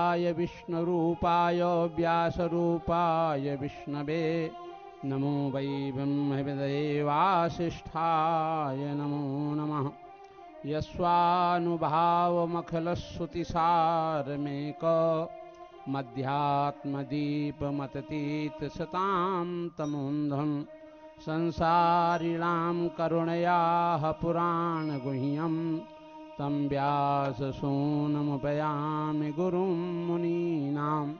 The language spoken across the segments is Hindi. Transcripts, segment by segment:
य विष्णुरूपाय व्यासरूपाय विष्णवे नमो वै ब्रह्मविदेवासिष्ठाय नमो नमः। यस्वानुभावमखलस्तुतिसारमेकमध्यात्मदीपमततीत सतां तमोन्धं संसारिणां करुणयाः पुराणगुह्यम् तं व्याससूनमुपयामि गुरुं मुनीनां।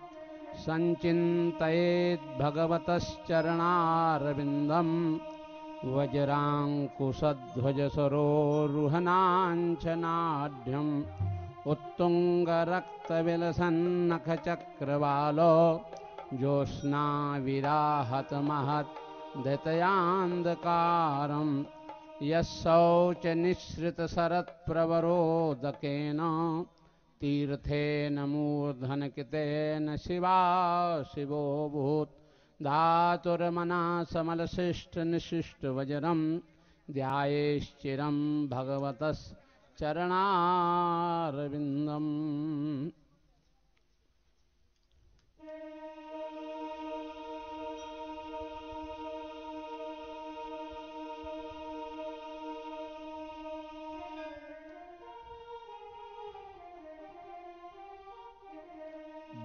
सञ्चिन्तयेद्भगवतश्चरणारविन्दं। वज्राङ्कुशध्वजसरोरुहनाञ्छनाढ्यम् उत्तुङ्गरक्तविलसन्नखचक्रवालो। ज्योत्स्नाविराहतमहत् दतयान्धकारम्। यौच निश्रित शरत प्रवरोदकेन मूर्धन कितेन शिवा शिवो भूत धातुर्मना समलशिष्ट निशिष्ट वज्रम ध्याश्चिरम भगवत चरणारविंदम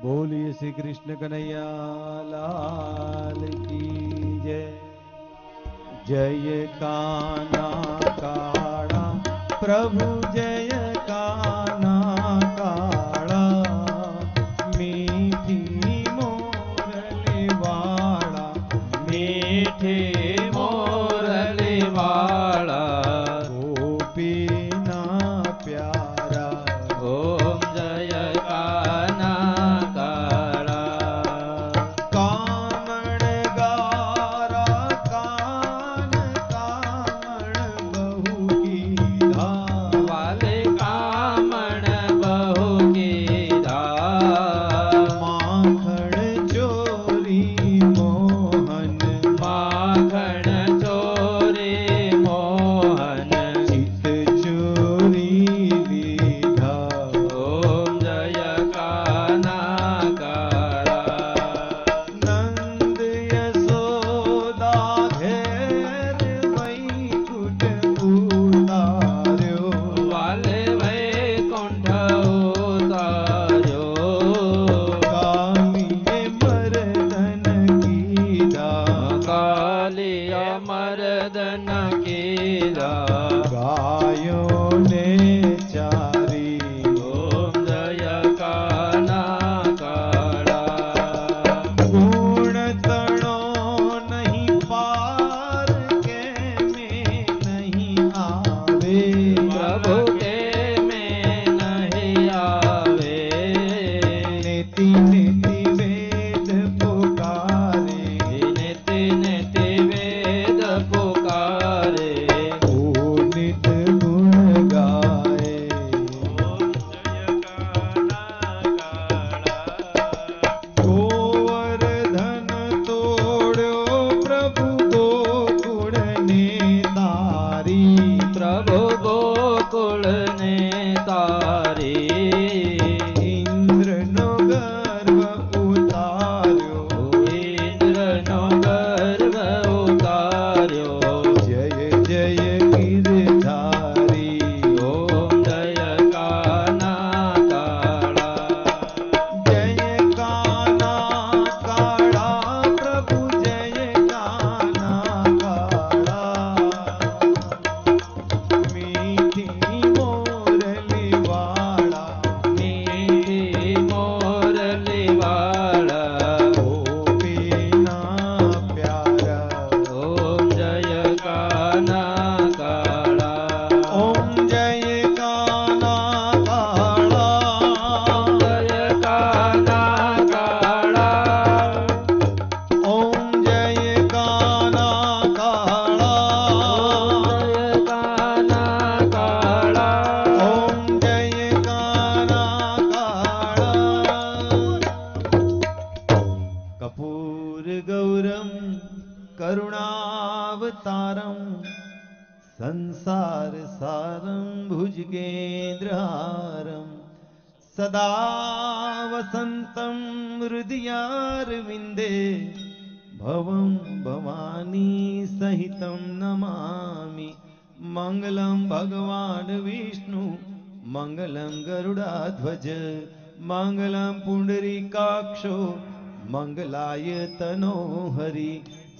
बोलिए श्री कृष्ण कन्हैया लाल की जय। जय काना काड़ा प्रभु जय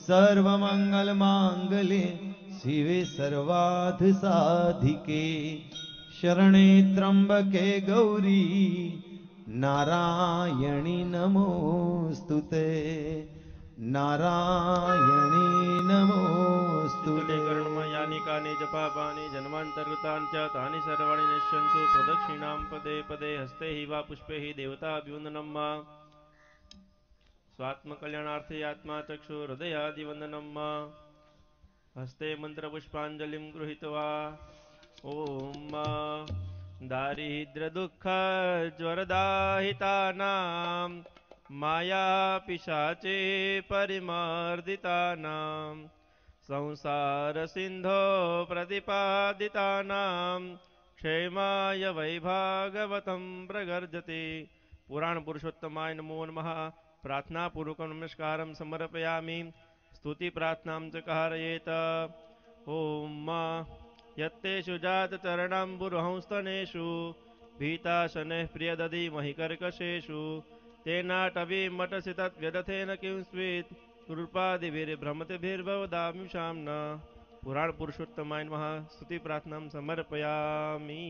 सर्वमङ्गलमाङ्गले शिवे सर्वार्थसाधिके शरणे त्र्यम्बके गौरी नारायणि नमोऽस्तु ते। नारायणी नमोऽस्तु स्तुते कर्णमयानि कानि च पापानि जन्मान्तर्गतानि च तानि सर्वाणि नश्यन्तु प्रदक्षिणां पदे पदे हस्ते वा पुष्पे देवताभिवन्दनं मा स्वात्मकल्याणार्थे आत्मा चक्षु हृदयादिवन्दनं मा। हस्ते मन्त्रपुष्पाञ्जलिं गृहीत्वा ॐ दारिद्र्यदुःखज्वरदाहितानां, मायापिशाचे परिमर्दितानां, संसारसिन्धो प्रतिपादितानां, क्षेमाय वैभागवतं प्रगर्जते। पुराणपुरुषोत्तमाय नमो नमः। प्रार्थनापूर्वकं नमस्कारं समर्पयामि। स्तुतिप्रार्थनां च कारयेत। ॐ यत्तेषु जातचरणाम्बुरुहंस्तनेषु भीताशनैः प्रियदधीमहि कर्कशेषु तेनाटवीमटसि तद्व्यदथेन किं स्वीत् कृपादिभिर्भ्रमतिभिर्भवदामि शाम्ना पुराणपुरुषोत्तमाय नमः स्तुतिप्रार्थनां समर्पयामि।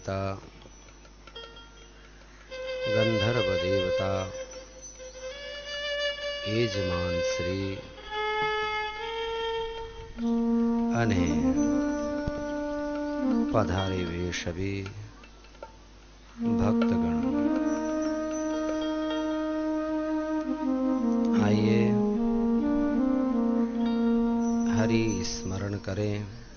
देवता गंधर्व देवता एजमान श्री। अने। पधारे वे सभी भक्तगण। आइए। हरि स्मरण करें।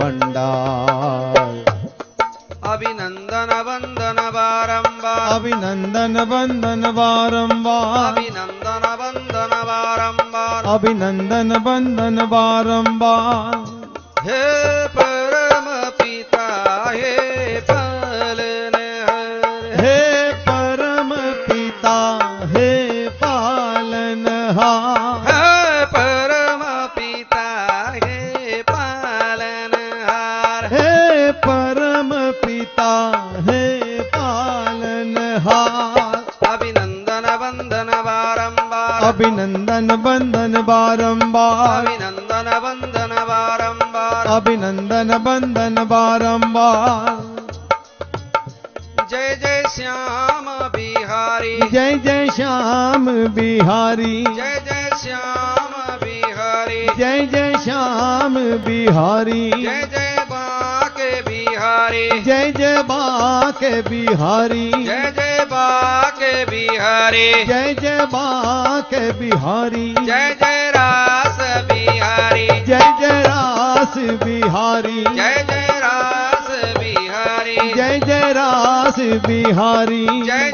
भंडार। अभिनंदन वंदन बारंबार अभिनंदन वंदन बारंबार अभिनंदन वंदन बारंबार अभिनंदन वंदन बारंबार अभिनंदन बंदन बारंबार। अभिनंदन बंदन बारंबार। अभिनंदन बंदन बारंबार। जय जय श्याम बिहारी। जय जय श्याम बिहारी। जय जय श्याम बिहारी। जय जय श्याम बिहारी। जय जय बाके बिहारी। जय जय बाके बिहारी। जय बिहारी। जय जय बाके बिहारी। जय जय रास बिहारी। जय जय रास बिहारी। जय जय रास बिहारी। जय जय रास बिहारी। जय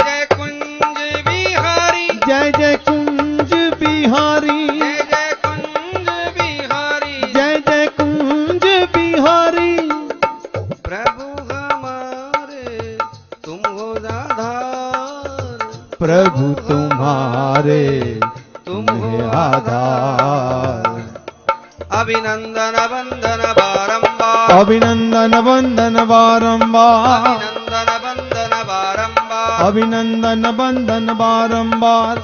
अभिनंदन बंदन बारंबार अभिनंदन बंदन बारंबार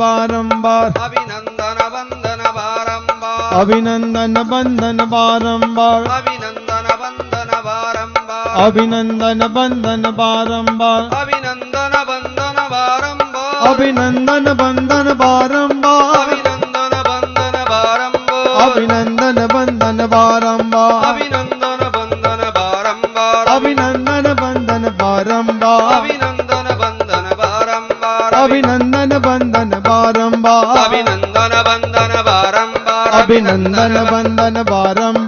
बारंबार। अभिनंदन बंदन बारंबार अभिनंदन बंदन बारंबार अभिनंदन बंदन बारंबार अभिनंदन बंदन बारंबार अभिनंदन बंदन बारंबार अभिनंदन बंदन बारंबार अभिनंदन बंदन बारंबार अभिनंदन अभिनन्दन वन्दन वारम्बार अभिनन्दन वन्दन वारम्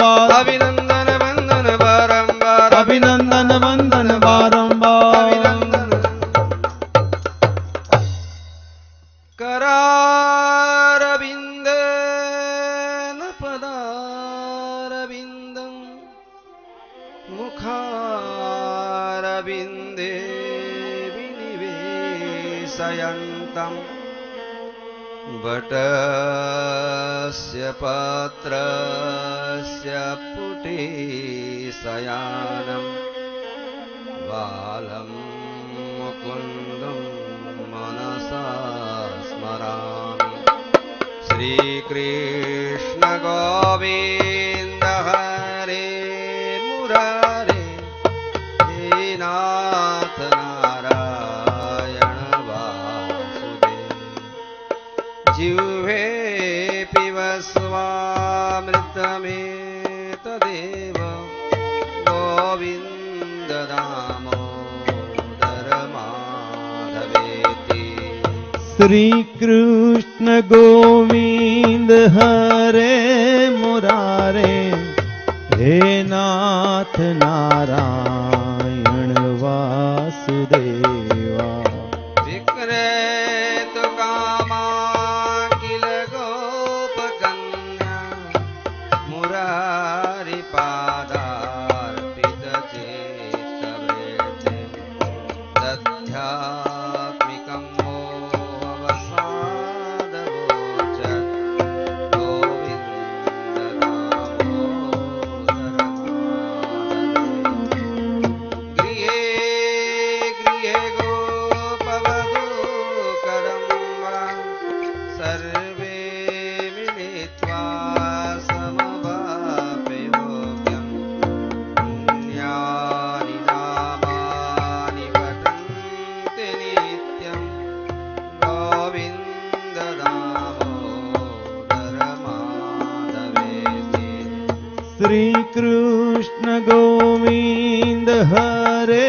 कृष्ण गोविंद हरे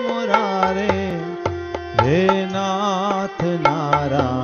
मुरारे हे नाथ नारायण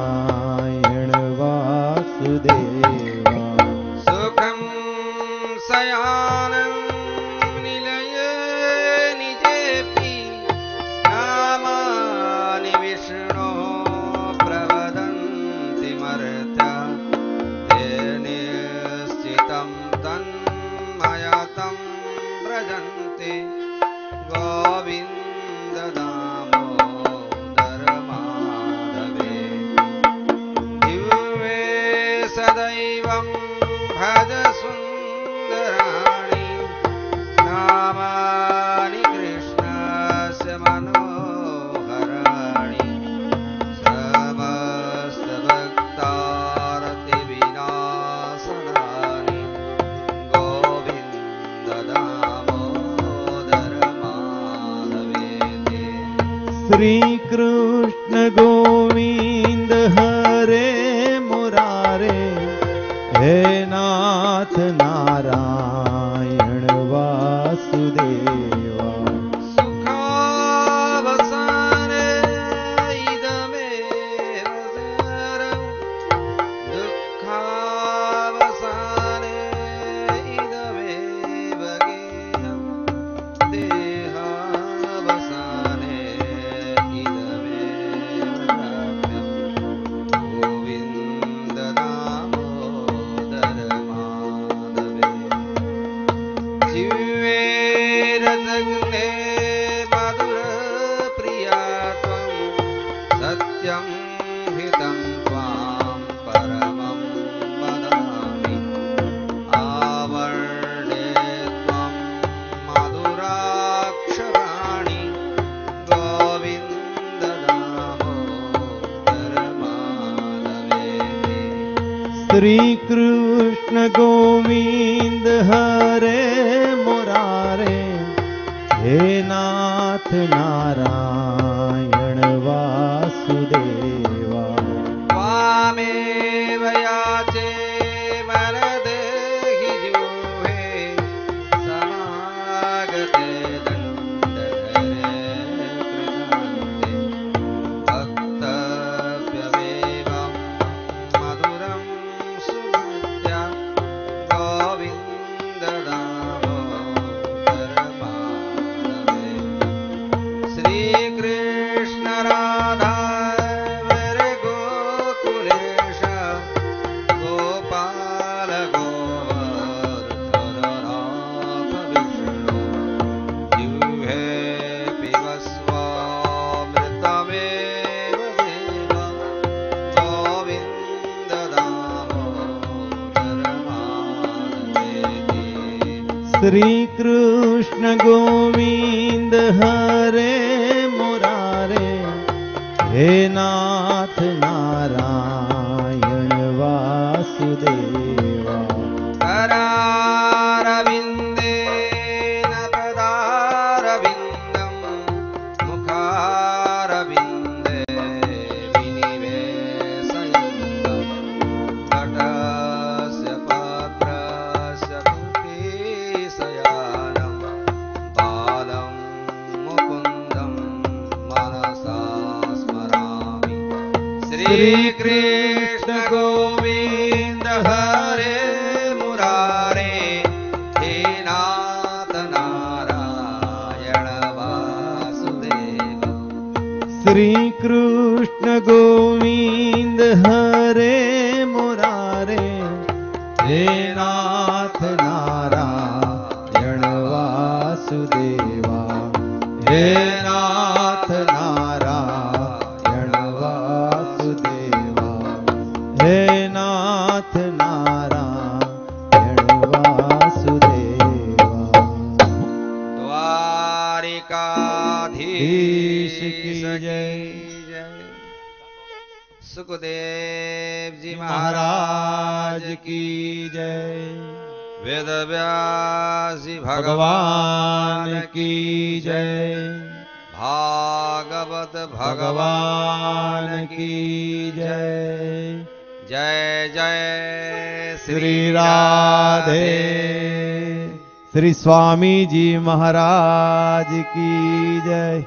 स्वामी जी महाराज की जय।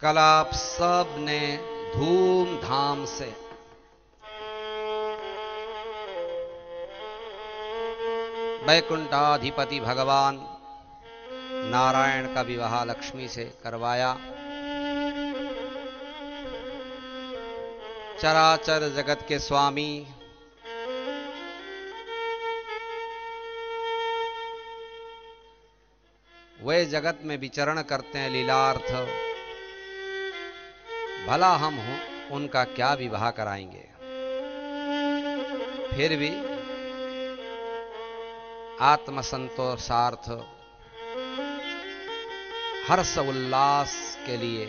कल आप सबने धूमधाम से। वैकुंठाधिपति भगवान नारायण का विवाह लक्ष्मी से करवाया। चराचर जगत के स्वामी वे जगत में विचरण करते हैं लीलार्थ। भला हम हो, उनका क्या विवाह कराएँगे? फिर भी आत्मसंतोषार्थ, हर्ष उल्लास के लिए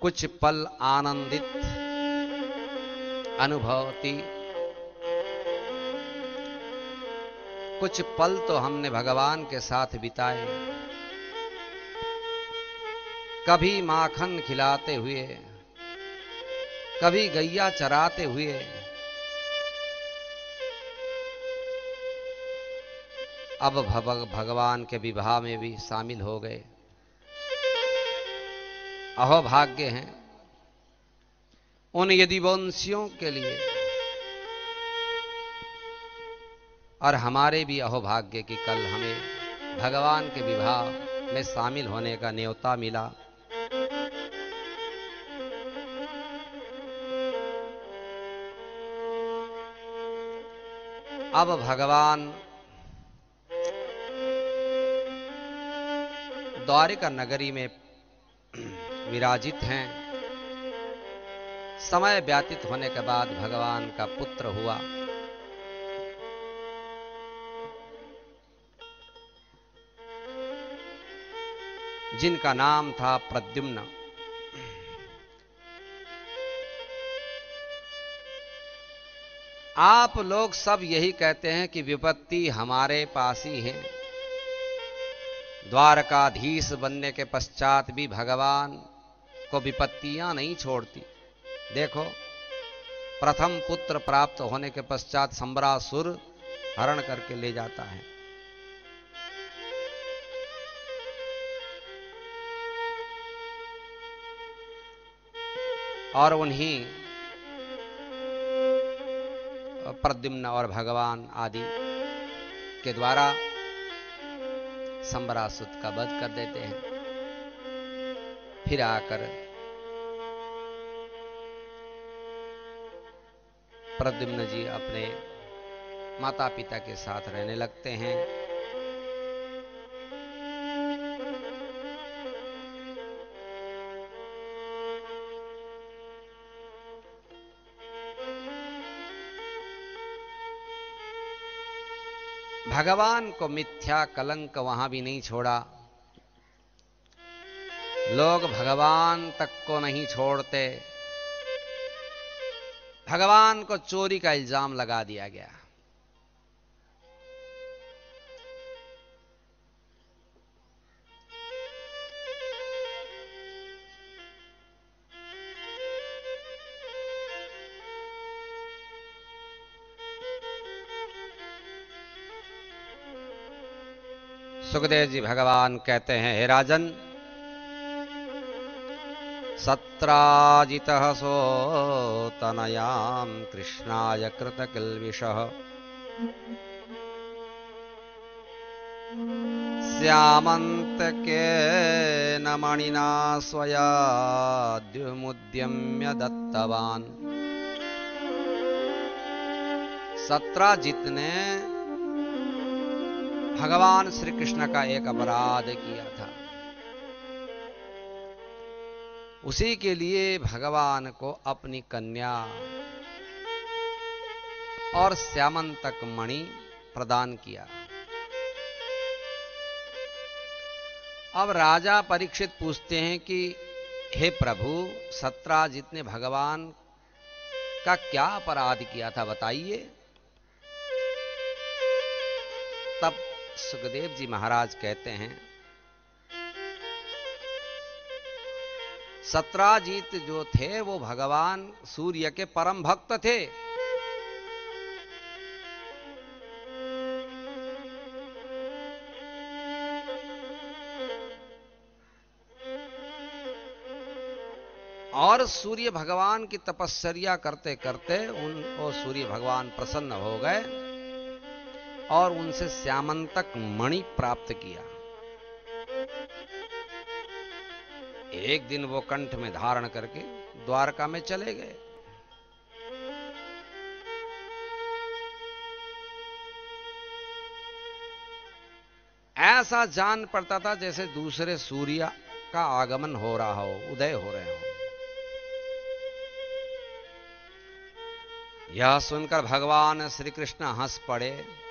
कुछ पल आनंदित अनुभवती कुछ पल तो हमने भगवान के साथ बिताए। कभी माखन खिलाते हुए, कभी गैया चराते हुए, अब भगवान के विवाह में भी शामिल हो गए। अहो भाग्य हैं, उन यदिवंशियों के लिए और हमारे भी अहोभाग्य कि कल हमें भगवान के विवाह में शामिल होने का न्योता मिला। अब भगवान द्वारिका नगरी में विराजित हैं। समय व्यतीत होने के बाद भगवान का पुत्र हुआ। जिनका नाम था प्रद्युम्न। आप लोग सब यही कहते हैं कि विपत्ति हमारे पास ही है। द्वारकाधीश बनने के पश्चात भी भगवान को विपत्तियाँ नहीं छोड़ती। देखो, प्रथम पुत्र प्राप्त होने के पश्चात सम्रासुर हरण करके ले जाता है। और उन्हीं प्रद्युम्न और भगवान आदि के द्वारा संबरासुत का वध कर देते हैं। फिर आकर प्रद्युम्न जी अपने माता पिता के साथ रहने लगते हैं। भगवान को मिथ्या कलंक वहाँ भी नहीं छोड़ा। लोग भगवान तक को नहीं छोड़ते। भगवान को चोरी का इल्ज़ाम लगा दिया गया। सुखदेव जी भगवान कहते हैं, हे राजन, सत्राजित सो तनयाम कृष्णाय कृत किल्विष श्यामंत के न मणिना स्वयाद्युमुद्यम्य दत्तवान। सत्राजित ने भगवान श्री कृष्ण का एक अपराध किया था। उसी के लिए भगवान को अपनी कन्या और श्यामंतक मणि प्रदान किया। अब राजा परीक्षित पूछते हैं कि, हे प्रभु सत्राजित ने भगवान का क्या अपराध किया था, बताइए? तब सुखदेव जी महाराज कहते हैं, सत्राजीत जो थे वो भगवान सूर्य के परम भक्त थे। और सूर्य भगवान की तपस्या करते करते उन सूर्य भगवान प्रसन्न हो गए। और उनसे श्यामंतक मणि प्राप्त किया। एक दिन वो कंठ में धारण करके द्वारका में चले गए। ऐसा जान पड़ता था जैसे दूसरे सूर्य का आगमन हो रहा हो, उदय हो रहे हो। यह सुनकर भगवान श्री कृष्ण हंस पड़े।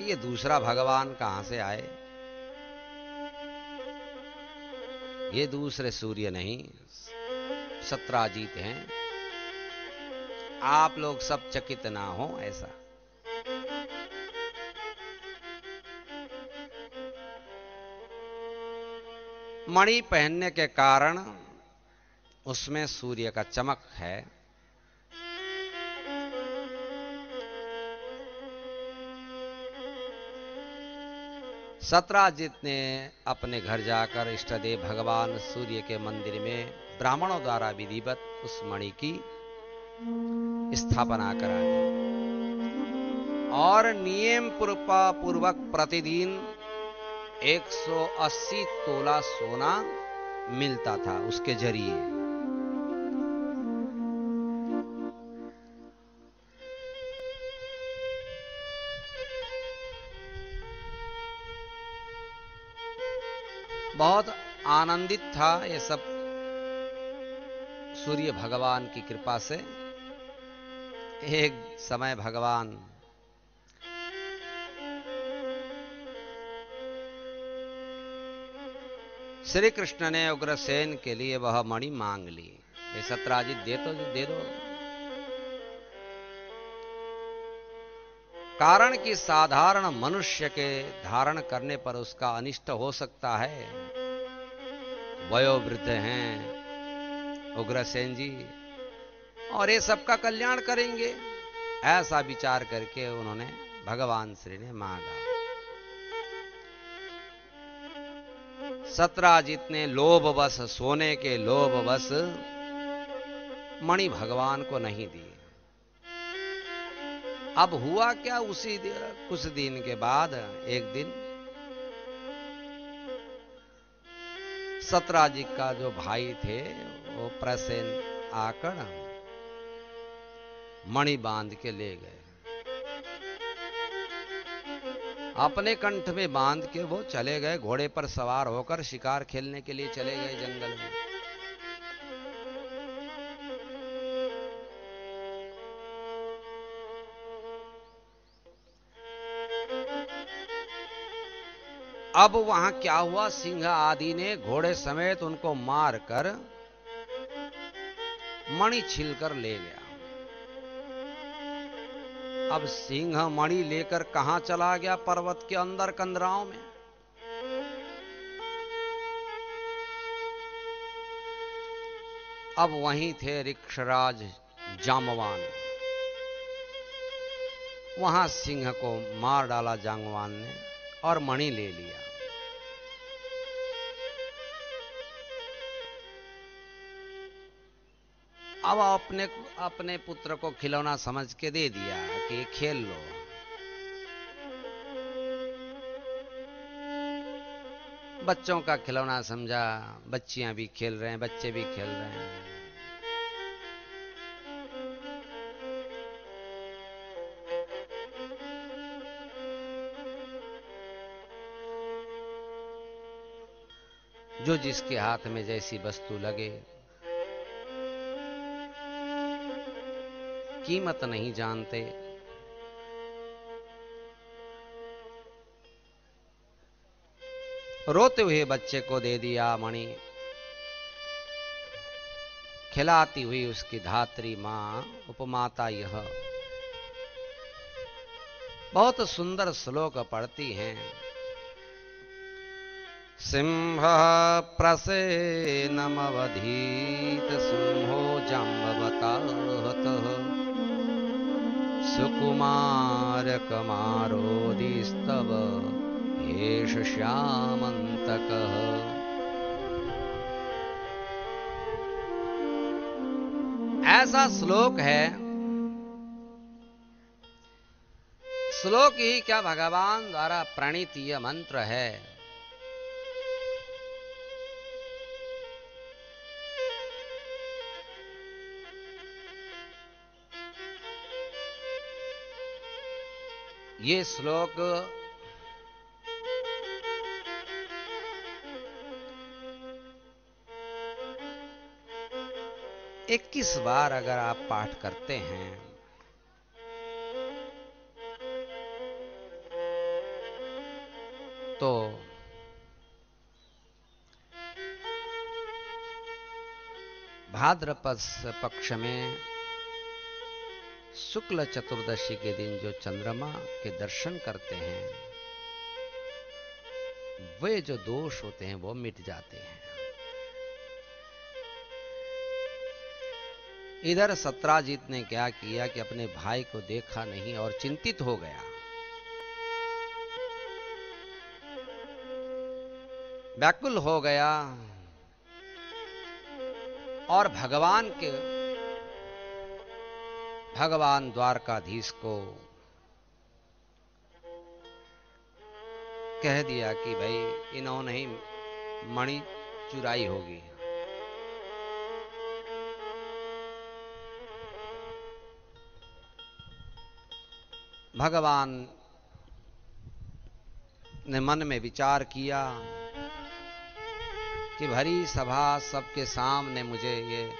कि ये दूसरा भगवान कहाँ से आए? ये दूसरे सूर्य नहीं, सत्राजीत हैं। आप लोग सब चकित ना हो ऐसा। मणि पहनने के कारण उसमें सूर्य का चमक है। सत्राजित ने अपने घर जाकर इष्टदेव भगवान सूर्य के मंदिर में ब्राह्मणों द्वारा विधिवत उस मणि की स्थापना करा और नियम पूर्वक प्रतिदिन 180 तोला सोना मिलता था उसके ज़रिए। आनंदित था, ये सब सूर्य भगवान की कृपा से। एक समय भगवान श्री कृष्ण ने उग्रसेन के लिए वह मणि मांग ली। सत्राजित दे तो दे दो। कारण कि साधारण मनुष्य के धारण करने पर उसका अनिष्ट हो सकता है। वयोवृद्ध हैं। उग्रसेन जी, और ये सबका कल्याण करेंगे। ऐसा विचार करके उन्होंने भगवान श्री ने मांगा। सत्राजित लोभ बस सोने के लोभ बस मणि भगवान को नहीं दी अब हुआ क्या उसी कुछ दिन के बाद, एक दिन सत्राजी का जो भाई थे, वो प्रसेन आकर मणि बाँध के ले गए। अपने कंठ में बाँध के वो चले गए, घोड़े पर सवार होकर शिकार खेलने के लिए चले गए जंगल में। अब वहाँ क्या हुआ? सिंह आदि ने घोड़े समेत उनको मारकर मणि छिलकर ले गया। अब सिंह मणि लेकर कहाँ चला गया पर्वत के अंदर कंदराओं में? अब वहीं थे रिक्षराज जामवान। वहाँ सिंह को मार डाला जांगवान ने और मणि ले लिया। अब अपने अपने पुत्र को खिलौना समझ के दे दिया कि खेल लो। बच्चों का खिलौना समझा, बच्चियाँ भी खेल रहे हैं, बच्चे भी खेल रहे हैं। जो जिसके हाथ में जैसी वस्तु लगे कीमत नहीं जानते। रोते हुए बच्चे को दे दिया मणि। खिलाती हुई उसकी धात्री माँ, उपमाता यह। बहुत सुंदर श्लोक पढ़ती हैं। सिंह प्रसेनमवधीत सिंहो जम्बवताहत सुकुमार कमारोदिस्तव हेष श्यामंतक ऐसा श्लोक है। श्लोक ही क्या भगवान द्वारा प्रणीत यह मंत्र है। ये श्लोक इक्कीस बार अगर आप पाठ करते हैं तो भाद्रपद पक्ष में शुक्ल चतुर्दशी के दिन जो चंद्रमा के दर्शन करते हैं, वे जो दोष होते हैं, वो मिट जाते हैं। इधर सत्राजीत ने क्या किया कि अपने भाई को देखा नहीं और चिंतित हो गया। व्याकुल हो गया और भगवान के भगवान द्वारकाधीश को कह दिया कि भाई, इन्होंने ही मणि चुराई होगी। भगवान ने मन में विचार किया कि भरी सभा सबके सामने मुझे ये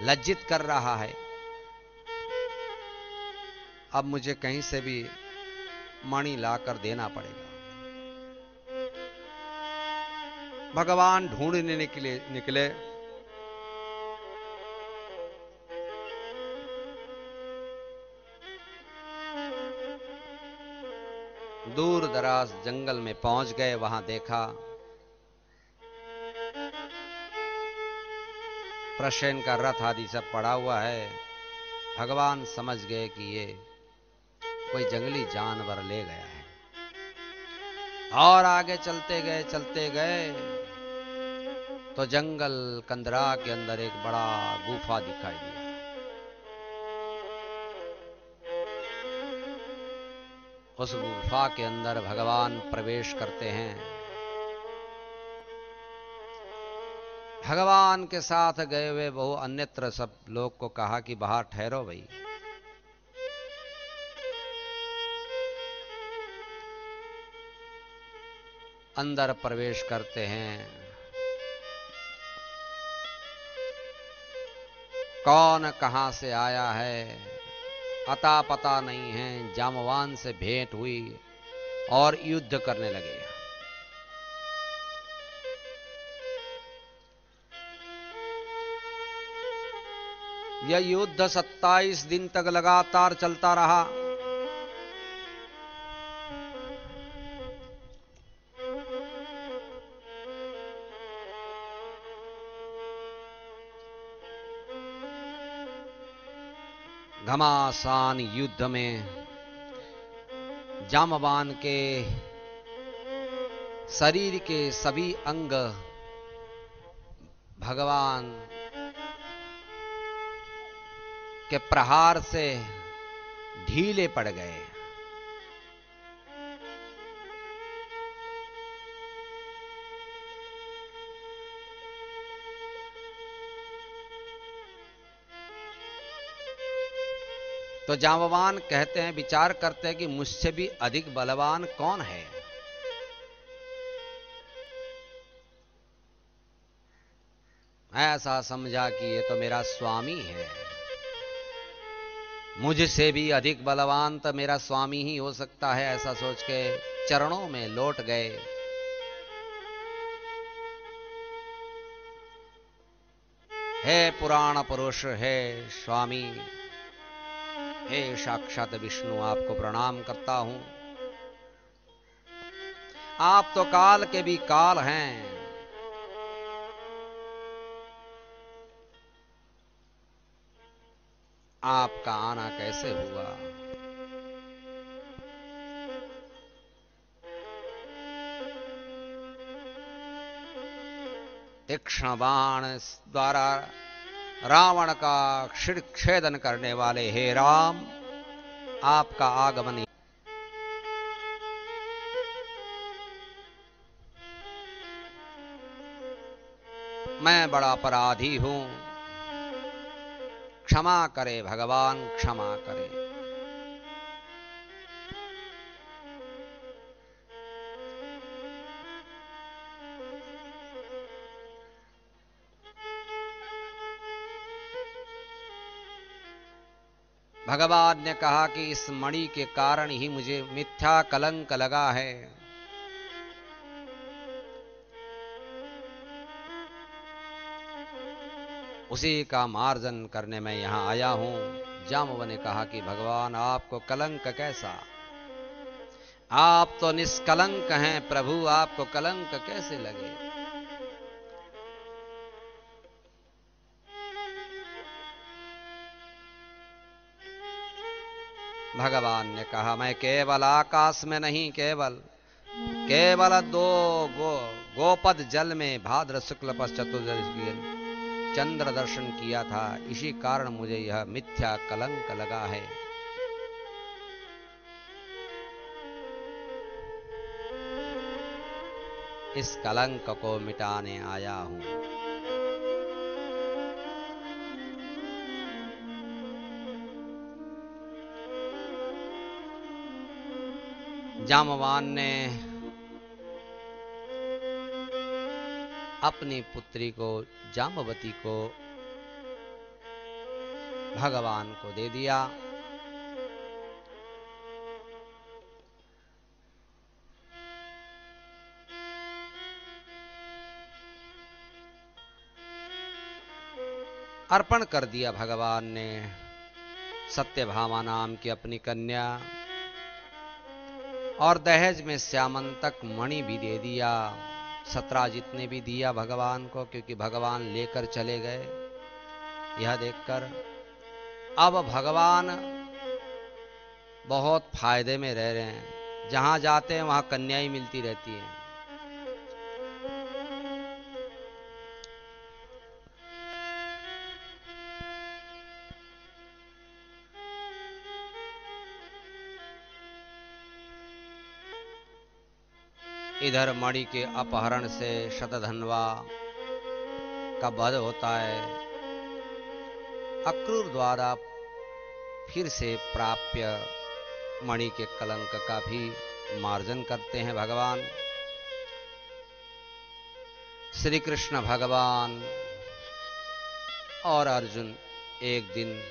लज्जित कर रहा है। अब मुझे कहीं से भी मणि लाकर देना पड़ेगा। भगवान ढूँढने निकले निकले। दूर दराज जंगल में पहुँच गए, वहाँ देखा। प्रशेन का रथ आदि सब पड़ा हुआ है। भगवान समझ गए कि ये कोई जंगली जानवर ले गया है। और आगे चलते गए चलते गए तो जंगल कंदरा के अंदर एक बड़ा गुफा दिखाई दिया। उस गुफा के अंदर भगवान प्रवेश करते हैं। भगवान के साथ गए हुए बहु अन्यत्र सब लोग को कहा कि बाहर ठहरो भाई। अंदर प्रवेश करते हैं। कौन कहाँ से आया है? अता पता नहीं है। जामवान से भेंट हुई और युद्ध करने लगे। यह युद्ध 27 दिन तक लगातार चलता रहा। घमासान युद्ध में जामवान के शरीर के सभी अंग भगवान के प्रहार से ढीले पड़ गए। तो जामवान कहते हैं, विचार करते हैं कि मुझसे भी अधिक बलवान कौन है? ऐसा समझा कि ये तो मेरा स्वामी है। मुझसे भी अधिक बलवान तो मेरा स्वामी ही हो सकता है, ऐसा सोच के चरणों में लौट गए। हे पुराण पुरुष, हे स्वामी हे साक्षात विष्णु, आपको प्रणाम करता हूँ। आप तो काल के भी काल हैं। आपका आना कैसे हुआ? तीक्ष्ण बाण द्वारा रावण का छेदन करने वाले हे राम, आपका आगमन मैं बड़ा अपराधी हूँ। क्षमा करे भगवान, क्षमा करे। भगवान ने कहा कि इस मणि के कारण ही मुझे मिथ्या कलंक लगा है। उसी का मार्जन करने में यहाँ आया हूँ। जामव ने कहा कि भगवान, आपको कलंक कैसा? आप तो निष्कलंक हैं प्रभु, आपको कलंक कैसे लगे? भगवान ने कहा, मैं केवल आकाश में नहीं, केवल केवल दो गो, गोपद जल में भाद्र शुक्ल पश चतुर्दशी चंद्र दर्शन किया था। इसी कारण मुझे यह मिथ्या कलंक लगा है। इस कलंक को मिटाने आया हूँ। जामवान ने अपनी पुत्री को, जामवती को, भगवान को दे दिया। अर्पण कर दिया भगवान ने सत्यभामा नाम की अपनी कन्या। और दहेज में श्यामंतक मणि भी दे दिया। सतराजित जितने भी दिया भगवान को, क्योंकि भगवान लेकर चले गए। यह देखकर अब भगवान बहुत फ़ायदे में रह रहे हैं। जहाँ जाते हैं, वहाँ कन्याई मिलती रहती है। इधर मणि के अपहरण से शतधनवा का वध होता है। अक्रूर द्वारा फिर से प्राप्य मणि के कलंक का भी मार्जन करते हैं भगवान। श्री कृष्ण भगवान और अर्जुन एक दिन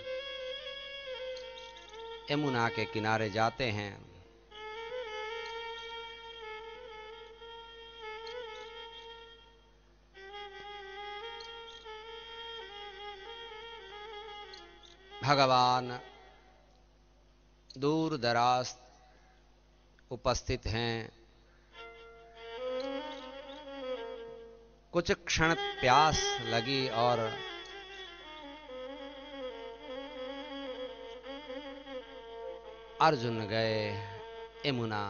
यमुना के किनारे जाते हैं। भगवान दूर दराज उपस्थित हैं। कुछ क्षण प्यास लगी और अर्जुन गए यमुना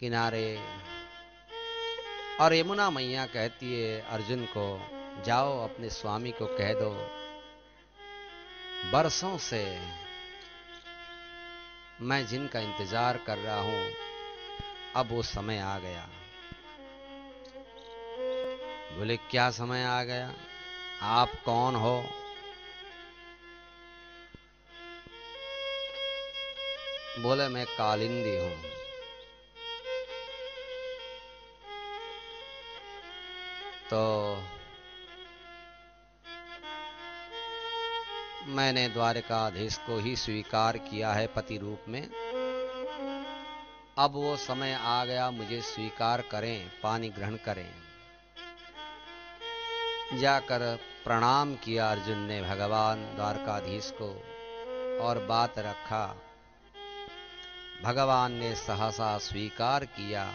किनारे और यमुना मैया कहती है अर्जुन को जाओ, अपने स्वामी को कह दो, बरसों से मैं जिनका इंतज़ार कर रहा हूँ, अब वो समय आ गया। बोले, क्या समय आ गया? आप कौन हो? बोले, मैं कालिंदी हूँ। तो मैंने द्वारकाधीश को ही स्वीकार किया है पति रूप में। अब वो समय आ गया, मुझे स्वीकार करें, पानी ग्रहण करें। जाकर प्रणाम किया अर्जुन ने भगवान द्वारकाधीश को और बात रखा। भगवान ने सहसा स्वीकार किया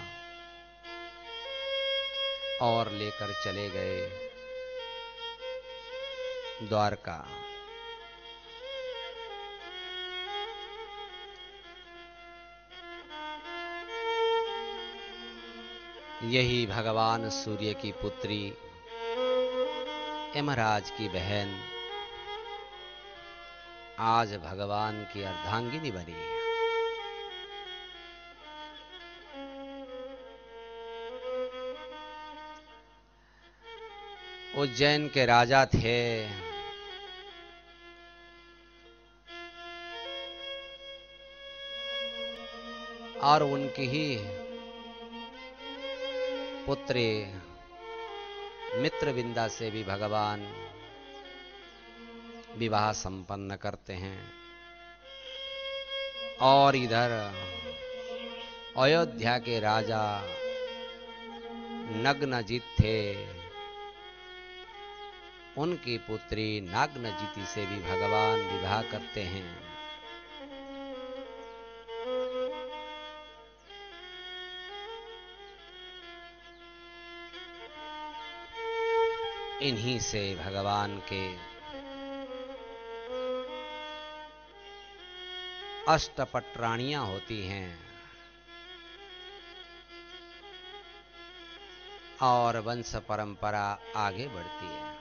और लेकर चले गए द्वारका। यही भगवान सूर्य की पुत्री, यमराज की बहन। आज भगवान की अर्धांगिनी बनी है। उज्जैन के राजा थे। और उनकी ही पुत्री मित्र मित्रविंदा से भी भगवान विवाह संपन्न करते हैं। और इधर अयोध्या के राजा नग्नजीत थे। उनकी पुत्री नाग्नजीति से भी भगवान विवाह करते हैं। इन्हीं से भगवान के अष्टपटराणियाँ होती हैं। और वंश परंपरा आगे बढ़ती है।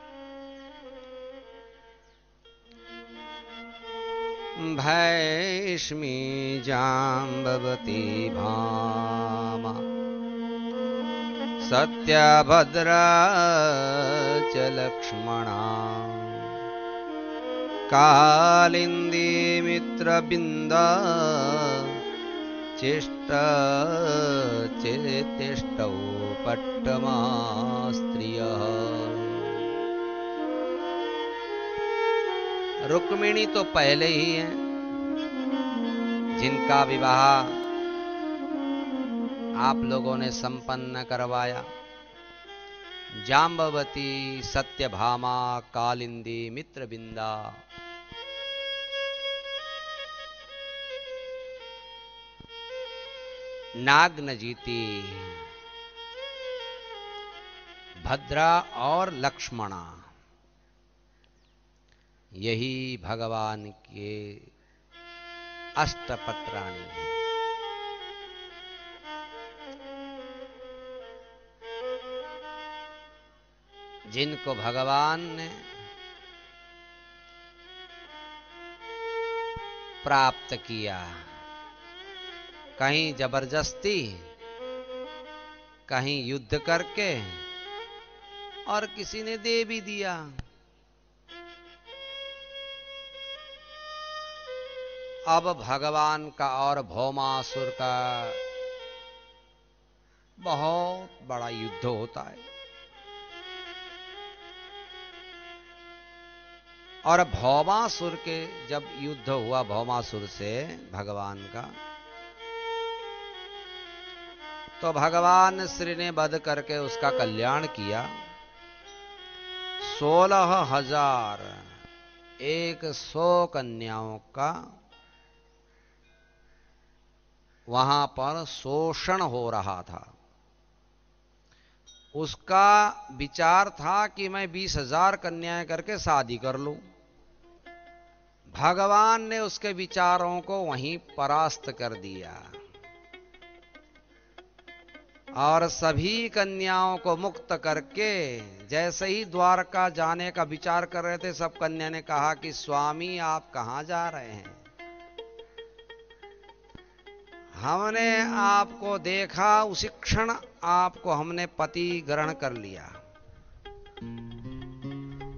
भैष्मी जाम्बवती भामा। सत्यभद्रा च लक्ष्मणा कालिन्दी मित्रबिन्दा चेष्ट चेतिष्टौ पट्टमा स्त्रियः। रुक्मिणी तो पहले ही है, जिनका विवाह आप लोगों ने संपन्न करवाया। जाम्बवती सत्यभामा कालिंदी मित्रबिंदा। नागनजीती, भद्रा और लक्ष्मणा, यही भगवान के अष्टपत्राणी हैं। जिनको भगवान ने प्राप्त किया। कहीं ज़बरदस्ती, कहीं युद्ध करके, और किसी ने दे भी दिया। अब भगवान का और भौमासुर का बहुत बड़ा युद्ध होता है। और भौमासुर के जब युद्ध हुआ भौमासुर से भगवान का तो भगवान श्री ने बध करके उसका कल्याण किया। सोलह हज़ार एक सौ कन्याओं का वहाँ पर शोषण हो रहा था। उसका विचार था कि मैं बीस हज़ार कन्याएँ करके शादी कर लूँ। भगवान ने उसके विचारों को वहीं परास्त कर दिया। और सभी कन्याओं को मुक्त करके, जैसे ही द्वारका जाने का विचार कर रहे थे, सब कन्या ने कहा कि, स्वामी, आप कहाँ जा रहे हैं? हमने आपको देखा, उसी क्षण आपको हमने पति ग्रहण कर लिया।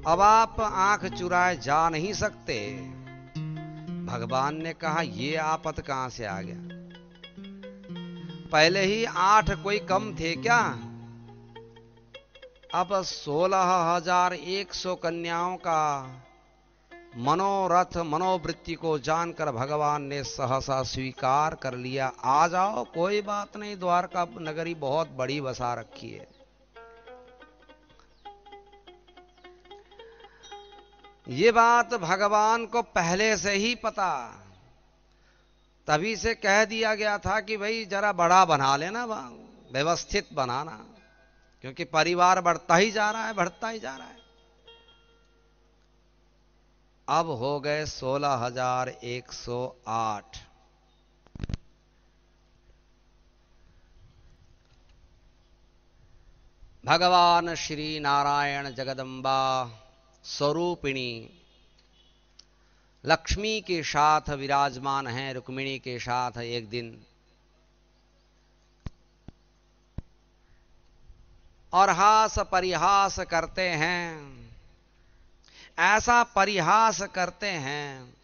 अब आप आँख चुराए जा नहीं सकते। भगवान ने कहा, ये आपत कहाँ से आ गया? पहले ही आठ कोई कम थे क्या? अब सोलह हज़ार एक सौ कन्याओं का मनोरथ, मनोवृत्ति को जानकर भगवान ने सहसा स्वीकार कर लिया। आ जाओ, कोई बात नहीं, द्वारका नगरी बहुत बड़ी बसा रखी है। ये बात भगवान को पहले से ही पता। तभी से कह दिया गया था कि भाई जरा बड़ा बना लेना व्यवस्थित बनाना, क्योंकि परिवार बढ़ता ही जा रहा है, बढ़ता ही जा रहा है। अब हो गए सोलह हज़ार एक सौ आठ। भगवान श्री नारायण जगदम्बा स्वरूपिणी। लक्ष्मी के साथ विराजमान हैं, रुक्मिणी के साथ एक दिन। और हास परिहास करते हैं। ऐसा परिहास करते हैं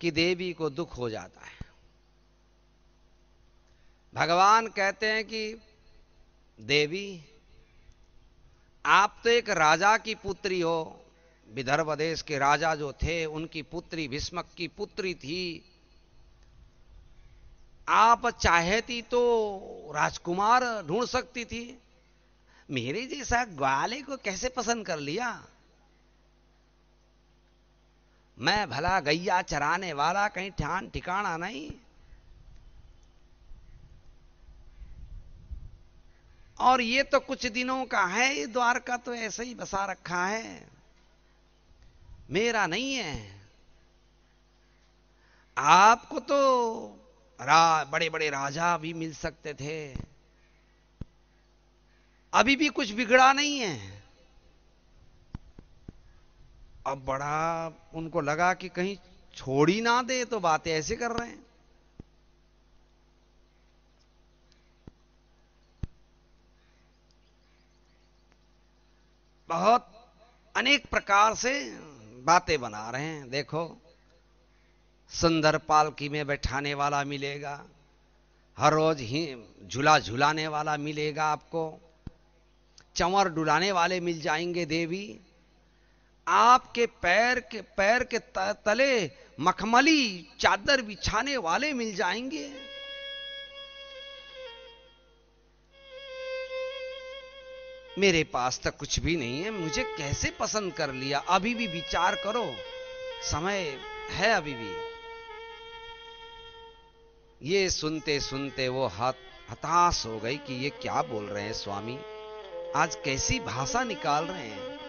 कि देवी को दुख हो जाता है। भगवान कहते हैं कि देवी आप तो एक राजा की पुत्री हो। विदर्भ देश के राजा जो थे, उनकी पुत्री भीष्मक की पुत्री थी। आप चाहती तो राजकुमार ढूंढ सकती थी। मेरे जैसा ग्वाले को कैसे पसंद कर लिया? मैं भला गैया चराने वाला कहीं ठान ठिकाना नहीं। और ये तो कुछ दिनों का है ये द्वारका तो ऐसे ही बसा रखा है। मेरा नहीं है। आपको तो रा, बड़े बड़े राजा भी मिल सकते थे। अभी भी कुछ बिगड़ा नहीं है। अब बड़ा उनको लगा कि कहीं छोड़ ना दे तो बातें ऐसे कर रहे हैं। बहुत अनेक प्रकार से बातें बना रहे हैं। देखो, सुंदर पालकी में बैठाने वाला मिलेगा, हर रोज ही झूला झुलाने वाला मिलेगा आपको, चंवर डुलाने वाले मिल जाएँगे देवी, आपके पैर के पैर के तले मखमली चादर बिछाने वाले मिल जाएँगे। मेरे पास तक कुछ भी नहीं है, मुझे कैसे पसंद कर लिया? अभी भी विचार करो। समय है अभी भी। ये सुनते सुनते वो हाथ हताश हो गई कि ये क्या बोल रहे हैं स्वामी? आज कैसी भाषा निकाल रहे हैं?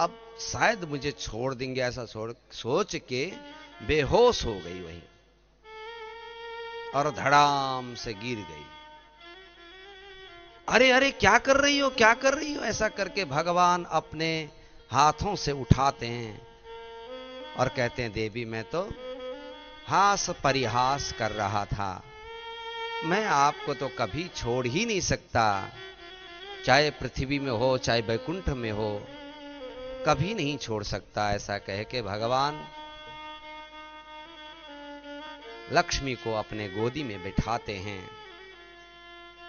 अब शायद मुझे छोड़ देंगे ऐसा छोड़, सोच के बेहोश हो गई वही। और धड़ाम से गिर गई। अरे अरे, क्या कर रही हो, क्या कर रही हो? ऐसा करके भगवान अपने हाथों से उठाते हैं और कहते हैं, देवी, मैं तो हास परिहास कर रहा था। मैं आपको तो कभी छोड़ ही नहीं सकता। चाहे पृथ्वी में हो, चाहे बैकुंठ में हो, कभी नहीं छोड़ सकता। ऐसा कह के भगवान लक्ष्मी को अपने गोदी में बिठाते हैं।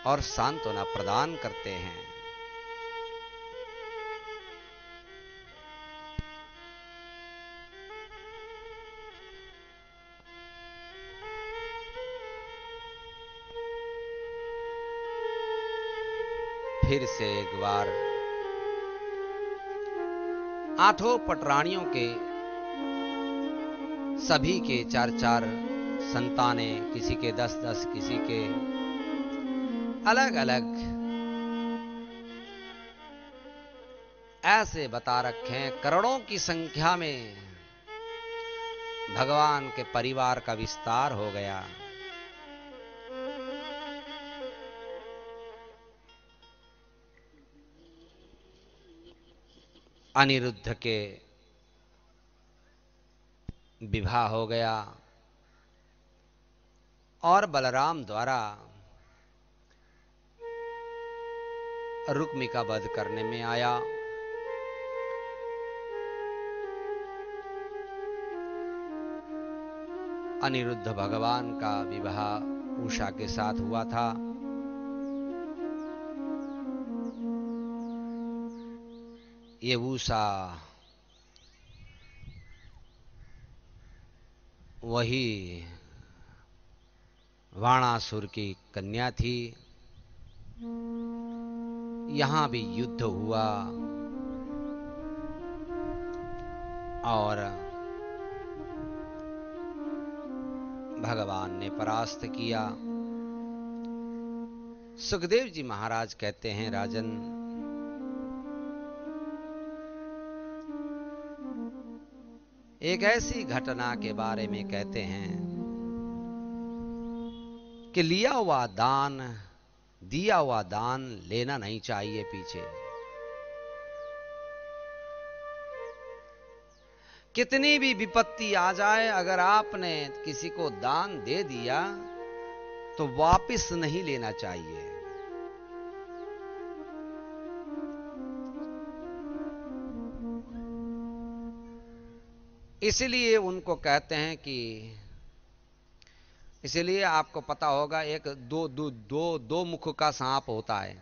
और सांत्वना प्रदान करते हैं। फिर से एक बार आठों पटरानियों के सभी के चार चार संताने, किसी के दस दस, किसी के अलग अलग ऐसे बता रखे हैं करोड़ों की संख्या में। भगवान के परिवार का विस्तार हो गया। अनिरुद्ध के विवाह हो गया। और बलराम द्वारा रुक्मी का वध करने में आया। अनिरुद्ध भगवान का विवाह उषा के साथ हुआ था। ये उषा वही वाणासुर की कन्या थी। यहाँ भी युद्ध हुआ। और भगवान ने परास्त किया। सुखदेव जी महाराज कहते हैं, राजन, एक ऐसी घटना के बारे में कहते हैं कि लिया हुआ दान दिया हुआ दान लेना नहीं चाहिए पीछे। कितनी भी विपत्ति आ जाए, अगर आपने किसी को दान दे दिया तो वापस नहीं लेना चाहिए। इसलिए उनको कहते हैं कि इसलिए आपको पता होगा, एक दो दो दो दो मुख का सांप होता है।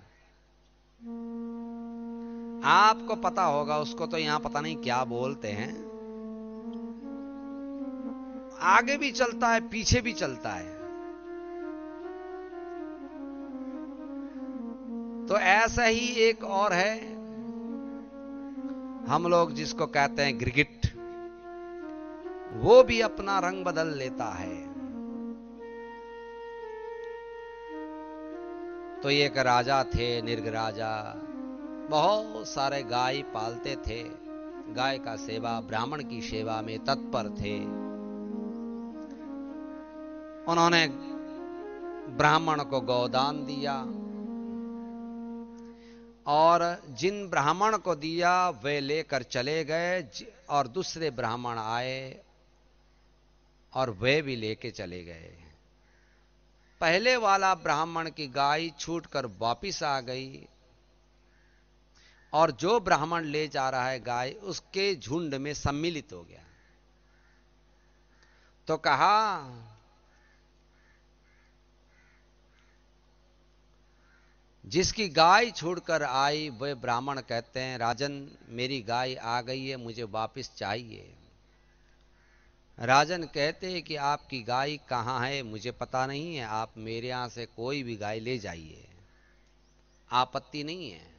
आपको पता होगा, उसको तो यहाँ पता नहीं क्या बोलते हैं। आगे भी चलता है, पीछे भी चलता है। तो ऐसा ही एक और है, हम लोग जिसको कहते हैं गिरगिट, वो भी अपना रंग बदल लेता है। तो एक राजा थे, निर्ग राजा। बहुत सारे गाय पालते थे। गाय का सेवा, ब्राह्मण की सेवा में तत्पर थे। उन्होंने ब्राह्मण को गौदान दिया और जिन ब्राह्मण को दिया, वे लेकर चले गए और दूसरे ब्राह्मण आए और वे भी लेके चले गए। पहले वाला ब्राह्मण की गाय छूटकर वापिस आ गई। और जो ब्राह्मण ले जा रहा है गाय, उसके झुंड में सम्मिलित हो गया। तो कहा, जिसकी गाय छोड़कर आई वह ब्राह्मण कहते हैं, राजन, मेरी गाय आ गई है, मुझे वापस चाहिए। राजन कहते कि आपकी गाय कहाँ है? मुझे पता नहीं है। आप मेरे यहाँ से कोई भी गाय ले जाइए। आपत्ति नहीं है।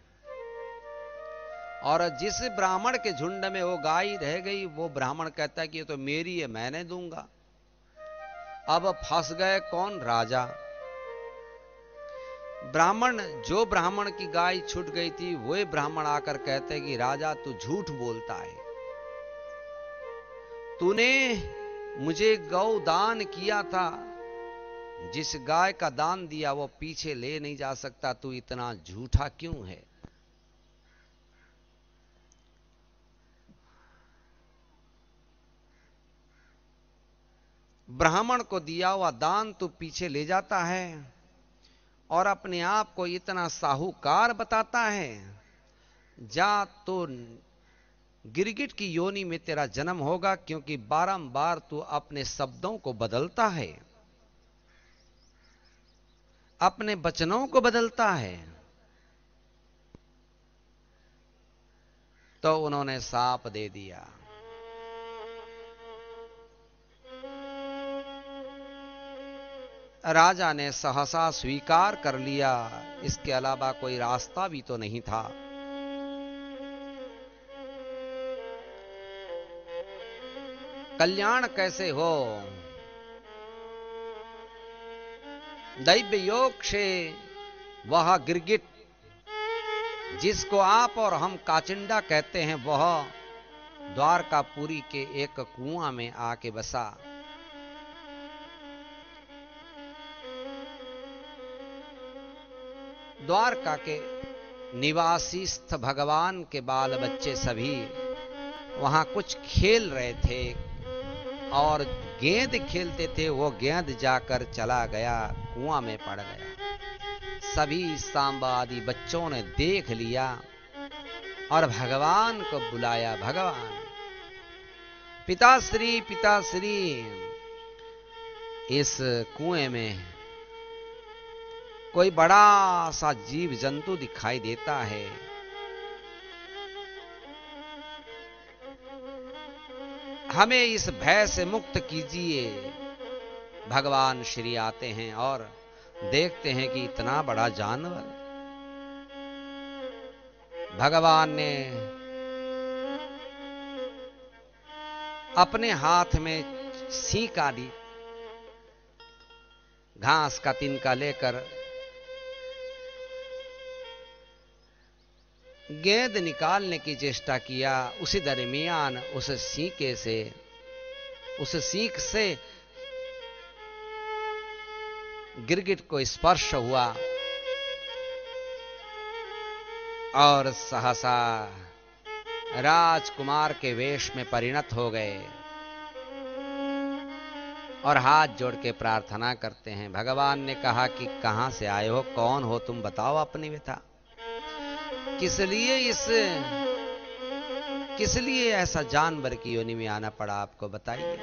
और जिस ब्राह्मण के झुंड में वो गाय रह गई, वो ब्राह्मण कहता है कि ये तो मेरी है, मैंने दूँगा। अब फंस गए कौन राजा? ब्राह्मण, जो ब्राह्मण की गाय छूट गई थी, वही ब्राह्मण आकर कहते कि राजा, तू झूठ बोलता है। तूने मुझे गौ दान किया था। जिस गाय का दान दिया, वो पीछे ले नहीं जा सकता। तू इतना झूठा क्यों है? ब्राह्मण को दिया हुआ दान तू पीछे ले जाता है और अपने आप को इतना साहूकार बताता है। जा तो गिरगिट की योनि में तेरा जन्म होगा क्योंकि बारंबार तू अपने शब्दों को बदलता है। अपने वचनों को बदलता है। तो उन्होंने साप दे दिया। राजा ने सहसा स्वीकार कर लिया। इसके अलावा कोई रास्ता भी तो नहीं था। कल्याण कैसे हो? दैव्य योग से वह गिरगिट, जिसको आप और हम काचिंडा कहते हैं, वह द्वारकापुरी के एक कुआँ में आके बसा। द्वारका के निवासी स्थ भगवान के बाल बच्चे सभी वहाँ कुछ खेल रहे थे। और गेंद खेलते थे, वो गेंद जाकर चला गया, कुआँ में पड़ गया। सभी सांबा आदि बच्चों ने देख लिया और भगवान को बुलाया, भगवान, पिताश्री पिताश्री, इस कुएँ में कोई बड़ा सा जीव जंतु दिखाई देता है। हमें इस भय से मुक्त कीजिए। भगवान श्री आते हैं और देखते हैं कि इतना बड़ा जानवर। भगवान ने अपने हाथ में सीख आदि, घास का तिनका लेकर गेंद निकालने की चेष्टा किया, उसी दरमियान उस सीके से, उस सीख से गिरगिट को स्पर्श हुआ। और सहसा राजकुमार के वेश में परिणत हो गए। और हाथ जोड़ के प्रार्थना करते हैं। भगवान ने कहा कि कहाँ से आए हो? कौन हो तुम? बताओ अपनी व्यथा किस लिए इस किस लिए ऐसा जानवर की योनि में आना पड़ा आपको बताइए।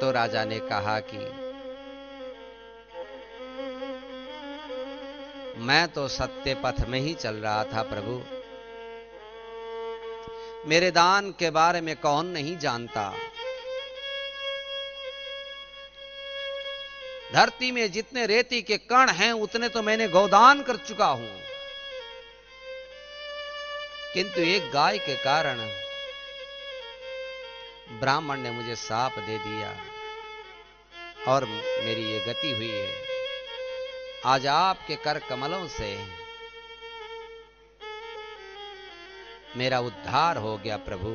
तो राजा ने कहा कि, मैं तो सत्य पथ में ही चल रहा था प्रभु। मेरे दान के बारे में कौन नहीं जानता। धरती में जितने रेती के कण हैं, उतने तो मैंने गोदान कर चुका हूँ। किंतु एक गाय के कारण ब्राह्मण ने मुझे साप दे दिया और मेरी ये गति हुई है। आज आपके कर कमलों से मेरा उद्धार हो गया प्रभु।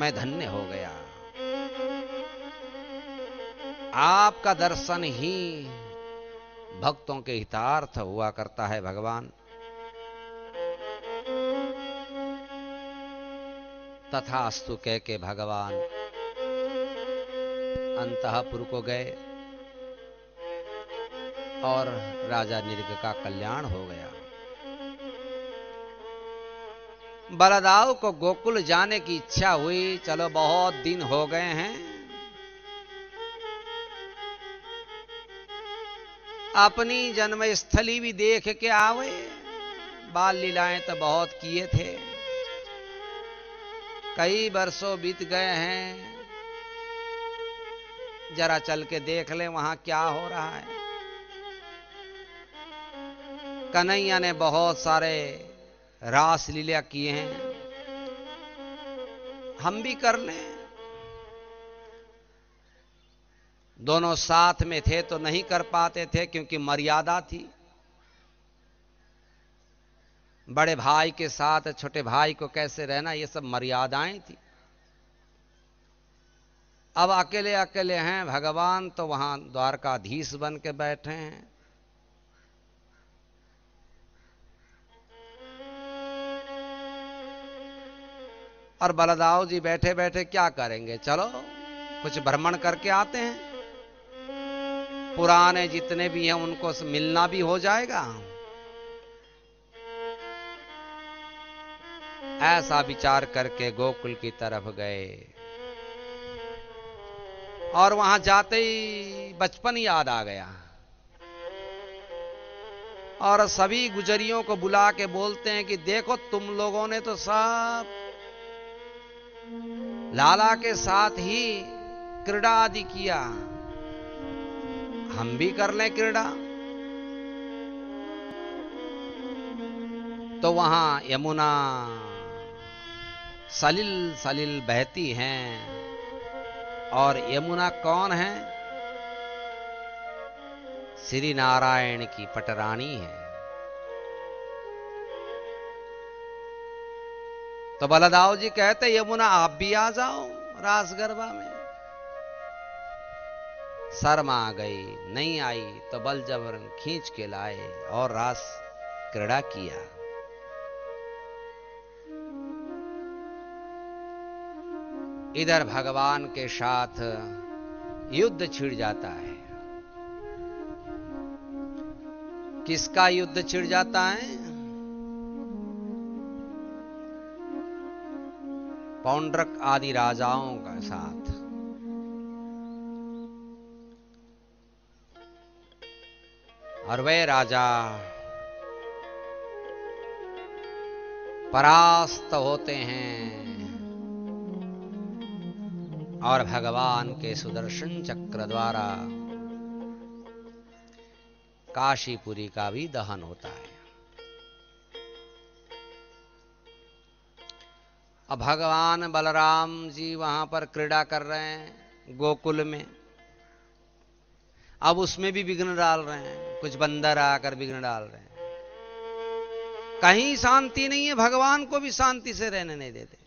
मैं धन्य हो गया। आपका दर्शन ही भक्तों के हितार्थ हुआ करता है भगवान। तथास्तु कह के भगवान अंतपुर को गए और राजा निर्ग का कल्याण हो गया। बलदाव को गोकुल जाने की इच्छा हुई, चलो बहुत दिन हो गए हैं। अपनी जन्मस्थली भी देख के आवे। बाल लीलाएँ तो बहुत किए थे। कई वर्षों बीत गए हैं। जरा चल के देख ले वहाँ क्या हो रहा है। कन्हैया ने बहुत सारे रास लीला किए हैं। हम भी कर लें। दोनों साथ में थे तो नहीं कर पाते थे क्योंकि मर्यादा थी। बड़े भाई के साथ, छोटे भाई को कैसे रहना, ये सब मर्यादाएँ थी। अब अकेले अकेले हैं, भगवान तो वहाँ द्वारकाधीश बन के बैठे हैं। और बलदाव जी बैठे बैठे क्या करेंगे? चलो, कुछ भ्रमण करके आते हैं। पुराने जितने भी हैं, उनको मिलना भी हो जाएगा। ऐसा विचार करके गोकुल की तरफ़ गए। और वहाँ जाते ही बचपन याद आ गया। और सभी गुजरियों को बुला के बोलते हैं कि देखो, तुम लोगों ने तो सब लाला के साथ ही क्रीड़ा आदि किया। हम भी कर लें क्रीड़ा। तो वहाँ यमुना सलिल सलिल बहती हैं, और यमुना कौन है? श्री नारायण की पटरानी है। तो बलदाव जी कहते यमुना आप भी आ जाओ रास गरबा में। शर्मा आ गई, नहीं आई तो बल जबर खींच के लाए और रास क्रीड़ा किया। इधर भगवान के साथ युद्ध छिड़ जाता है। किसका युद्ध छिड़ जाता है? पौंड्रक आदि राजाओं का साथ। और वे राजा परास्त होते हैं और भगवान के सुदर्शन चक्र द्वारा काशीपुरी का भी दहन होता है। अब भगवान बलराम जी वहाँ पर क्रीड़ा कर रहे हैं गोकुल में। अब उसमें भी विघ्न डाल रहे हैं, कुछ बंदर आकर विघ्न डाल रहे हैं। कहीं शांति नहीं है, भगवान को भी शांति से रहने नहीं देते।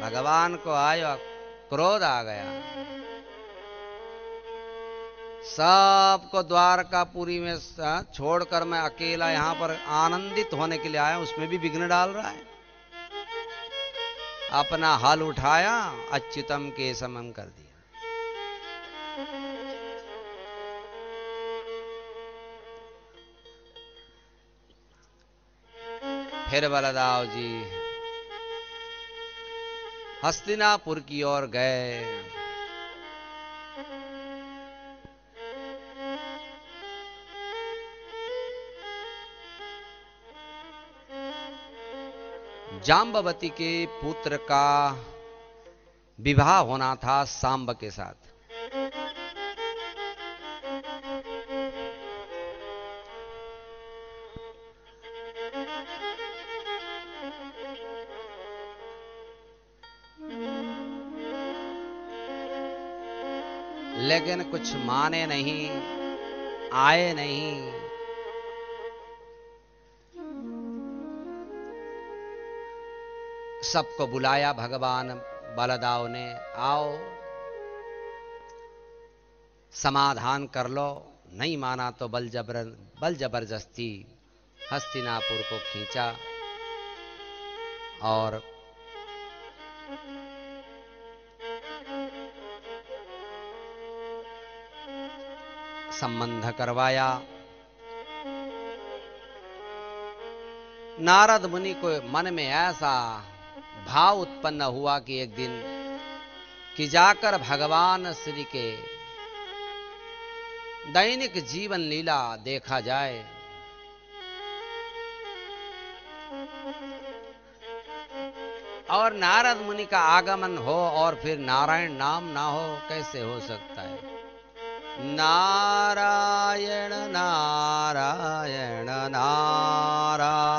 भगवान को आयो क्रोध आ गया। सबको द्वारकापुरी में छोड़कर मैं अकेला यहाँ पर आनंदित होने के लिए आया उसमें भी विघ्न डाल रहा है। अपना हल उठाया, अच्युतम के समन कर दिया। फिर बलदाव जी, हस्तिनापुर की ओर गए। जाम्बवती के पुत्र का विवाह होना था सांब के साथ। लेकिन कुछ माने नहीं, आए नहीं। सबको बुलाया भगवान बलदाव ने, आओ, समाधान कर लो, नहीं माना तो बल जबर, बल ज़बरदस्ती हस्तिनापुर को खींचा और संबंध करवाया। नारद मुनि को मन में ऐसा भाव उत्पन्न हुआ कि एक दिन कि जाकर भगवान श्री के दैनिक जीवन लीला देखा जाए। और नारद मुनि का आगमन हो और फिर नारायण नाम ना हो, कैसे हो सकता है? नारायण नारायण नारायण।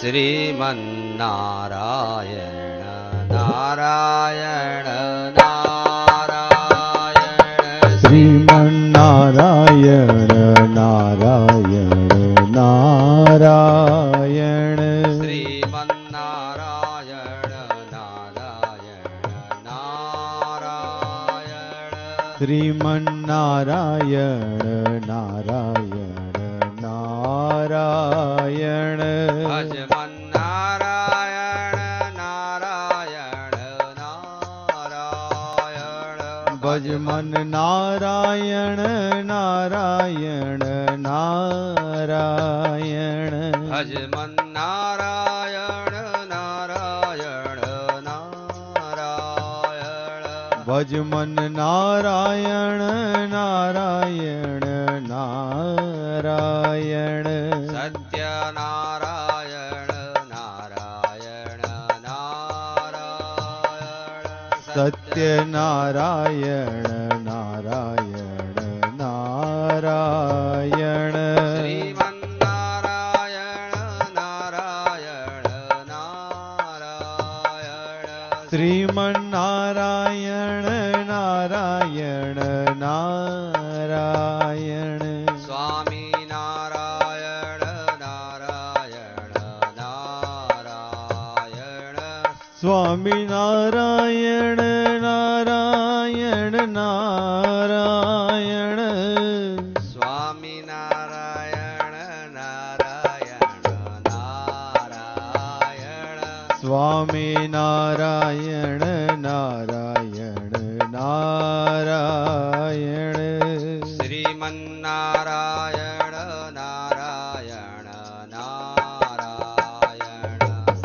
श्रीमन्नारायण नारायण नारायण। श्रीमन्नारायण नारायण नारायण। श्रीमन्नारायण नारायण नारायण। भजमन नारायण नारायण। भजमन नारायण नारायण। भजमन नारायण भजमन नारायण नारायण नारायण। सत्य नारायण नारायण। सत्यनारायण। नारायण स्वामी नारायण नारायण नारायण स्वामी नारायण नारायण नारायण स्वामी नारायण नारायण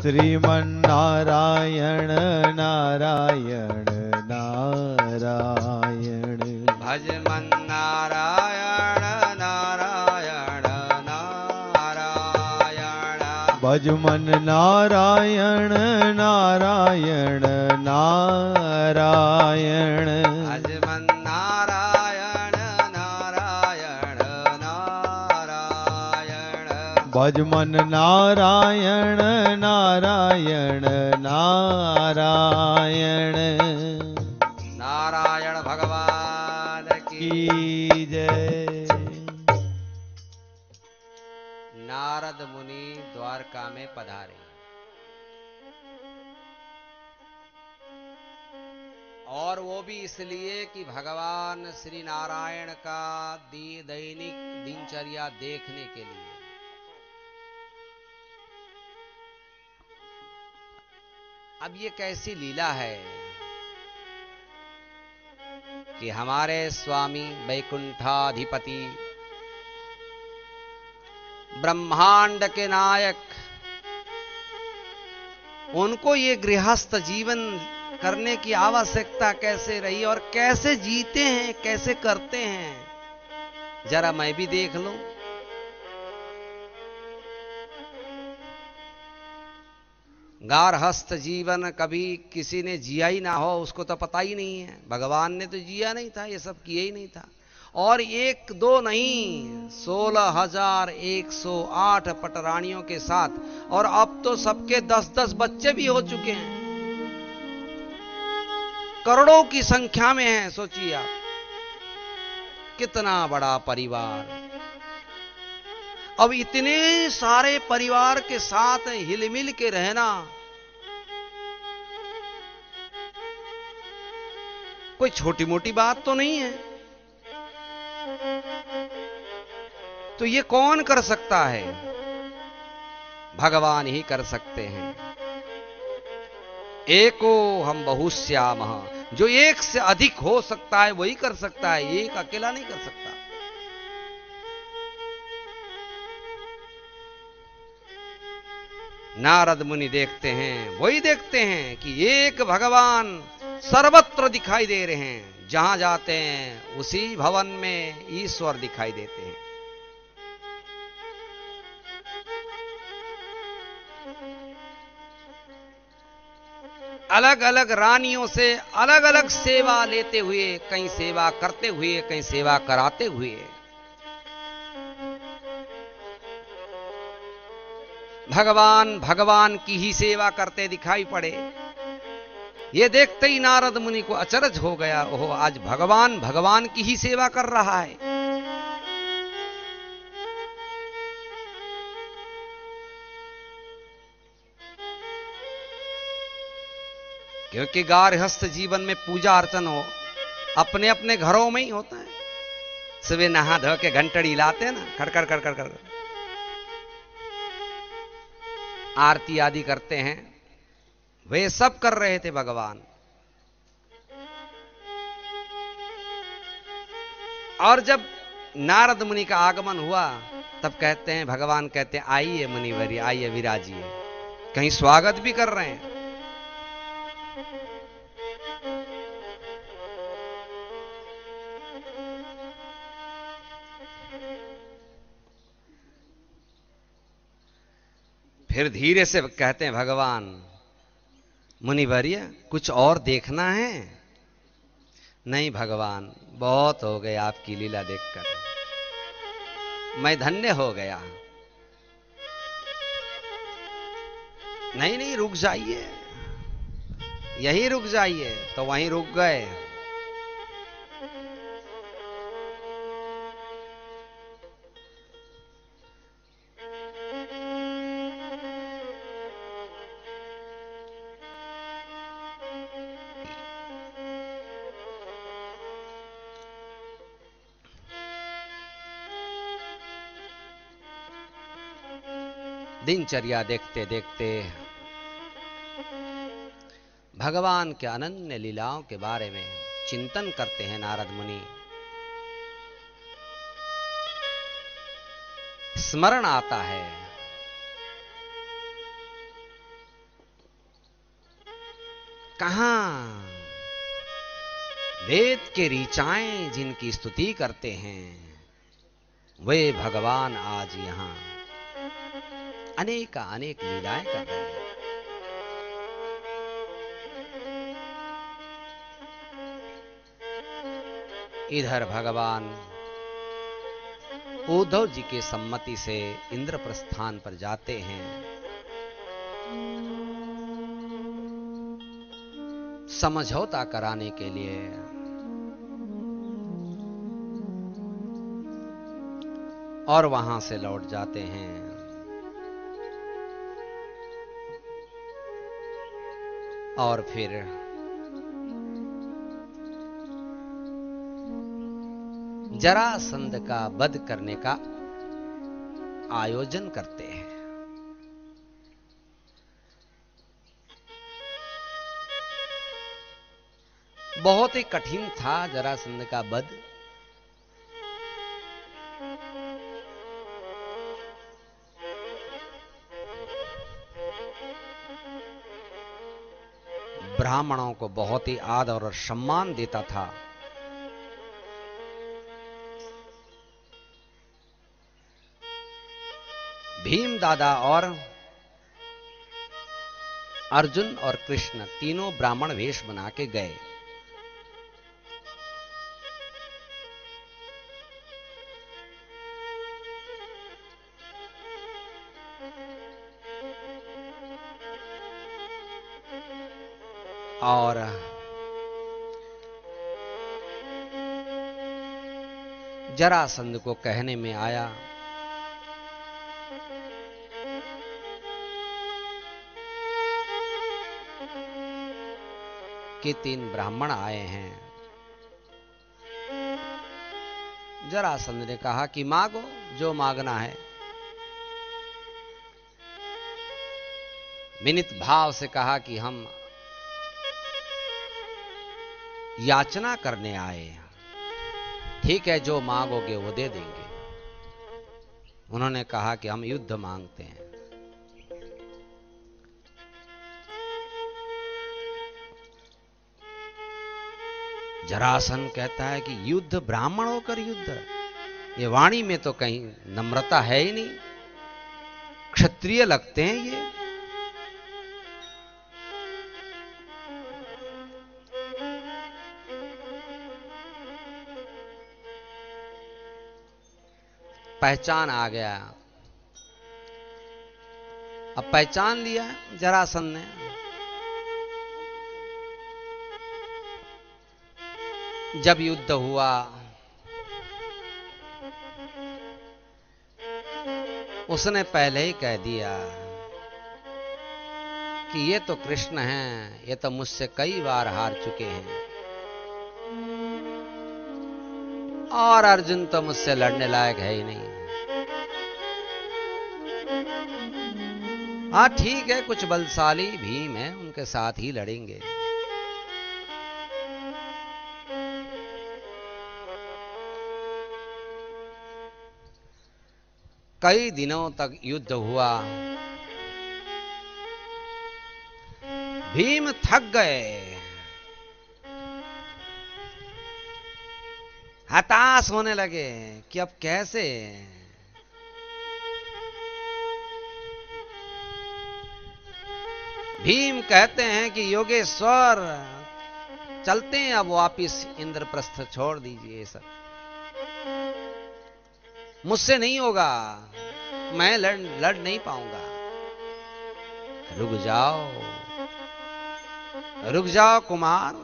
श्रीमन्नारायण नारायण नारायण। नारायण भजमन् नारायण नारायण। नारायण भजमन् नारायण नारायण नारायण। भज मन नारायण नारायण नारायण। नारायण भगवान की जय। नारद मुनि द्वारका में पधारे। और वो भी इसलिए कि भगवान श्री नारायण का दी दैनिक दिनचर्या देखने के लिए। अब ये कैसी लीला है कि हमारे स्वामी वैकुंठाधिपति, ब्रह्मांड के नायक, उनको ये गृहस्थ जीवन करने की आवश्यकता कैसे रही और कैसे जीते हैं, कैसे करते हैं, जरा मैं भी देख लूँ। गारहस्थ जीवन कभी किसी ने जिया ही ना हो, उसको तो पता ही नहीं है। भगवान ने तो जिया नहीं था, ये सब किया ही नहीं था। और एक दो नहीं, सोलह हज़ार एक सौ आठ पटरानियों के साथ। और अब तो सबके दस दस बच्चे भी हो चुके हैं। करोड़ों की संख्या में है, सोचिए आप। कितना बड़ा परिवार। अब इतने सारे परिवार के साथ हिलमिल के रहना। कोई छोटी मोटी बात तो नहीं है। तो ये कौन कर सकता है? भगवान ही कर सकते हैं। एको हम बहुश्याम। जो एक से अधिक हो सकता है, वही कर सकता है। एक अकेला नहीं कर सकता। नारद मुनि देखते हैं, वही देखते हैं कि एक भगवान सर्वत्र दिखाई दे रहे हैं। जहाँ जाते हैं, उसी भवन में ईश्वर दिखाई देते हैं। अलग अलग रानियों से अलग अलग सेवा लेते हुए, कहीं सेवा करते हुए, कहीं सेवा कराते हुए भगवान भगवान की ही सेवा करते दिखाई पड़े। ये देखते ही नारद मुनि को अचरज हो गया, ओहो, आज भगवान भगवान की ही सेवा कर रहा है। क्योंकि गारहस्थ जीवन में पूजा अर्चन हो अपने अपने घरों में ही होता है। सुबह नहा धो के घंटड़ी लाते हैं ना, खड़खड़ खड़खड़ कर आरती आदि करते हैं, वे सब कर रहे थे भगवान। और जब नारद मुनि का आगमन हुआ, तब कहते हैं, भगवान कहते हैं, आइए मुनिवरी, आइए विराजिए। कहीं स्वागत भी कर रहे हैं। फिर धीरे से कहते हैं, भगवान मुनि मुनिवर्य, कुछ और देखना है? नहीं भगवान, बहुत हो गए आपकी लीला देखकर। मैं धन्य हो गया। नहीं नहीं, रुक जाइए। यही रुक जाइए। तो वहीं रुक गए। दिनचर्या देखते देखते भगवान के अनन्य लीलाओं के बारे में चिंतन करते हैं नारद मुनि। स्मरण आता है। कहा? वेद के ऋचाएँ जिनकी स्तुति करते हैं, वे भगवान आज यहाँ। अनेक अनेक लीलाएँ कर रहे हैं। इधर भगवान उद्धव जी के सम्मति से इंद्र प्रस्थान पर जाते हैं। समझौता कराने के लिए और वहाँ से लौट जाते हैं। और फिर जरासंध का बध करने का आयोजन करते हैं। बहुत ही कठिन था जरासंध का वध। ब्राह्मणों को बहुत ही आदर और सम्मान देता था। भीम दादा और अर्जुन और कृष्ण तीनों ब्राह्मण वेश बना के गए। और जरासंध को कहने में आया, कि तीन ब्राह्मण आए हैं। जरासंध ने कहा कि मांगो, जो मांगना है। विनित भाव से कहा कि हम याचना करने आए ठीक है, जो मांगोगे वो दे देंगे। उन्होंने कहा कि हम युद्ध मांगते हैं। जरासन कहता है कि युद्ध ब्राह्मण होकर युद्ध ये वाणी में तो कहीं नम्रता है ही नहीं। क्षत्रिय लगते हैं ये। पहचान आ गया अब पहचान लिया जरासन ने। जब युद्ध हुआ, उसने पहले ही कह दिया कि ये तो कृष्ण हैं, ये तो मुझसे कई बार हार चुके हैं। और अर्जुन तो मुझसे लड़ने लायक है ही नहीं। हाँ ठीक है, कुछ बलशाली भीम है, उनके साथ ही लड़ेंगे। कई दिनों तक युद्ध हुआ। भीम थक गए। हताश होने लगे कि अब कैसे? भीम कहते हैं कि, योगेश्वर, चलते हैं, अब वापिस इंद्रप्रस्थ छोड़ दीजिए सब। मुझसे नहीं होगा, मैं लड़ लड़ नहीं पाऊँगा। रुक जाओ रुक जाओ कुमार।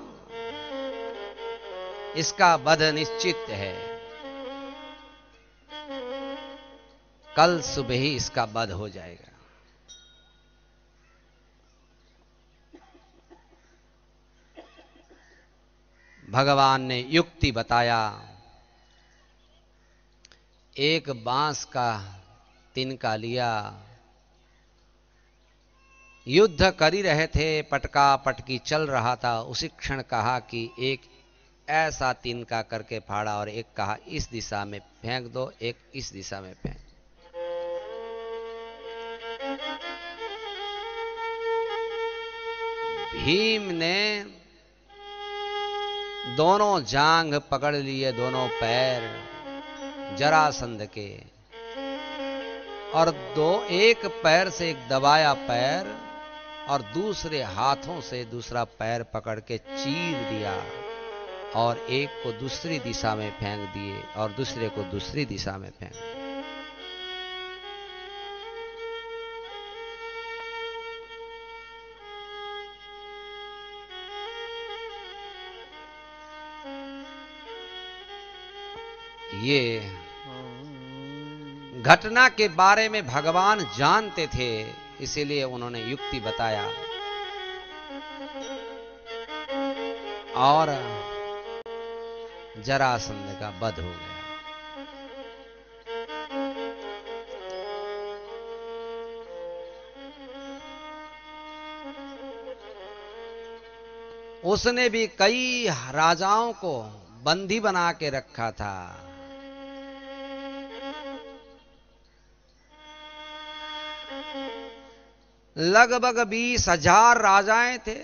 इसका बध निश्चित है। कल सुबह ही इसका बध हो जाएगा। भगवान ने युक्ति बताया। एक बाँस का तिनका लिया। युद्ध कर ही रहे थे पटका पटकी चल रहा था। उसी क्षण कहा कि एक ऐसा तिनका करके फाड़ा और एक कहा, इस दिशा में फेंक दो, एक इस दिशा में फेंक भीम ने दोनों जांग पकड़ लिए दोनों पैर जरासंध के। और दो एक पैर से एक दबाया पैर और दूसरे हाथों से दूसरा पैर पकड़ के चीर दिया और एक को दूसरी दिशा में फेंक दिए और दूसरे को दूसरी दिशा में फेंक दिए ये। घटना के बारे में भगवान जानते थे, इसीलिए उन्होंने युक्ति बताया। और जरासंध का वध हो गया। उसने भी कई राजाओं को बंदी बना के रखा था। लगभग बीस हज़ार राजाएँ थे।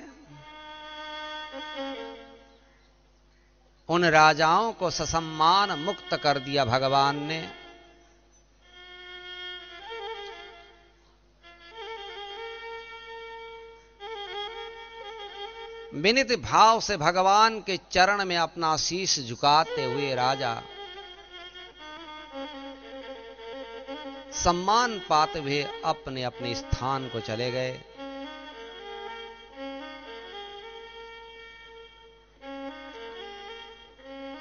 उन राजाओं को ससम्मान मुक्त कर दिया भगवान ने। विनित भाव से भगवान के चरण में अपना शीश झुकाते हुए राजा सम्मान पाते हुए अपने अपने स्थान को चले गए।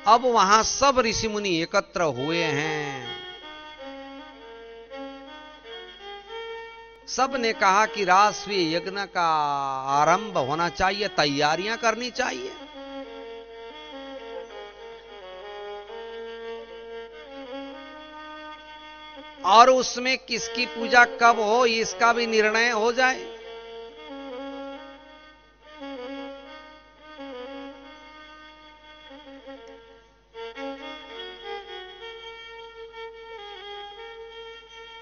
अब वहाँ सब ऋषि मुनि एकत्र हुए हैं। सबने कहा कि राष्ट्रीय यज्ञ का आरंभ होना चाहिए, तैयारियाँ करनी चाहिए। और उसमें किसकी पूजा कब हो, इसका भी निर्णय हो जाए।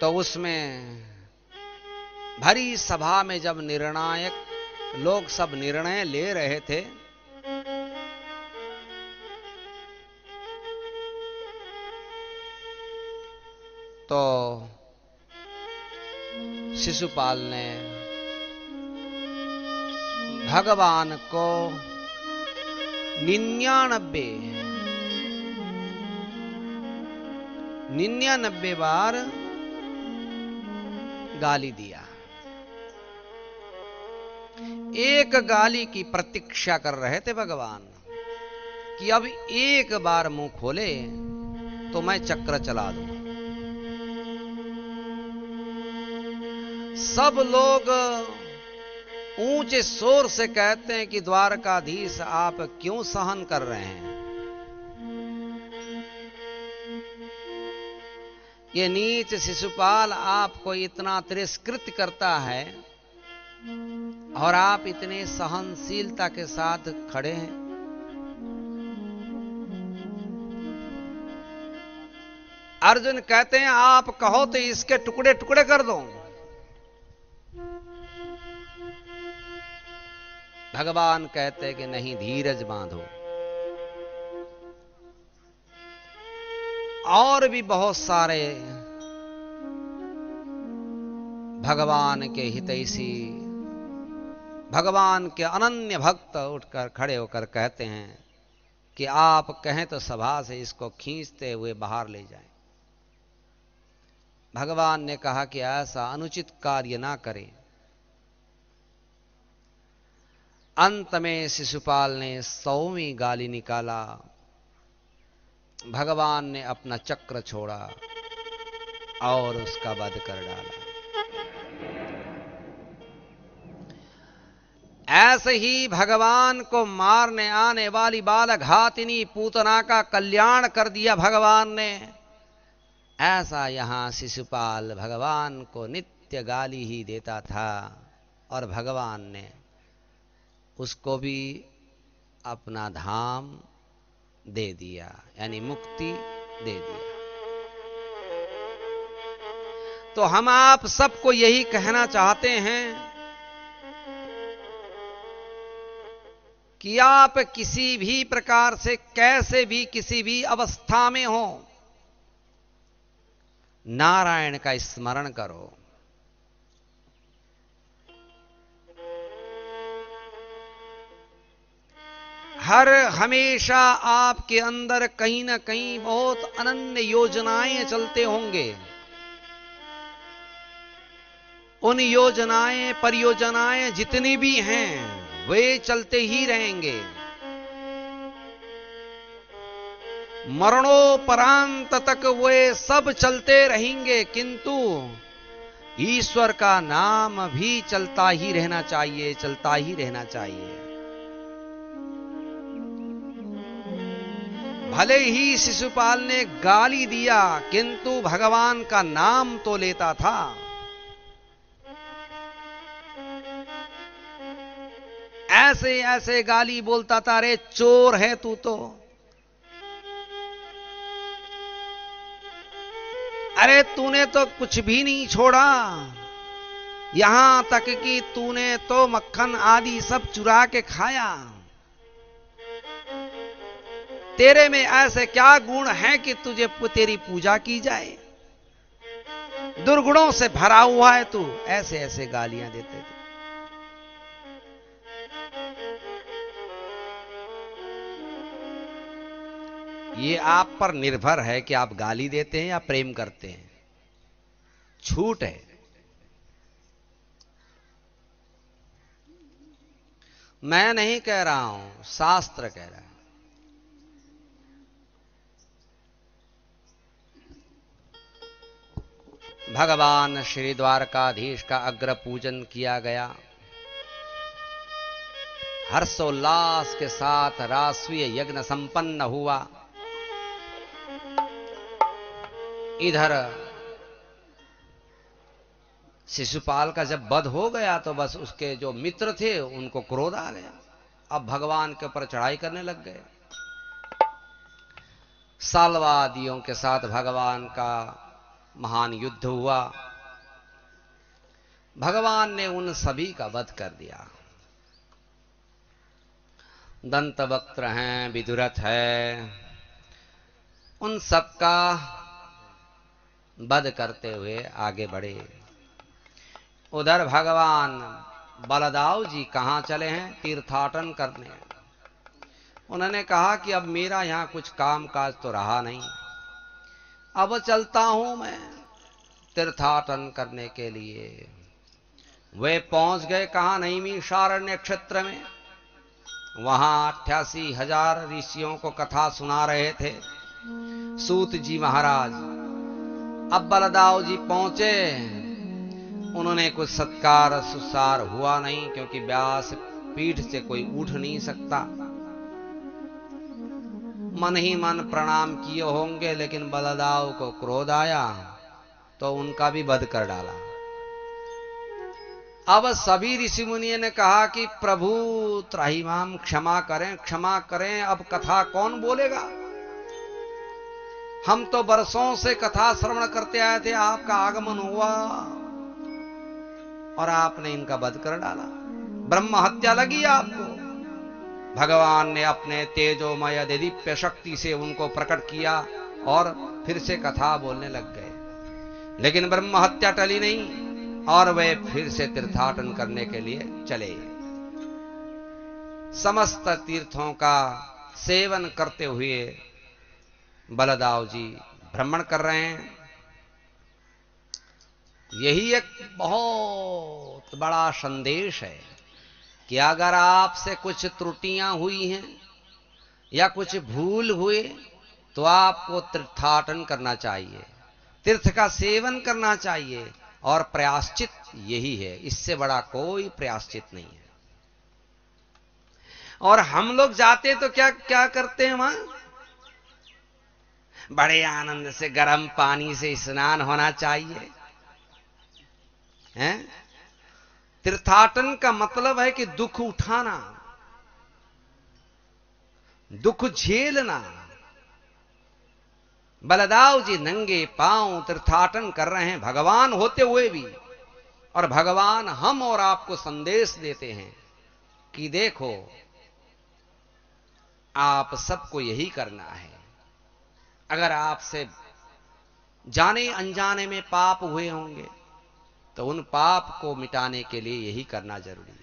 तो उसमें भरी सभा में जब निर्णायक लोग सब निर्णय ले रहे थे तो शिशुपाल ने भगवान को निन्यानबे निन्यानबे बार गाली दिया। एक गाली की प्रतीक्षा कर रहे थे भगवान कि अब एक बार मुँह खोले तो मैं चक्र चला दूँ। सब लोग ऊँचे शोर से कहते हैं कि द्वारकाधीश, आप क्यों सहन कर रहे हैं? ये नीच शिशुपाल आपको इतना तिरस्कृत करता है और आप इतने सहनशीलता के साथ खड़े हैं। अर्जुन कहते हैं, आप कहो तो इसके टुकड़े टुकड़े कर दो। भगवान कहते कि नहीं, धीरज बांधो। और भी बहुत सारे भगवान के हितैषी भगवान के अनन्य भक्त उठकर खड़े होकर कहते हैं कि आप कहें तो सभा से इसको खींचते हुए बाहर ले जाएँ। भगवान ने कहा कि ऐसा अनुचित कार्य ना करें। अंत में शिशुपाल ने सौवीं गाली निकाला। भगवान ने अपना चक्र छोड़ा और उसका वध कर डाला। ऐसे ही भगवान को मारने आने वाली बाल घातिनी पूतना का कल्याण कर दिया भगवान ने। ऐसा यहाँ शिशुपाल भगवान को नित्य गाली ही देता था और भगवान ने उसको भी अपना धाम दे दिया, यानी मुक्ति दे दिया। तो हम आप सबको यही कहना चाहते हैं कि आप किसी भी प्रकार से, कैसे भी किसी भी अवस्था में हो, नारायण का स्मरण करो। हर हमेशा आपके अंदर कहीं ना कहीं बहुत अनन्य योजनाएँ चलते होंगे। उन योजनाएँ, परियोजनाएँ जितनी भी हैं, वे चलते ही रहेंगे। मरणोपरांत तक वे सब चलते रहेंगे, किंतु ईश्वर का नाम भी चलता ही रहना चाहिए, चलता ही रहना चाहिए। भले ही शिशुपाल ने गाली दिया, किंतु भगवान का नाम तो लेता था। ऐसे ऐसे गाली बोलता था रे चोर है तू तो। अरे, तूने तो कुछ भी नहीं छोड़ा। यहाँ तक कि तूने तो मक्खन आदि सब चुरा के खाया। तेरे में ऐसे क्या गुण है कि तुझे तेरी पूजा की जाए? दुर्गुणों से भरा हुआ है तू, ऐसे ऐसे गालियाँ देते थे। ये आप पर निर्भर है कि आप गाली देते हैं या प्रेम करते हैं। छूट है। मैं नहीं कह रहा हूँ, शास्त्र कह रहा है। भगवान श्री द्वारकाधीश का अग्र पूजन किया गया। हर्षोल्लास के साथ राष्ट्रीय यज्ञ संपन्न हुआ। इधर शिशुपाल का जब वध हो गया तो बस उसके जो मित्र थे, उनको क्रोध आ गया। अब भगवान के ऊपर चढ़ाई करने लग गए। सालवादियों के साथ भगवान का महान युद्ध हुआ। भगवान ने उन सभी का वध कर दिया। दंत वक्त्र हैं, विदुरथ है। उन सबका वध करते हुए आगे बढ़े। उधर भगवान बलदाव जी कहाँ चले हैं? तीर्थाटन करने। उन्होंने कहा कि अब मेरा यहाँ कुछ काम काज तो रहा नहीं। अब चलता हूँ मैं तीर्थाटन करने के लिए। वे पहुँच गए कहा? नहीं मी शारण्य क्षेत्र में। वहाँ अट्ठासी हज़ार ऋषियों को कथा सुना रहे थे। सूत जी महाराज, अब बलदाव जी पहुँचे। उन्होंने कुछ सत्कार सुसार हुआ नहीं, क्योंकि व्यास पीठ से कोई उठ नहीं सकता। मन ही मन प्रणाम किए होंगे, लेकिन बलदाव को क्रोध आया तो उनका भी वध कर डाला। अब सभी ऋषि मुनियों ने कहा कि प्रभु, त्राहिमाम क्षमा करें क्षमा करें, अब कथा कौन बोलेगा? हम तो बरसों से कथा श्रवण करते आए थे, आपका आगमन हुआ, और आपने इनका वध कर डाला। ब्रह्म हत्या लगी आपको। भगवान ने अपने तेजोमय दिव्य शक्ति से उनको प्रकट किया और फिर से कथा बोलने लग गए। लेकिन ब्रह्म हत्या टली नहीं और वे फिर से तीर्थाटन करने के लिए चले समस्त तीर्थों का सेवन करते हुए बलदाव जी भ्रमण कर रहे हैं। यही एक बहुत बड़ा संदेश है। कि अगर आपसे कुछ त्रुटियाँ हुई हैं या कुछ भूल हुए तो आपको तीर्थाटन करना चाहिए, तीर्थ का सेवन करना चाहिए, और प्रयाश्चित यही है। इससे बड़ा कोई प्रयाश्चित नहीं है। और हम लोग जाते तो क्या क्या करते हैं वहाँ? बड़े आनंद से, गर्म पानी से स्नान होना चाहिए। हैं? तीर्थाटन का मतलब है कि दुख उठाना, दुख झेलना। बलदाव जी नंगे पाँव तीर्थाटन कर रहे हैं, भगवान होते हुए भी। और भगवान हम और आपको संदेश देते हैं कि देखो, आप सबको यही करना है। अगर आपसे जाने अनजाने में पाप हुए होंगे तो उन पाप को मिटाने के लिए यही करना ज़रूरी है।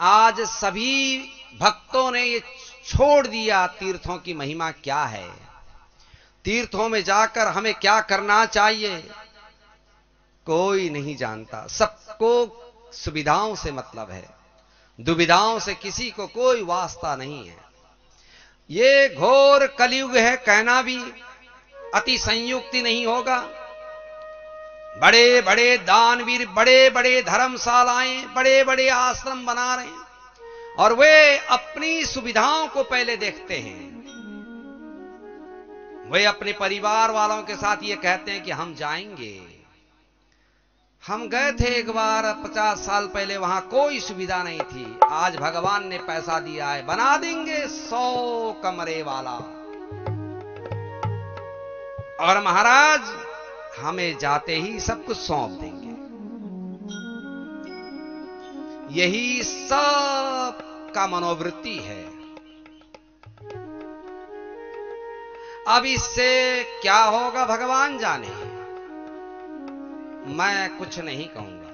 आज सभी भक्तों ने ये छोड़ दिया तीर्थों की महिमा क्या है? तीर्थों में जाकर हमें क्या करना चाहिए? कोई नहीं जानता। सबको सुविधाओं से मतलब है। दुविधाओं से किसी को कोई वास्ता नहीं है। ये घोर कलयुग है, कहना भी अति संयुक्ति नहीं होगा। बड़े बड़े दानवीर बड़े बड़े धर्मशालाएँ बड़े बड़े आश्रम बना रहे हैं। और वे अपनी सुविधाओं को पहले देखते हैं। वे अपने परिवार वालों के साथ ये कहते हैं कि हम जाएँगे। हम गए थे एक बार, पचास साल पहले, वहाँ कोई सुविधा नहीं थी। आज भगवान ने पैसा दिया है, बना देंगे सौ कमरे वाला। और महाराज हमें जाते ही सब कुछ सौंप देंगे। यही सब का मनोवृत्ति है। अब इससे क्या होगा भगवान जाने? मैं कुछ नहीं कहूँगा।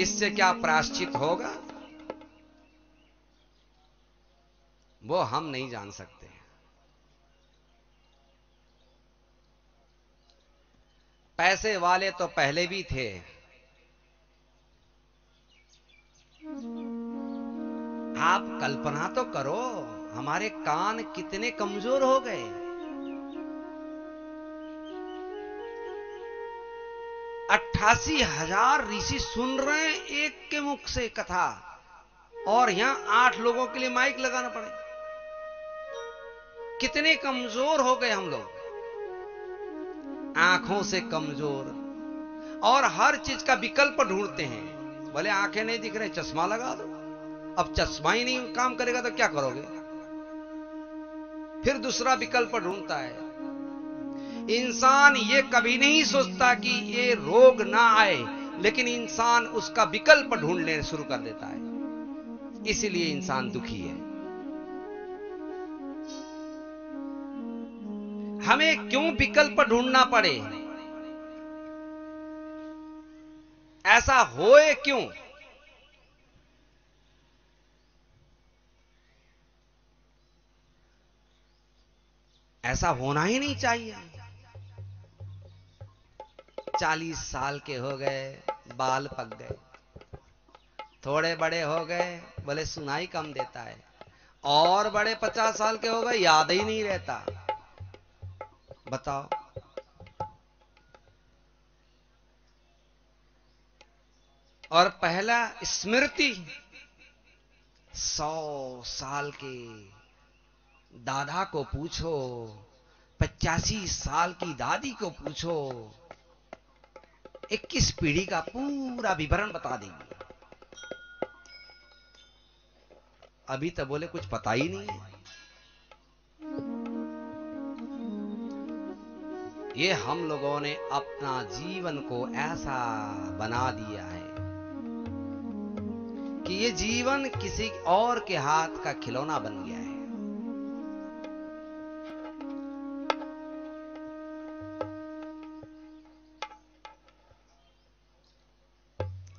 इससे क्या प्राश्चित होगा? वो हम नहीं जान सकते। पैसे वाले तो पहले भी थे। आप कल्पना तो करो, हमारे कान कितने कमज़ोर हो गए। अट्ठासी हज़ार ऋषि सुन रहे हैं एक के मुख से कथा, और यहाँ आठ लोगों के लिए माइक लगाना पड़े। कितने कमज़ोर हो गए हम लोग। आँखों से कमज़ोर। और हर चीज़ का विकल्प ढूंढते हैं। भले आँखें नहीं दिख रहे, चश्मा लगा दो। अब चश्मा ही नहीं काम करेगा तो क्या करोगे? फिर दूसरा विकल्प ढूंढता है। इंसान ये कभी नहीं सोचता कि ये रोग ना आए, लेकिन इंसान उसका विकल्प ढूँढने शुरू कर देता है। इसीलिए इंसान दुखी है। हमें क्यों विकल्प ढूंढना पड़े? ऐसा होए क्यों? ऐसा होना ही नहीं चाहिए। चालीस साल के हो गए, बाल पक गए। थोड़े बड़े हो गए बोले सुनाई कम देता है। और बड़े पचास साल के हो गए, याद ही नहीं रहता। बताओ। और पहला स्मृति सौ साल के दादा को पूछो पचासी साल की दादी को पूछो, इक्कीस पीढ़ी का पूरा विवरण बता देंगे। अभी तो बोले कुछ पता ही नहीं है। ये हम लोगों ने अपना जीवन को ऐसा बना दिया है कि ये जीवन किसी और के हाथ का खिलौना बन गया है।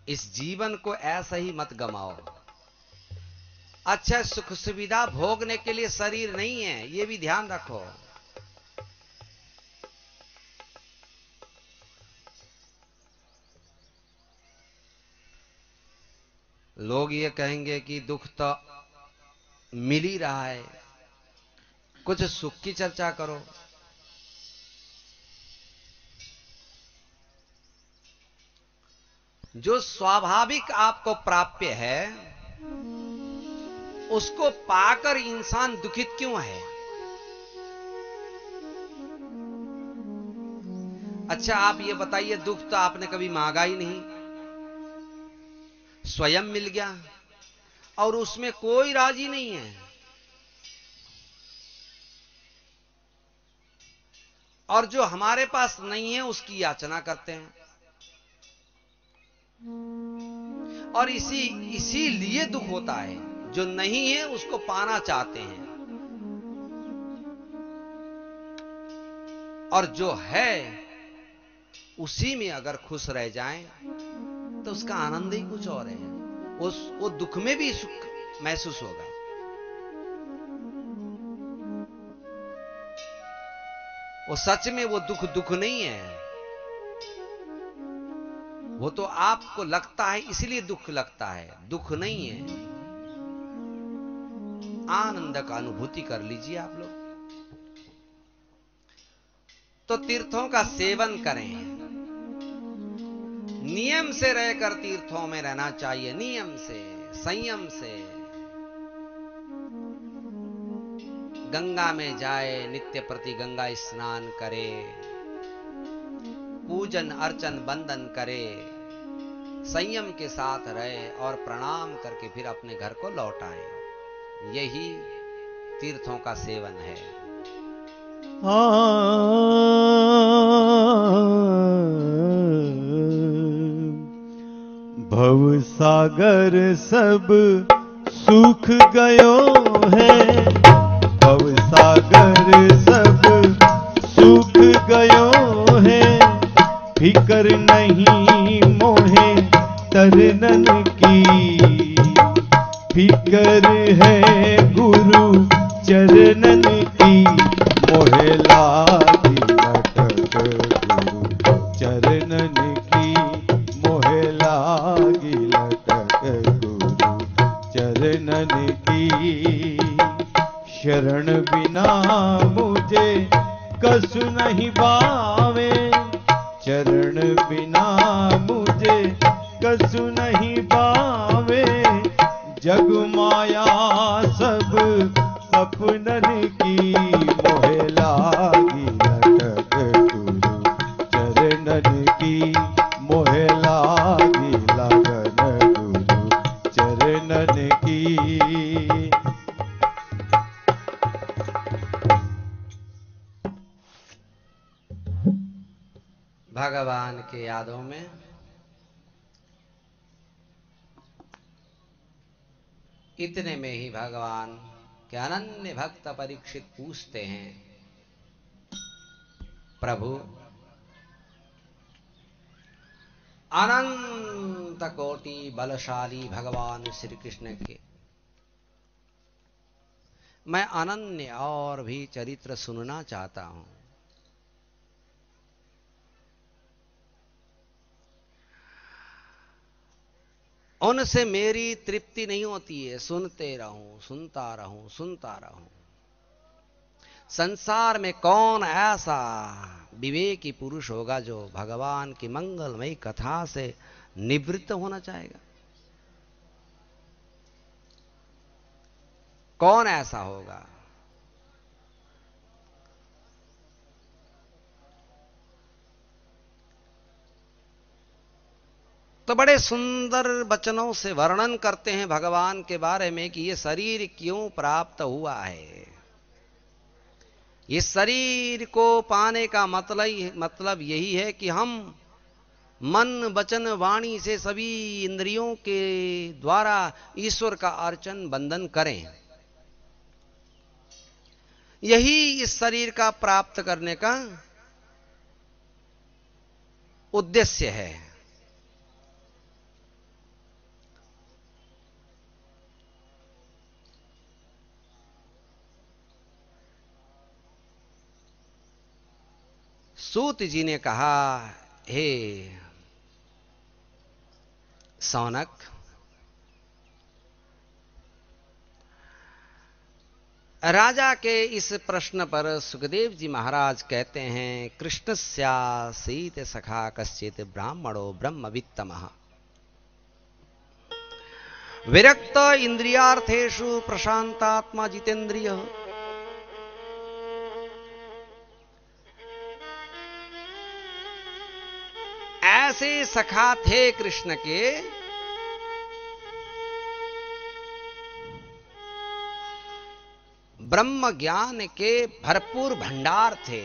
इस जीवन को ऐसा ही मत गमाओ। अच्छा सुख सुविधा भोगने के लिए शरीर नहीं है यह भी ध्यान रखो। लोग ये कहेंगे कि दुख तो मिल ही रहा है। कुछ सुख की चर्चा करो। जो स्वाभाविक आपको प्राप्य है, उसको पाकर इंसान दुखित क्यों है? अच्छा आप ये बताइए, दुख तो आपने कभी मांगा ही नहीं। स्वयं मिल गया और उसमें कोई राज़ी नहीं है। और जो हमारे पास नहीं है, उसकी याचना करते हैं। और इसी, इसीलिए दुख होता है। जो नहीं है, उसको पाना चाहते हैं। और जो है, उसी में अगर खुश रह जाएँ तो उसका आनंद ही कुछ और है। उस, वो दुख में भी सुख महसूस होगा। वो सच में वो दुख दुख नहीं है। वो तो आपको लगता है, इसलिए दुख लगता है। दुख नहीं है। आनंद का अनुभूति कर लीजिए आप लोग। तो तीर्थों का सेवन करें। नियम से रहकर तीर्थों में रहना चाहिए, नियम से, संयम से। गंगा में जाए, नित्य प्रति गंगा स्नान करे, पूजन, अर्चन, बंदन करे, संयम के साथ रहे और प्रणाम करके फिर अपने घर को लौट आए। यही तीर्थों का सेवन है। भव सागर सब सुख गयो है। भव सागर सब सुख गयो है। फिकर नहीं माया सब अपनन की मोहे लागी लटक गुरु चरणन की मोहे लागी लगन गुरु चरणन की भगवान के यादों में इतने में ही भगवान के अनन्य भक्त परीक्षित पूछते हैं, प्रभु, अनंत कोटि बलशाली भगवान श्री कृष्ण के, मैं अनन्य और भी चरित्र सुनना चाहता हूँ। उनसे मेरी तृप्ति नहीं होती है। सुनते रहूँ, सुनता रहूँ सुनता रहूँ। संसार में कौन ऐसा विवेकी पुरुष होगा जो भगवान की मंगलमयी कथा से निवृत्त होना चाहेगा? कौन ऐसा होगा? तो बड़े सुंदर वचनों से वर्णन करते हैं भगवान के बारे में कि ये शरीर क्यों प्राप्त हुआ है। ये शरीर को पाने का मतलब मतलब यही है कि हम मन, वचन, वाणी से सभी इंद्रियों के द्वारा ईश्वर का अर्चन, बंधन करें। यही इस शरीर का प्राप्त करने का उद्देश्य है। सूत जी ने कहा, हे सौनक, राजा के इस प्रश्न पर सुखदेव जी महाराज कहते हैं कृष्ण सीत सखा कश्चित ब्राह्मणो ब्रह्म वित्तम विरक्त इंद्रियार्थेषु प्रशांतात्मा जितेंद्रिय ऐसे सखा थे कृष्ण के। ब्रह्म ज्ञान के भरपूर भंडार थे।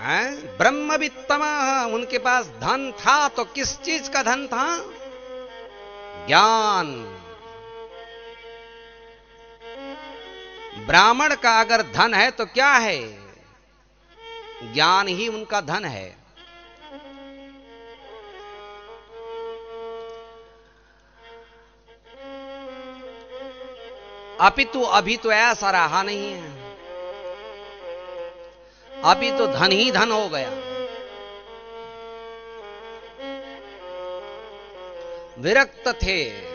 हैं? ब्रह्म वित्तमा उनके पास धन था तो किस चीज़ का धन था? ज्ञान। ब्राह्मण का अगर धन है तो क्या है? ज्ञान ही उनका धन है। अपितु अभी तो ऐसा रहा नहीं है। अभी तो धन ही धन हो गया। विरक्त थे।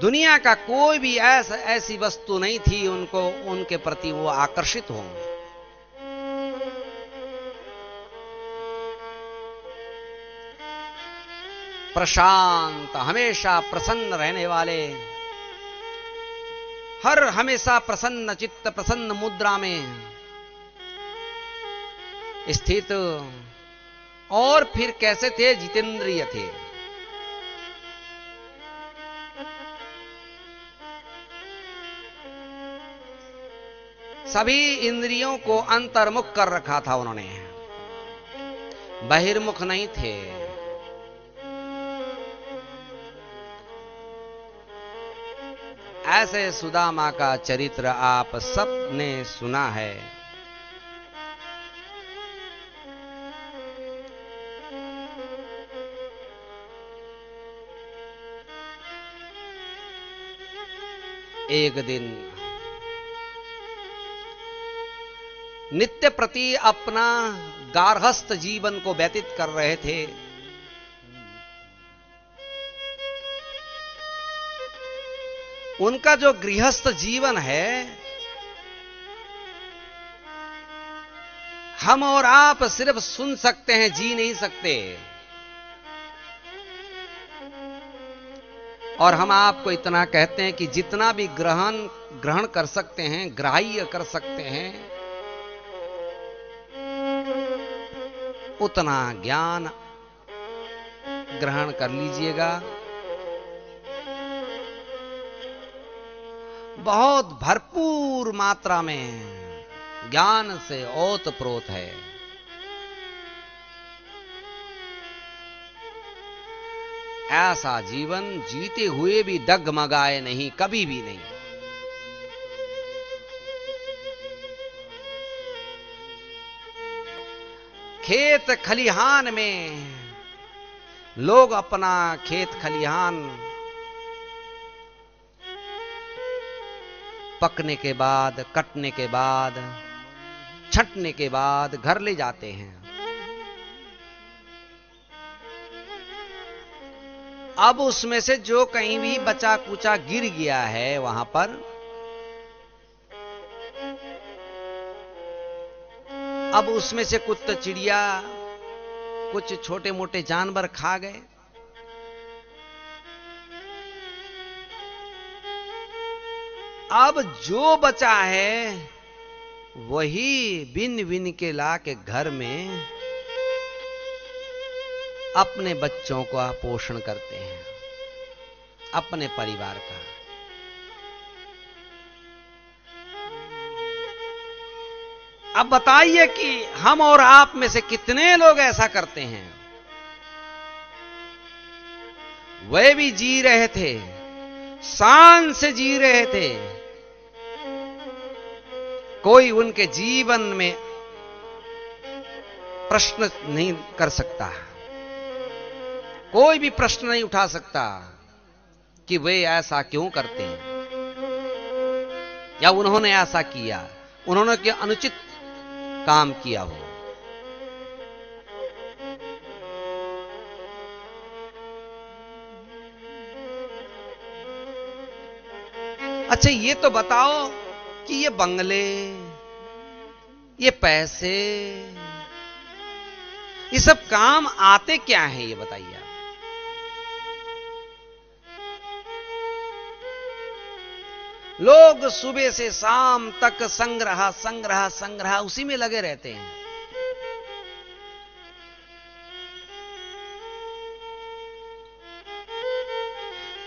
दुनिया का कोई भी ऐसा, ऐसी वस्तु नहीं थी उनको, उनके प्रति वो आकर्षित हों प्रशांत, हमेशा प्रसन्न रहने वाले। हर हमेशा प्रसन्न चित्त, प्रसन्न मुद्रा में स्थित। और फिर कैसे थे जितेंद्रिय थे? सभी इंद्रियों को अंतर्मुख कर रखा था उन्होंने। बहिर्मुख नहीं थे। ऐसे सुदामा का चरित्र आप सबने सुना है। एक दिन नित्य प्रति अपना गार्हस्थ जीवन को व्यतीत कर रहे थे। उनका जो गृहस्थ जीवन है, हम और आप सिर्फ़ सुन सकते हैं, जी नहीं सकते। और हम आपको इतना कहते हैं कि जितना भी ग्रहण ग्रहण कर सकते हैं, ग्राह्य कर सकते हैं उतना ज्ञान ग्रहण कर लीजिएगा। बहुत भरपूर मात्रा में ज्ञान से ओत प्रोत है। ऐसा जीवन जीते हुए भी डगमगाए नहीं, कभी भी नहीं। खेत खलिहान में। लोग अपना खेत खलिहान पकने के बाद, कटने के बाद, छटने के बाद घर ले जाते हैं। अब उसमें से जो कहीं भी बचा कुचा गिर गया है वहाँ पर अब उसमें से कुछ चिड़िया, कुछ छोटे मोटे जानवर खा गए। अब जो बचा है, वही बिन बिन के ला के घर में अपने बच्चों का पोषण करते हैं, अपने परिवार का। अब बताइए कि हम और आप में से कितने लोग ऐसा करते हैं? वे भी जी रहे थे, शान से जी रहे थे। कोई उनके जीवन में प्रश्न नहीं कर सकता। कोई भी प्रश्न नहीं उठा सकता कि वे ऐसा क्यों करते हैं। या उन्होंने ऐसा किया? उन्होंने क्या अनुचित काम किया हो। अच्छा ये तो बताओ कि ये बंगले, ये पैसे, ये सब काम आते क्या हैं, ये बताइए आप। लोग सुबह से शाम तक संग्रह संग्रह संग्रह उसी में लगे रहते हैं।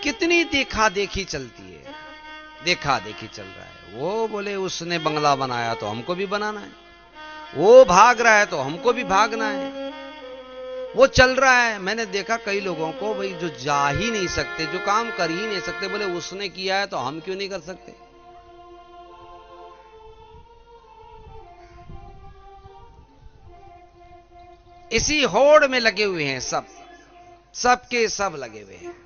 कितनी देखा देखी चलती है। देखा देखी चल रहा है। वो बोले, उसने बंगला बनाया तो हमको भी बनाना है। वो भाग रहा है तो हमको भी भागना है। वो चल रहा है। मैंने देखा कई लोगों को, भाई, जो जा ही नहीं सकते, जो काम कर ही नहीं सकते, बोले, उसने किया है तो हम क्यों नहीं कर सकते? इसी होड़ में लगे हुए हैं सब। सबके सब लगे हुए हैं।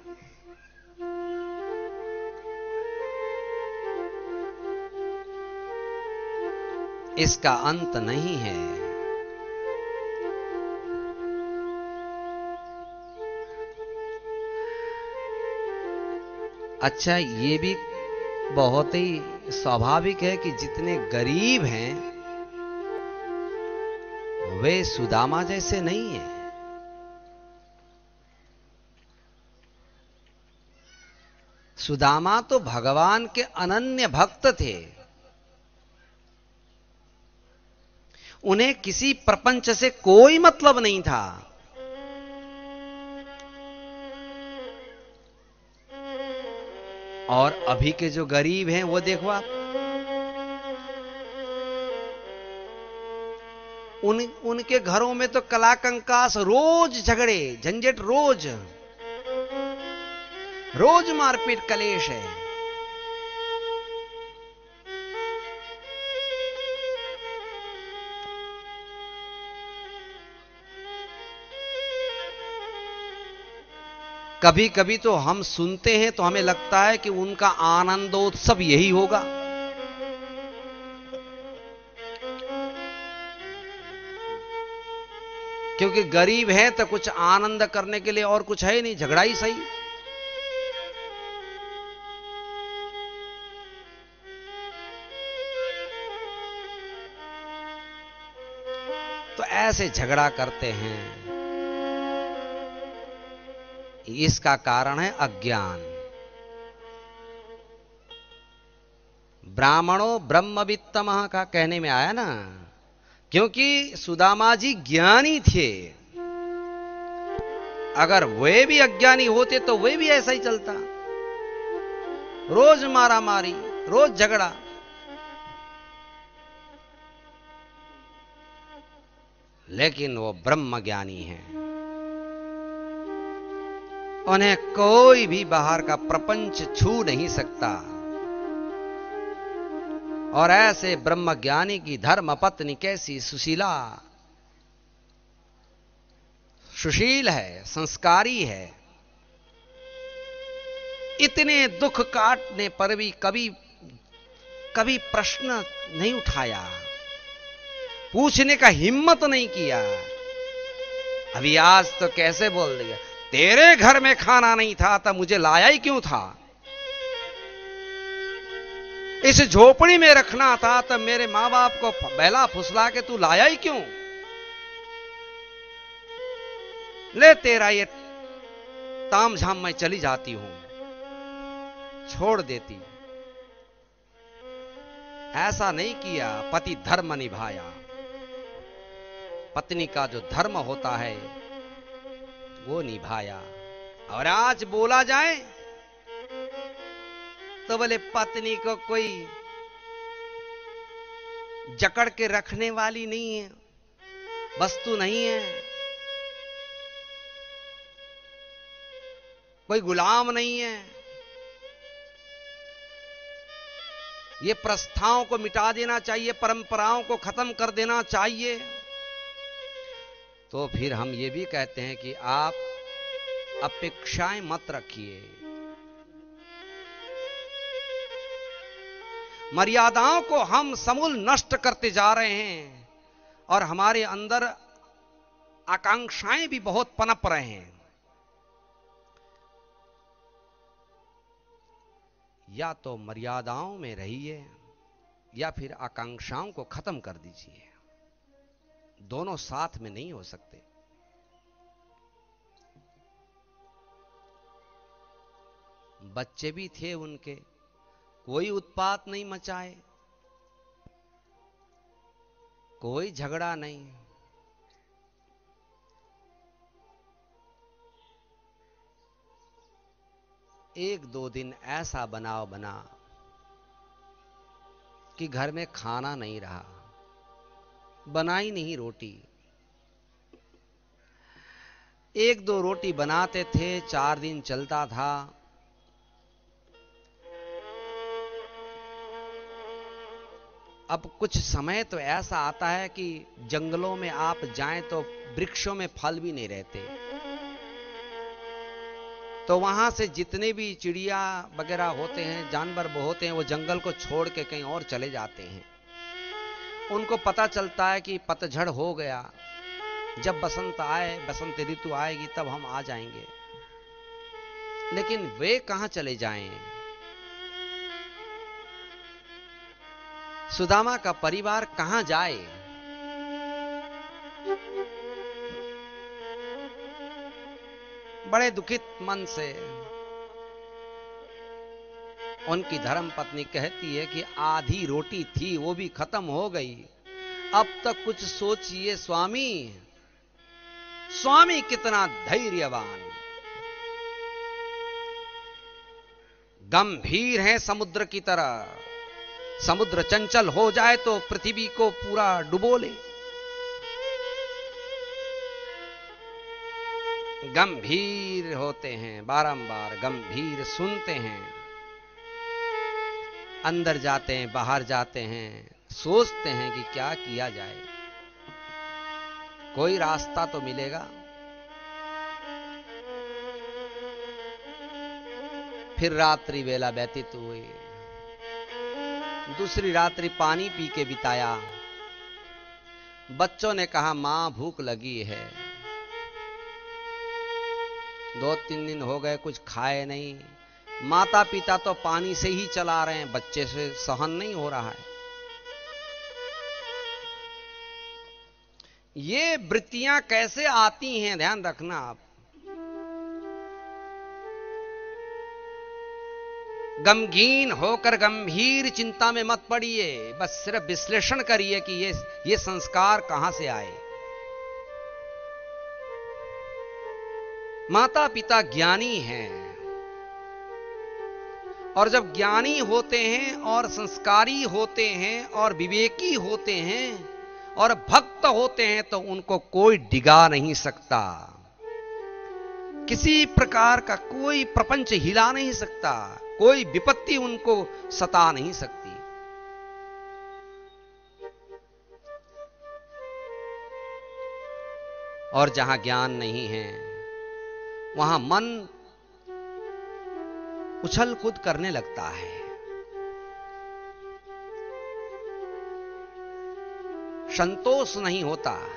इसका अंत नहीं है। अच्छा ये भी बहुत ही स्वाभाविक है कि जितने गरीब हैं, वे सुदामा जैसे नहीं है। सुदामा तो भगवान के अनन्य भक्त थे। उन्हें किसी प्रपंच से कोई मतलब नहीं था। और अभी के जो गरीब हैं, वो देखो आप। उन, उनके घरों में तो कला कंकास रोज झगड़े, झंझट रोज। रोज मारपीट कलेश है। कभी कभी तो हम सुनते हैं तो हमें लगता है कि उनका आनंदोत्सव यही होगा। क्योंकि गरीब हैं तो कुछ आनंद करने के लिए और कुछ है नहीं, झगड़ा ही सही। तो ऐसे झगड़ा करते हैं। इसका कारण है अज्ञान। ब्राह्मणों ब्रह्मवित्तम का कहने में आया ना? क्योंकि सुदामा जी ज्ञानी थे। अगर वे भी अज्ञानी होते तो वे भी ऐसा ही चलता। रोज मारा मारी रोज झगड़ा। लेकिन वो ब्रह्म ज्ञानी है। उन्हें कोई भी बाहर का प्रपंच छू नहीं सकता। और ऐसे ब्रह्म ज्ञानी की धर्म पत्नी कैसी सुशीला? सुशील है, संस्कारी है। इतने दुख काटने पर भी कभी कभी प्रश्न नहीं उठाया। पूछने का हिम्मत नहीं किया। अभी आज तो कैसे बोल दिया? तेरे घर में खाना नहीं था, तब मुझे लाया ही क्यों था? इस झोपड़ी में रखना था, तब मेरे माँ बाप को बैला फुसला के तू लाया ही क्यों? ले तेरा ये ताम झाम मैं चली जाती हूँ। छोड़ देती। ऐसा नहीं किया, पति धर्म निभाया। पत्नी का जो धर्म होता है वो निभाया। और आज बोला जाए तो बोले पत्नी को कोई जकड़ के रखने वाली नहीं है, वस्तु नहीं है, कोई गुलाम नहीं है। ये प्रस्थाओं को मिटा देना चाहिए, परंपराओं को खत्म कर देना चाहिए। तो फिर हम ये भी कहते हैं कि आप अपेक्षाएँ मत रखिए। मर्यादाओं को हम समूल नष्ट करते जा रहे हैं और हमारे अंदर आकांक्षाएँ भी बहुत पनप रहे हैं। या तो मर्यादाओं में रहिए या फिर आकांक्षाओं को खत्म कर दीजिए। दोनों साथ में नहीं हो सकते। बच्चे भी थे उनके, कोई उत्पात नहीं मचाए, कोई झगड़ा नहीं। एक दो दिन ऐसा बनाव बना कि घर में खाना नहीं रहा। बनाई नहीं रोटी। एक दो रोटी बनाते थे, चार दिन चलता था। अब कुछ समय तो ऐसा आता है कि जंगलों में आप जाएँ तो वृक्षों में फल भी नहीं रहते। तो वहाँ से जितने भी चिड़िया वगैरह होते हैं, जानवर होते हैं, वो जंगल को छोड़ के कहीं और चले जाते हैं। उनको पता चलता है कि पतझड़ हो गया। जब बसंत आए, बसंत ऋतु आएगी, तब हम आ जाएँगे। लेकिन वे कहाँ चले जाएँ? सुदामा का परिवार कहाँ जाए? बड़े दुखित मन से उनकी धर्म पत्नी कहती है कि आधी रोटी थी, वो भी खत्म हो गई। अब तक कुछ सोचिए स्वामी स्वामी कितना धैर्यवान। गंभीर है समुद्र की तरह। समुद्र चंचल हो जाए तो पृथ्वी को पूरा डुबो ले गंभीर होते हैं, बारंबार गंभीर सुनते हैं। अंदर जाते हैं, बाहर जाते हैं, सोचते हैं कि क्या किया जाए। कोई रास्ता तो मिलेगा। फिर रात्रि वेला व्यतीत हुई। दूसरी रात्रि पानी पी के बिताया। बच्चों ने कहा, माँ, भूख लगी है। दो तीन दिन हो गए, कुछ खाए नहीं। माता पिता तो पानी से ही चला रहे हैं, बच्चे से सहन नहीं हो रहा है। ये वृत्तियाँ कैसे आती हैं, ध्यान रखना आप। गमगीन होकर गंभीर चिंता में मत पड़िए, बस सिर्फ़ विश्लेषण करिए कि ये ये संस्कार कहाँ से आए। माता पिता ज्ञानी हैं और जब ज्ञानी होते हैं और संस्कारी होते हैं और विवेकी होते हैं और भक्त होते हैं तो उनको कोई डिगा नहीं सकता। किसी प्रकार का कोई प्रपंच हिला नहीं सकता, कोई विपत्ति उनको सता नहीं सकती। और जहाँ ज्ञान नहीं है, वहाँ मन उछल कूद करने लगता है। संतोष नहीं होता।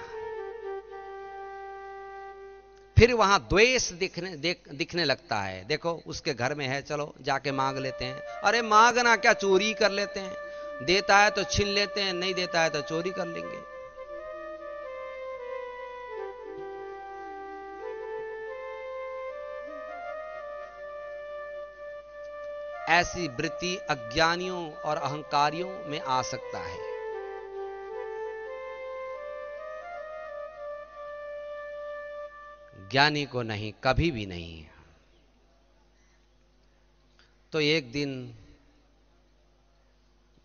फिर वहाँ द्वेष दिखने, देख, दिखने लगता है। देखो, उसके घर में है, चलो, जाके मांग लेते हैं। अरे, मांगना क्या, चोरी कर लेते हैं? देता है तो छीन लेते हैं, नहीं देता है तो चोरी कर लेंगे। ऐसी वृत्ति अज्ञानियों और अहंकारियों में आ सकता है। ज्ञानी को नहीं, कभी भी नहीं तो एक दिन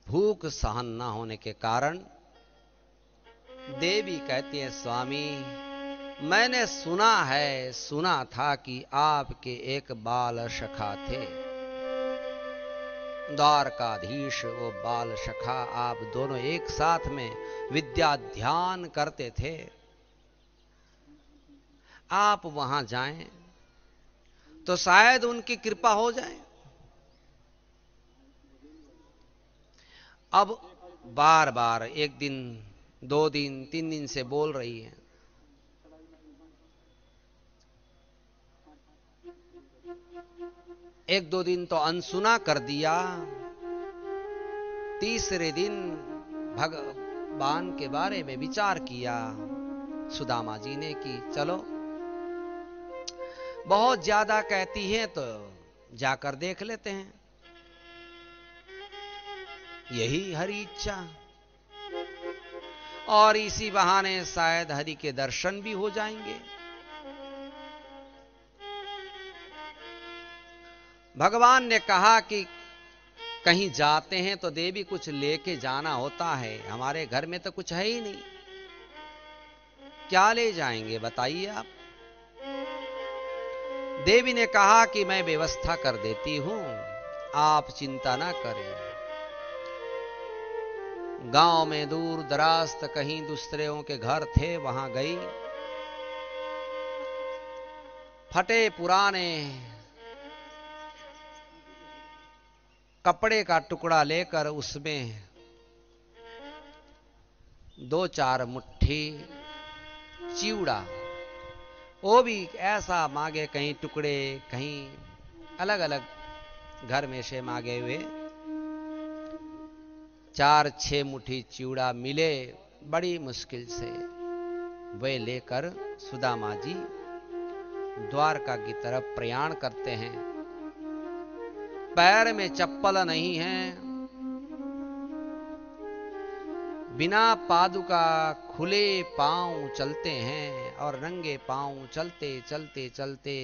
भूख सहन न होने के कारण देवी कहती है, स्वामी, मैंने सुना है, सुना था कि आपके एक बाल सखा थे। द्वारकाधीश, वो बाल सखा आप दोनों एक साथ में विद्या ध्यान करते थे। आप वहाँ जाएँ तो शायद उनकी कृपा हो जाए। अब बार बार एक दिन, दो दिन, तीन दिन से बोल रही है। एक दो दिन तो अनसुना कर दिया। तीसरे दिन भगवान के बारे में विचार किया। सुदामा जी ने कि चलो, बहुत ज़्यादा कहती है तो जाकर देख लेते हैं। यही हरी इच्छा। और इसी बहाने शायद हरि के दर्शन भी हो जाएँगे। भगवान ने कहा कि कहीं जाते हैं तो देवी कुछ लेके जाना होता है। हमारे घर में तो कुछ है ही नहीं। क्या ले जाएँगे, बताइए आप? देवी ने कहा कि मैं व्यवस्था कर देती हूँ। आप चिंता ना करें। गाँव में दूर दराज कहीं दूसरों के घर थे, वहाँ गई। फटे पुराने कपड़े का टुकड़ा लेकर उसमें दो चार मुट्ठी, चिवड़ा, वो भी ऐसा मांगे कहीं टुकड़े, कहीं अलग अलग घर में से मांगे हुए। चार छह मुट्ठी चिवड़ा मिले, बड़ी मुश्किल से वे लेकर सुदामा जी द्वारका की तरफ़ प्रयाण करते हैं। पैर में चप्पल नहीं है। बिना पादुका खुले पाँव चलते हैं और रंगे पाँव चलते चलते चलते।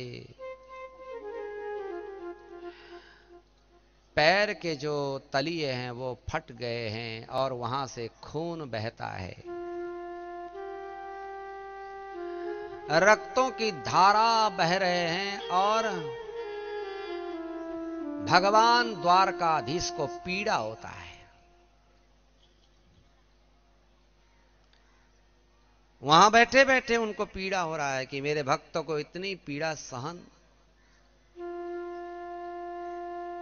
पैर के जो तलिए हैं, वो फट गए हैं और वहाँ से खून बहता है। रक्तों की धारा बह रहे हैं और भगवान द्वारकाधीश को पीड़ा होता है। वहाँ बैठे बैठे उनको पीड़ा हो रहा है कि मेरे भक्तों को इतनी पीड़ा सहन।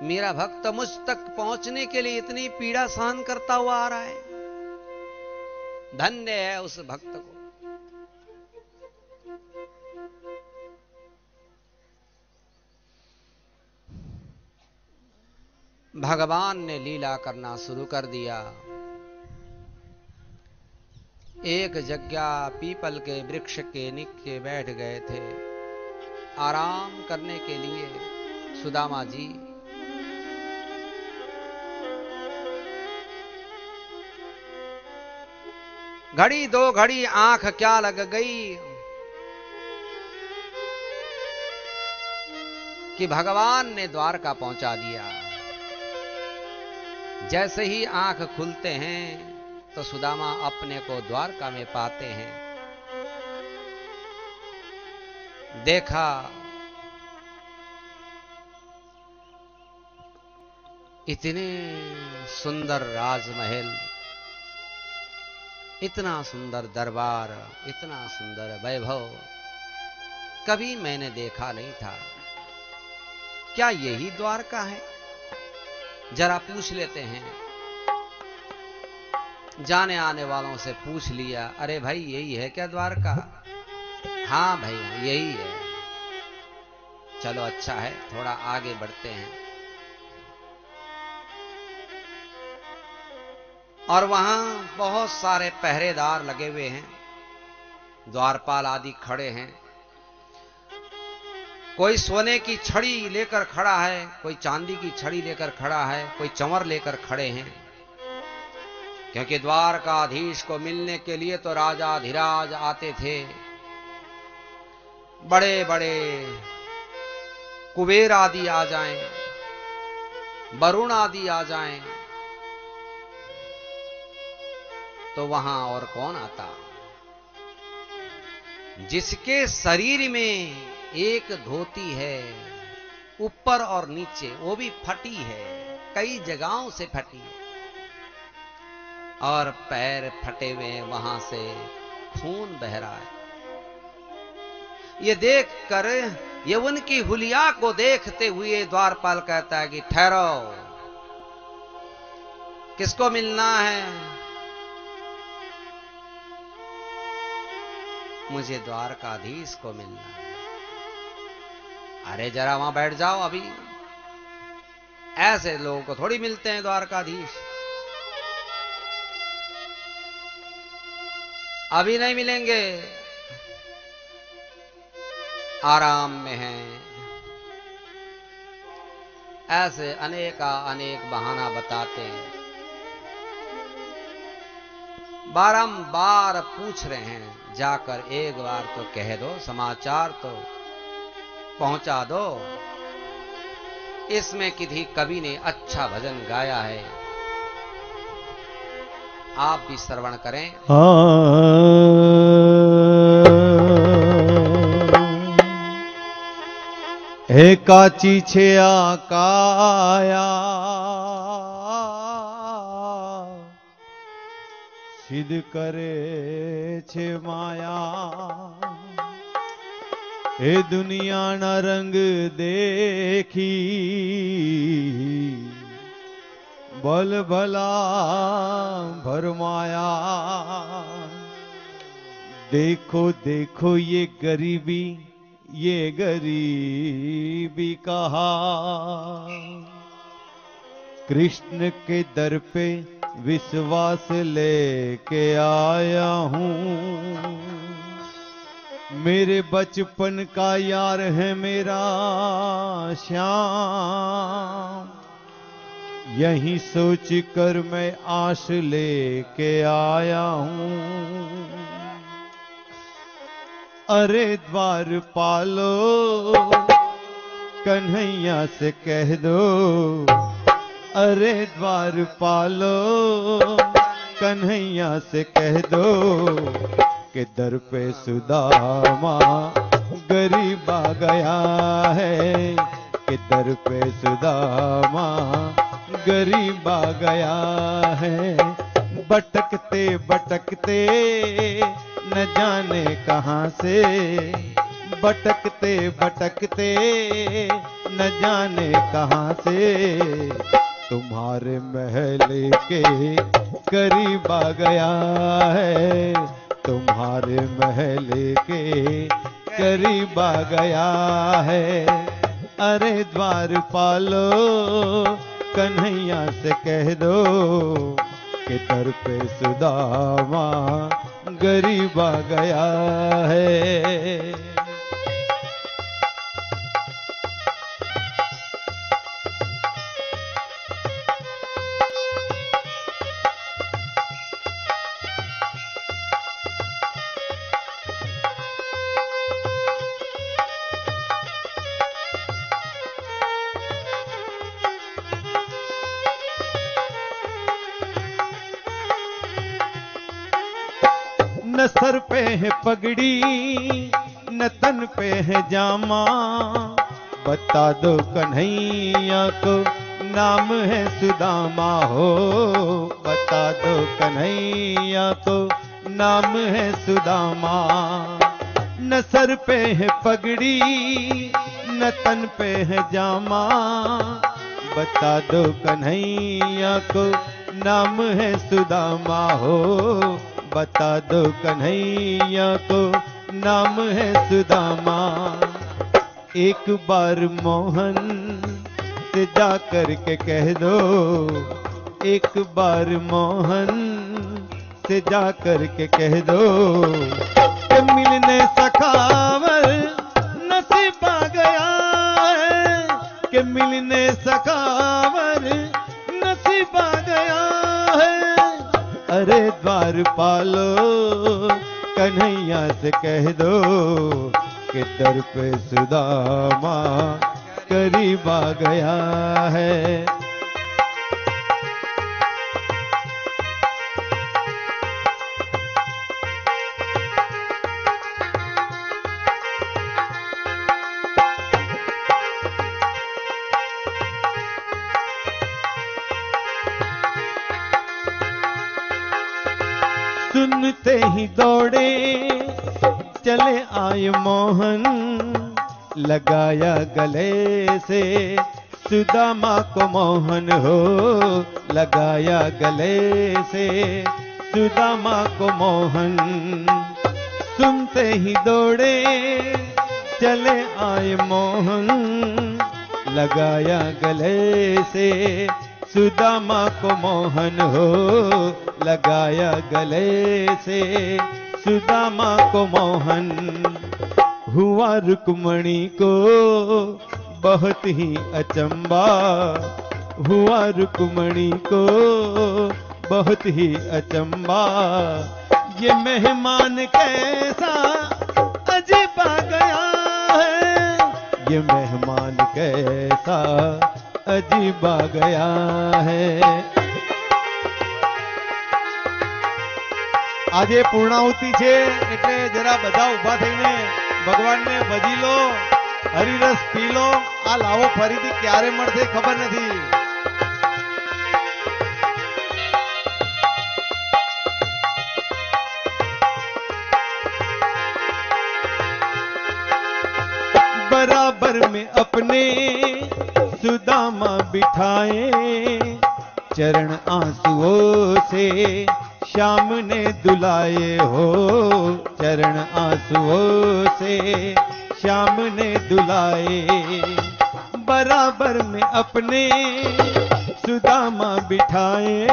मेरा भक्त मुझ तक पहुँचने के लिए इतनी पीड़ा सहन करता हुआ आ रहा है। धन्य है उस भक्त को। भगवान ने लीला करना शुरू कर दिया। एक जगह पीपल के वृक्ष के नीचे बैठ गए थे। आराम करने के लिए सुदामा जी। घड़ी दो घड़ी आँख क्या लग गई कि भगवान ने द्वारका पहुँचा दिया। जैसे ही आँख खुलते हैं तो सुदामा अपने को द्वारका में पाते हैं। देखा, इतने सुंदर राजमहल, इतना सुंदर दरबार, इतना सुंदर वैभव, कभी मैंने देखा नहीं था। क्या यही द्वारका है? जरा पूछ लेते हैं। जाने आने वालों से पूछ लिया, अरे भाई, यही है क्या द्वारका? हाँ भैया, यही है। चलो अच्छा है, थोड़ा आगे बढ़ते हैं। और वहाँ बहुत सारे पहरेदार लगे हुए हैं। द्वारपाल आदि खड़े हैं। कोई सोने की छड़ी लेकर खड़ा है कोई चांदी की छड़ी लेकर खड़ा है कोई चंवर लेकर खड़े हैं। क्योंकि द्वारकाधीश को मिलने के लिए तो राजा धीराज आते थे। बड़े बड़े कुबेर आदि आ जाएँ, वरुण आदि आ जाएँ, तो वहाँ और कौन आता? जिसके शरीर में एक धोती है, ऊपर और नीचे, वो भी फटी है, कई जगहों से फटी है। और पैर फटे हुए वहाँ से खून बह रहा है। ये देख कर ये उनकी हुलिया को देखते हुए द्वारपाल कहता है कि ठहरो। किसको मिलना है? मुझे द्वारकाधीश को मिलना है। अरे जरा वहाँ बैठ जाओ अभी। ऐसे लोगों को थोड़ी मिलते हैं द्वारकाधीश। अभी नहीं मिलेंगे। आराम में हैं। ऐसे अनेका अनेक बहाना बताते हैं। बारंबार पूछ रहे हैं, जाकर एक बार तो कह दो, समाचार तो पहुँचा दो। इसमें किधी कवि ने अच्छा भजन गाया है। आप भी श्रवण करें। हाँ। हे। काची छे आकाया। सिद्ध करे छे माया। માયા હે દુનિયાના રંગ દેખી બલ ભલા ભરમાયા देखो देखो ये गरीबी ये गरीबी कहा कृष्ण के दर पे विश्वास लेके आया हूँ मेरे बचपन का यार है मेरा श्याम। यही सोच कर मैं आश लेके आया हूँ। अरे द्वार पालो, कन्हैया से कह दो। अरे द्वार पालो, कन्हैया से कह दो। कि दर पे सुदामा गरीब आ गया है। कि दर पे सुदामा गरीब आ गया है। भटकते भटकते न जाने कहाँ से। भटकते भटकते न जाने कहाँ से। तुम्हारे महल के करीब आ गया है। तुम्हारे महल के करीब आ गया है। अरे द्वार पालो कन्हैया से कह दो कि दर पे सुदामा गरीब आ गया है। सर पे है पगड़ी न तन पे है जामा। बता दो कन्हैया को नाम है सुदामा हो। बता दो कन्हैया को नाम है सुदामा। न सर पे है पगड़ी न तन पे है जामा। बता दो कन्हैया को नाम है सुदामा हो। बता दो कन्हैया को, नाम है सुदामा। एक बार मोहन से जा कर के कह दो, एक बार मोहन से जा कर के कह दो कि मिलने सखावर नसीब आ गया है। कि मिलने सखावर नसीब आ अरे द्वार पालो। कन्हैया से कह दो कि दर पे सुदामा, करीब आ गया है। सुनते ही दौड़े, चले आए मोहन, लगाया गले से। सुदामा को मोहन हो, लगाया गले से। सुदामा को मोहन सुनते ही दौड़े, चले आए मोहन, लगाया गले से। सुदामा को मोहन हो, लगाया गले से। सुदामा को मोहन हुआ रुक्मणी को, बहुत ही अचंबा। हुआ रुक्मणी को, बहुत ही अचंबा। ये मेहमान कैसा अजीब गया है। ये मेहमान कैसा અજીબા ગયા હે આજે પૂર્ણાહુતિ છે એટલે જરા બધા ઊભા થઈને ભગવાનને ભજી લો હરિરસ પી લો આ લાવો ફરીથી ક્યારે મળશે ખબર નથી बराबर में अपने सुदामा बिठाए, चरण आंसुओं से श्याम ने दुलाए हो। चरण आंसुओं से श्याम ने दुलाए। बराबर में अपने सुदामा बिठाए,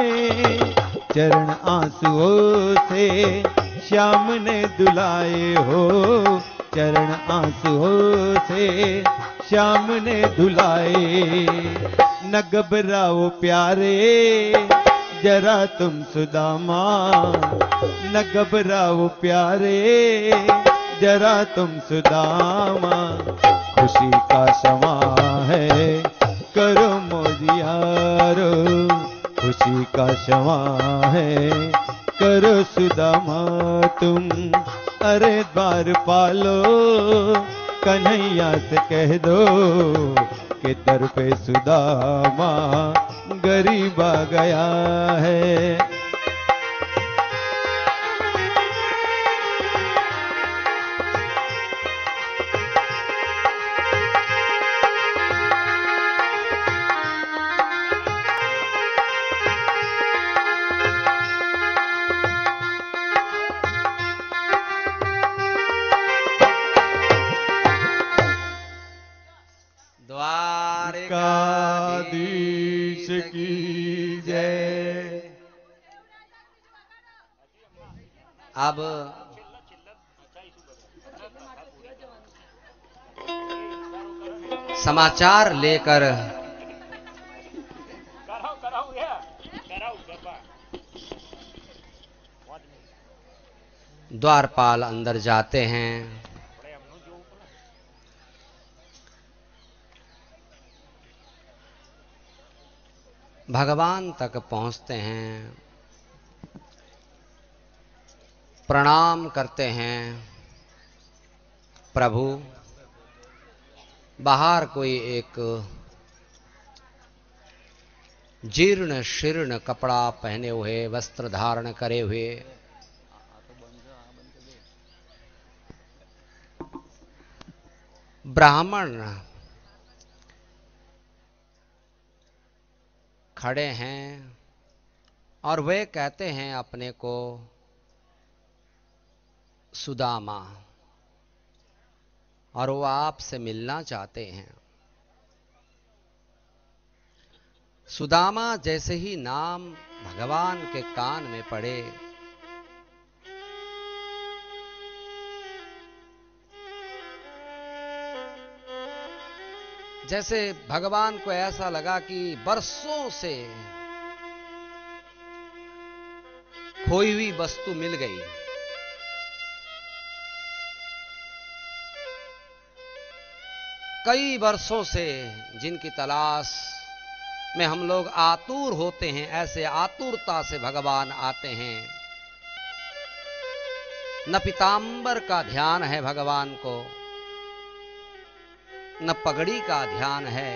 चरण आंसुओं से श्याम ने दुलाए हो, चरण आंसुओं से। श्याम ने दुलाए, न घबराओ प्यारे, जरा तुम सुदामा। न घबराओ प्यारे, जरा तुम सुदामा। खुशी का समा है, करो मोदियारो खुशी का क्षमा है करो सुदामा तुम अरे द्वार पालो, कन्हैया से कह दो कि दर पे सुदामा गरीबा गया है। अब समाचार लेकर द्वारपाल अंदर जाते हैं। भगवान तक पहुँचते हैं। प्रणाम करते हैं, प्रभु। बाहर कोई एक जीर्ण शीर्ण कपड़ा पहने हुए, वस्त्र धारण करे हुए। ब्राह्मण खड़े हैं और वे कहते हैं अपने को सुदामा, और वो आपसे मिलना चाहते हैं। सुदामा जैसे ही नाम भगवान के कान में पड़े, जैसे भगवान को ऐसा लगा कि बरसों से खोई हुई वस्तु मिल गई। कई वर्षों से जिनकी तलाश में हम लोग आतुर होते हैं, ऐसे आतुरता से भगवान आते हैं। न पितांबर का ध्यान है भगवान को, न पगड़ी का ध्यान है।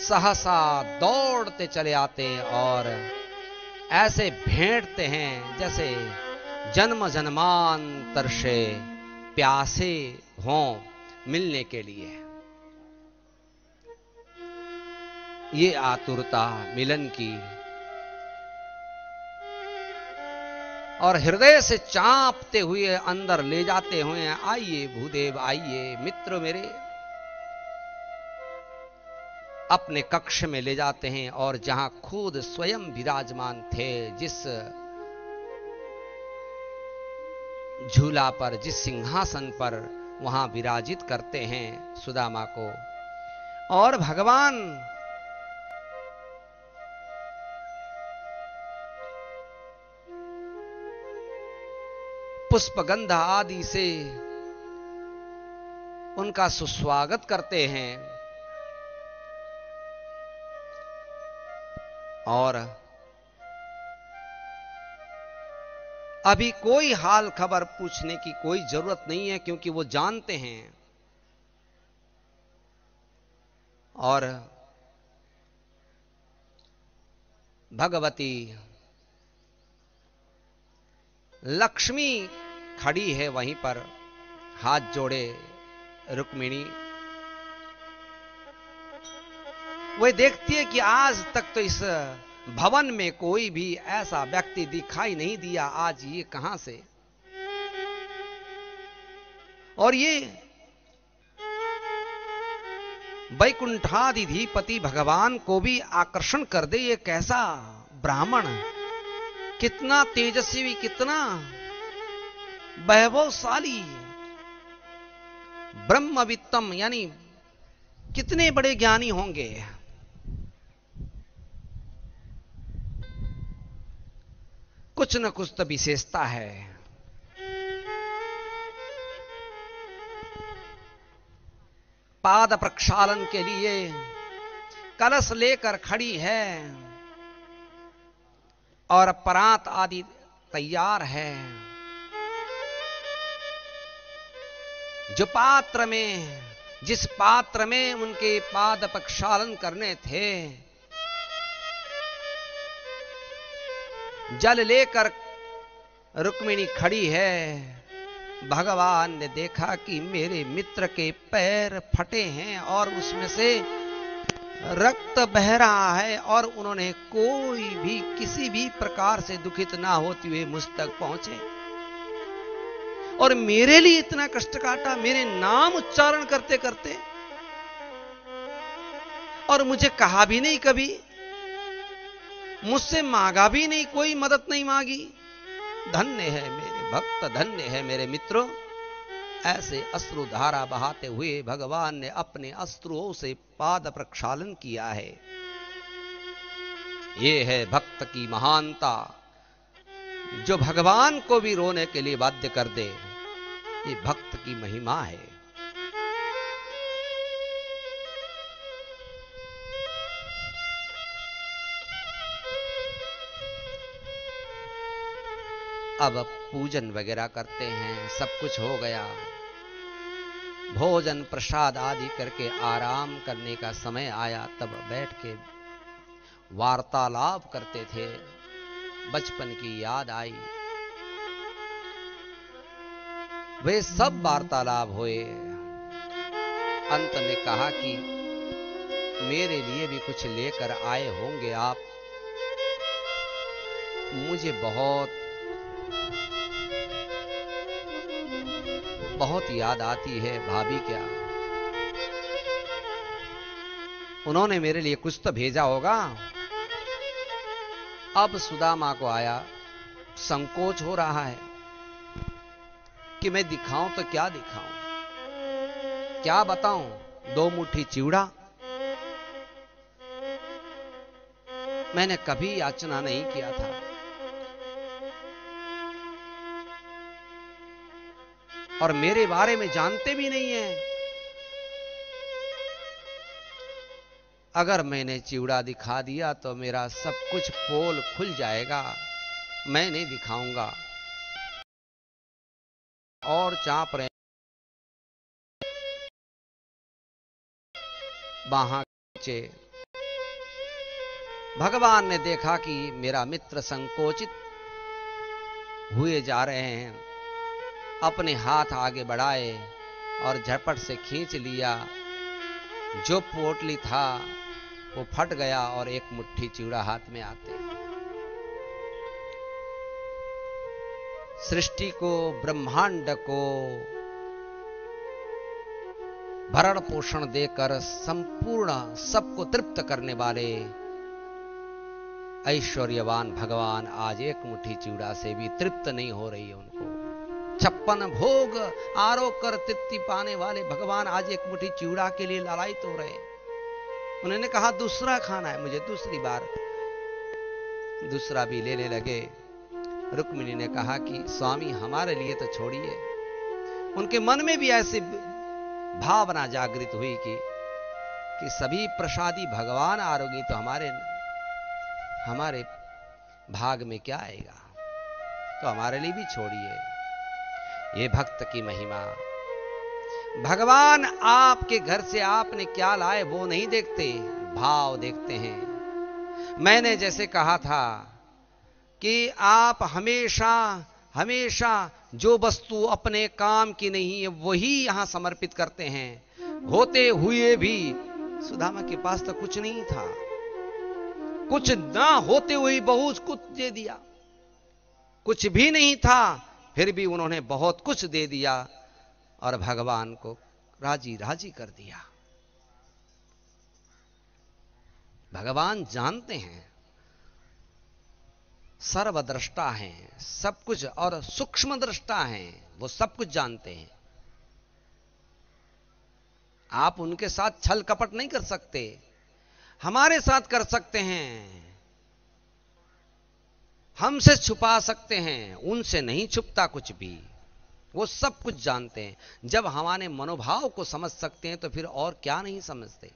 सहसा दौड़ते चले आते और ऐसे भेंटते हैं जैसे जन्म जन्मांतर से प्यासे हों। मिलने के लिए। ये आतुरता मिलन की और हृदय से चांपते हुए अंदर ले जाते हुए, आइए भूदेव, आइए मित्र मेरे। अपने कक्ष में ले जाते हैं और जहाँ खुद स्वयं विराजमान थे, जिस झूला पर, जिस सिंहासन पर वहाँ विराजित करते हैं सुदामा को। और भगवान पुष्पगंध आदि से उनका सुस्वागत करते हैं। और अभी कोई हाल खबर पूछने की कोई ज़रूरत नहीं है क्योंकि वो जानते हैं। और भगवती लक्ष्मी खड़ी है वहीं पर, हाथ जोड़े रुक्मिणी। वह देखती है कि आज तक तो इस भवन में कोई भी ऐसा व्यक्ति दिखाई नहीं दिया, आज ये कहाँ से? और ये वैकुंठाधिपति भगवान को भी आकर्षण कर दे, ये कैसा ब्राह्मण कितना तेजस्वी, कितना वैभवशाली। ब्रह्मवित्तम, यानी कितने बड़े ज्ञानी होंगे? कुछ न कुछ तो विशेषता है। पाद प्रक्षालन के लिए कलश लेकर खड़ी है और परात आदि तैयार है। जो पात्र में, जिस पात्र में उनके पाद प्रक्षालन करने थे जल लेकर रुक्मिणी खड़ी है। भगवान ने देखा कि मेरे मित्र के पैर फटे हैं और उसमें से रक्त बह रहा है और उन्होंने कोई भी, किसी भी प्रकार से दुखित ना होते हुए मुझ तक पहुँचे। और मेरे लिए इतना कष्ट काटा, मेरे नाम उच्चारण करते करते और मुझे कहा भी नहीं कभी मुझसे मांगा भी नहीं, कोई मदद नहीं मांगी। धन्य है मेरे भक्त, धन्य है मेरे मित्रों। ऐसे अश्रु धारा बहाते हुए भगवान ने अपने अश्रुओं से पाद प्रक्षालन किया है। ये है भक्त की महानता, जो भगवान को भी रोने के लिए बाध्य कर दे। ये भक्त की महिमा है। अब पूजन वगैरह करते हैं, सब कुछ हो गया। भोजन प्रसाद आदि करके आराम करने का समय आया, तब बैठ के वार्तालाप करते थे। बचपन की याद आई। वे सब वार्तालाप हुए। अंत में कहा कि, मेरे लिए भी कुछ लेकर आए होंगे आप। मुझे बहुत बहुत याद आती है भाभी क्या? उन्होंने मेरे लिए कुछ तो भेजा होगा। अब सुदामा को आया। संकोच हो रहा है कि मैं दिखाऊँ तो क्या दिखाऊँ? क्या बताऊँ? दो मुट्ठी चिवड़ा। मैंने कभी याचना नहीं किया था। और मेरे बारे में जानते भी नहीं है। अगर मैंने चिवड़ा दिखा दिया तो मेरा सब कुछ पोल खुल जाएगा। मैं नहीं दिखाऊँगा। और चाप रहे नीचे। भगवान ने देखा कि मेरा मित्र संकोचित हुए जा रहे हैं। अपने हाथ आगे बढ़ाए और झटपट से खींच लिया। जो पोटली था, वो फट गया और एक मुट्ठी चिवड़ा हाथ में आते। सृष्टि को, ब्रह्मांड को भरण पोषण देकर संपूर्ण सबको तृप्त करने वाले ऐश्वर्यवान भगवान आज एक मुट्ठी चिवड़ा से भी तृप्त नहीं हो रही है उनको। छप्पन भोग आरोप कर तृप्ति पाने वाले भगवान आज एक मुट्ठी चिवड़ा के लिए लड़ाई तो रहे। उन्होंने कहा, दूसरा खाना है मुझे, दूसरी बार। दूसरा भी लेने लगे। रुक्मिणी ने कहा कि, स्वामी, हमारे लिए तो छोड़िए। उनके मन में भी ऐसी भावना जागृत हुई कि कि सभी प्रसादी भगवान आरोगी तो हमारे हमारे भाग में क्या आएगा? तो हमारे लिए भी छोड़िए। ये भक्त की महिमा। भगवान आपके घर से आपने क्या लाए वो नहीं देखते, भाव देखते हैं। मैंने जैसे कहा था कि आप हमेशा हमेशा जो वस्तु अपने काम की नहीं है, वही यहाँ समर्पित करते हैं। होते हुए भी सुदामा के पास तो कुछ नहीं था। कुछ ना होते हुए बहुत कुछ दे दिया। कुछ भी नहीं था फिर भी उन्होंने बहुत कुछ दे दिया और भगवान को राज़ी राज़ी कर दिया। भगवान जानते हैं, सर्वद्रष्टा हैं, सब कुछ और सूक्ष्म दृष्टा हैं, वो सब कुछ जानते हैं। आप उनके साथ छल कपट नहीं कर सकते, हमारे साथ कर सकते हैं। हमसे छुपा सकते हैं, उनसे नहीं छुपता कुछ भी। वो सब कुछ जानते हैं। जब हमारे मनोभाव को समझ सकते हैं तो फिर और क्या नहीं समझते?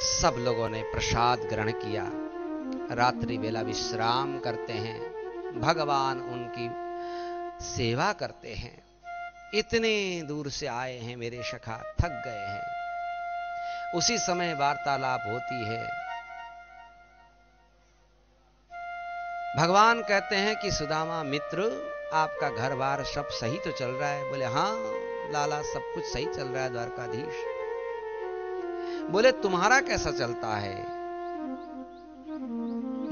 सब लोगों ने प्रसाद ग्रहण किया। रात्रि वेला विश्राम करते हैं। भगवान उनकी सेवा करते हैं। इतने दूर से आए हैं मेरे शखा, थक गए हैं। उसी समय वार्तालाप होती है। भगवान कहते हैं कि सुदामा, मित्र, आपका घर बार सब सही तो चल रहा है? बोले, हाँ, लाला, सब कुछ सही चल रहा है, द्वारकाधीश। बोले, तुम्हारा कैसा चलता है?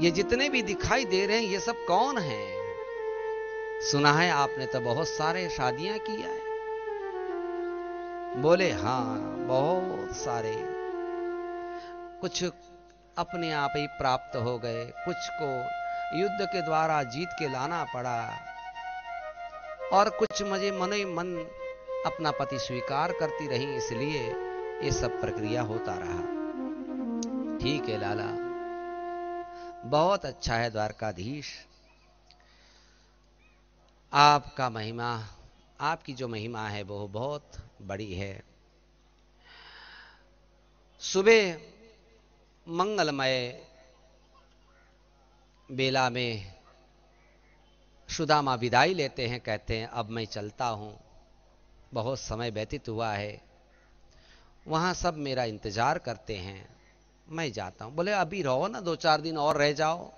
ये जितने भी दिखाई दे रहे हैं, ये सब कौन है? सुना है, आपने तो बहुत सारे शादियाँ किया है। बोले हाँ बहुत सारे कुछ अपने आप ही प्राप्त हो गए। कुछ को युद्ध के द्वारा जीत के लाना पड़ा और कुछ मुझे मन ही मन अपना पति स्वीकार करती रही, इसलिए ये सब प्रक्रिया होता रहा। ठीक है, लाला। बहुत अच्छा है, द्वारकाधीश। आपका महिमा आपकी जो महिमा है वो बहुत बड़ी है। सुबह मंगलमय बेला में सुदामा विदाई लेते हैं, कहते हैं, अब मैं चलता हूँ। बहुत समय व्यतीत हुआ है। वहाँ सब मेरा इंतज़ार करते हैं। मैं जाता हूँ। बोले, अभी रहो ना, दो चार दिन और रह जाओ।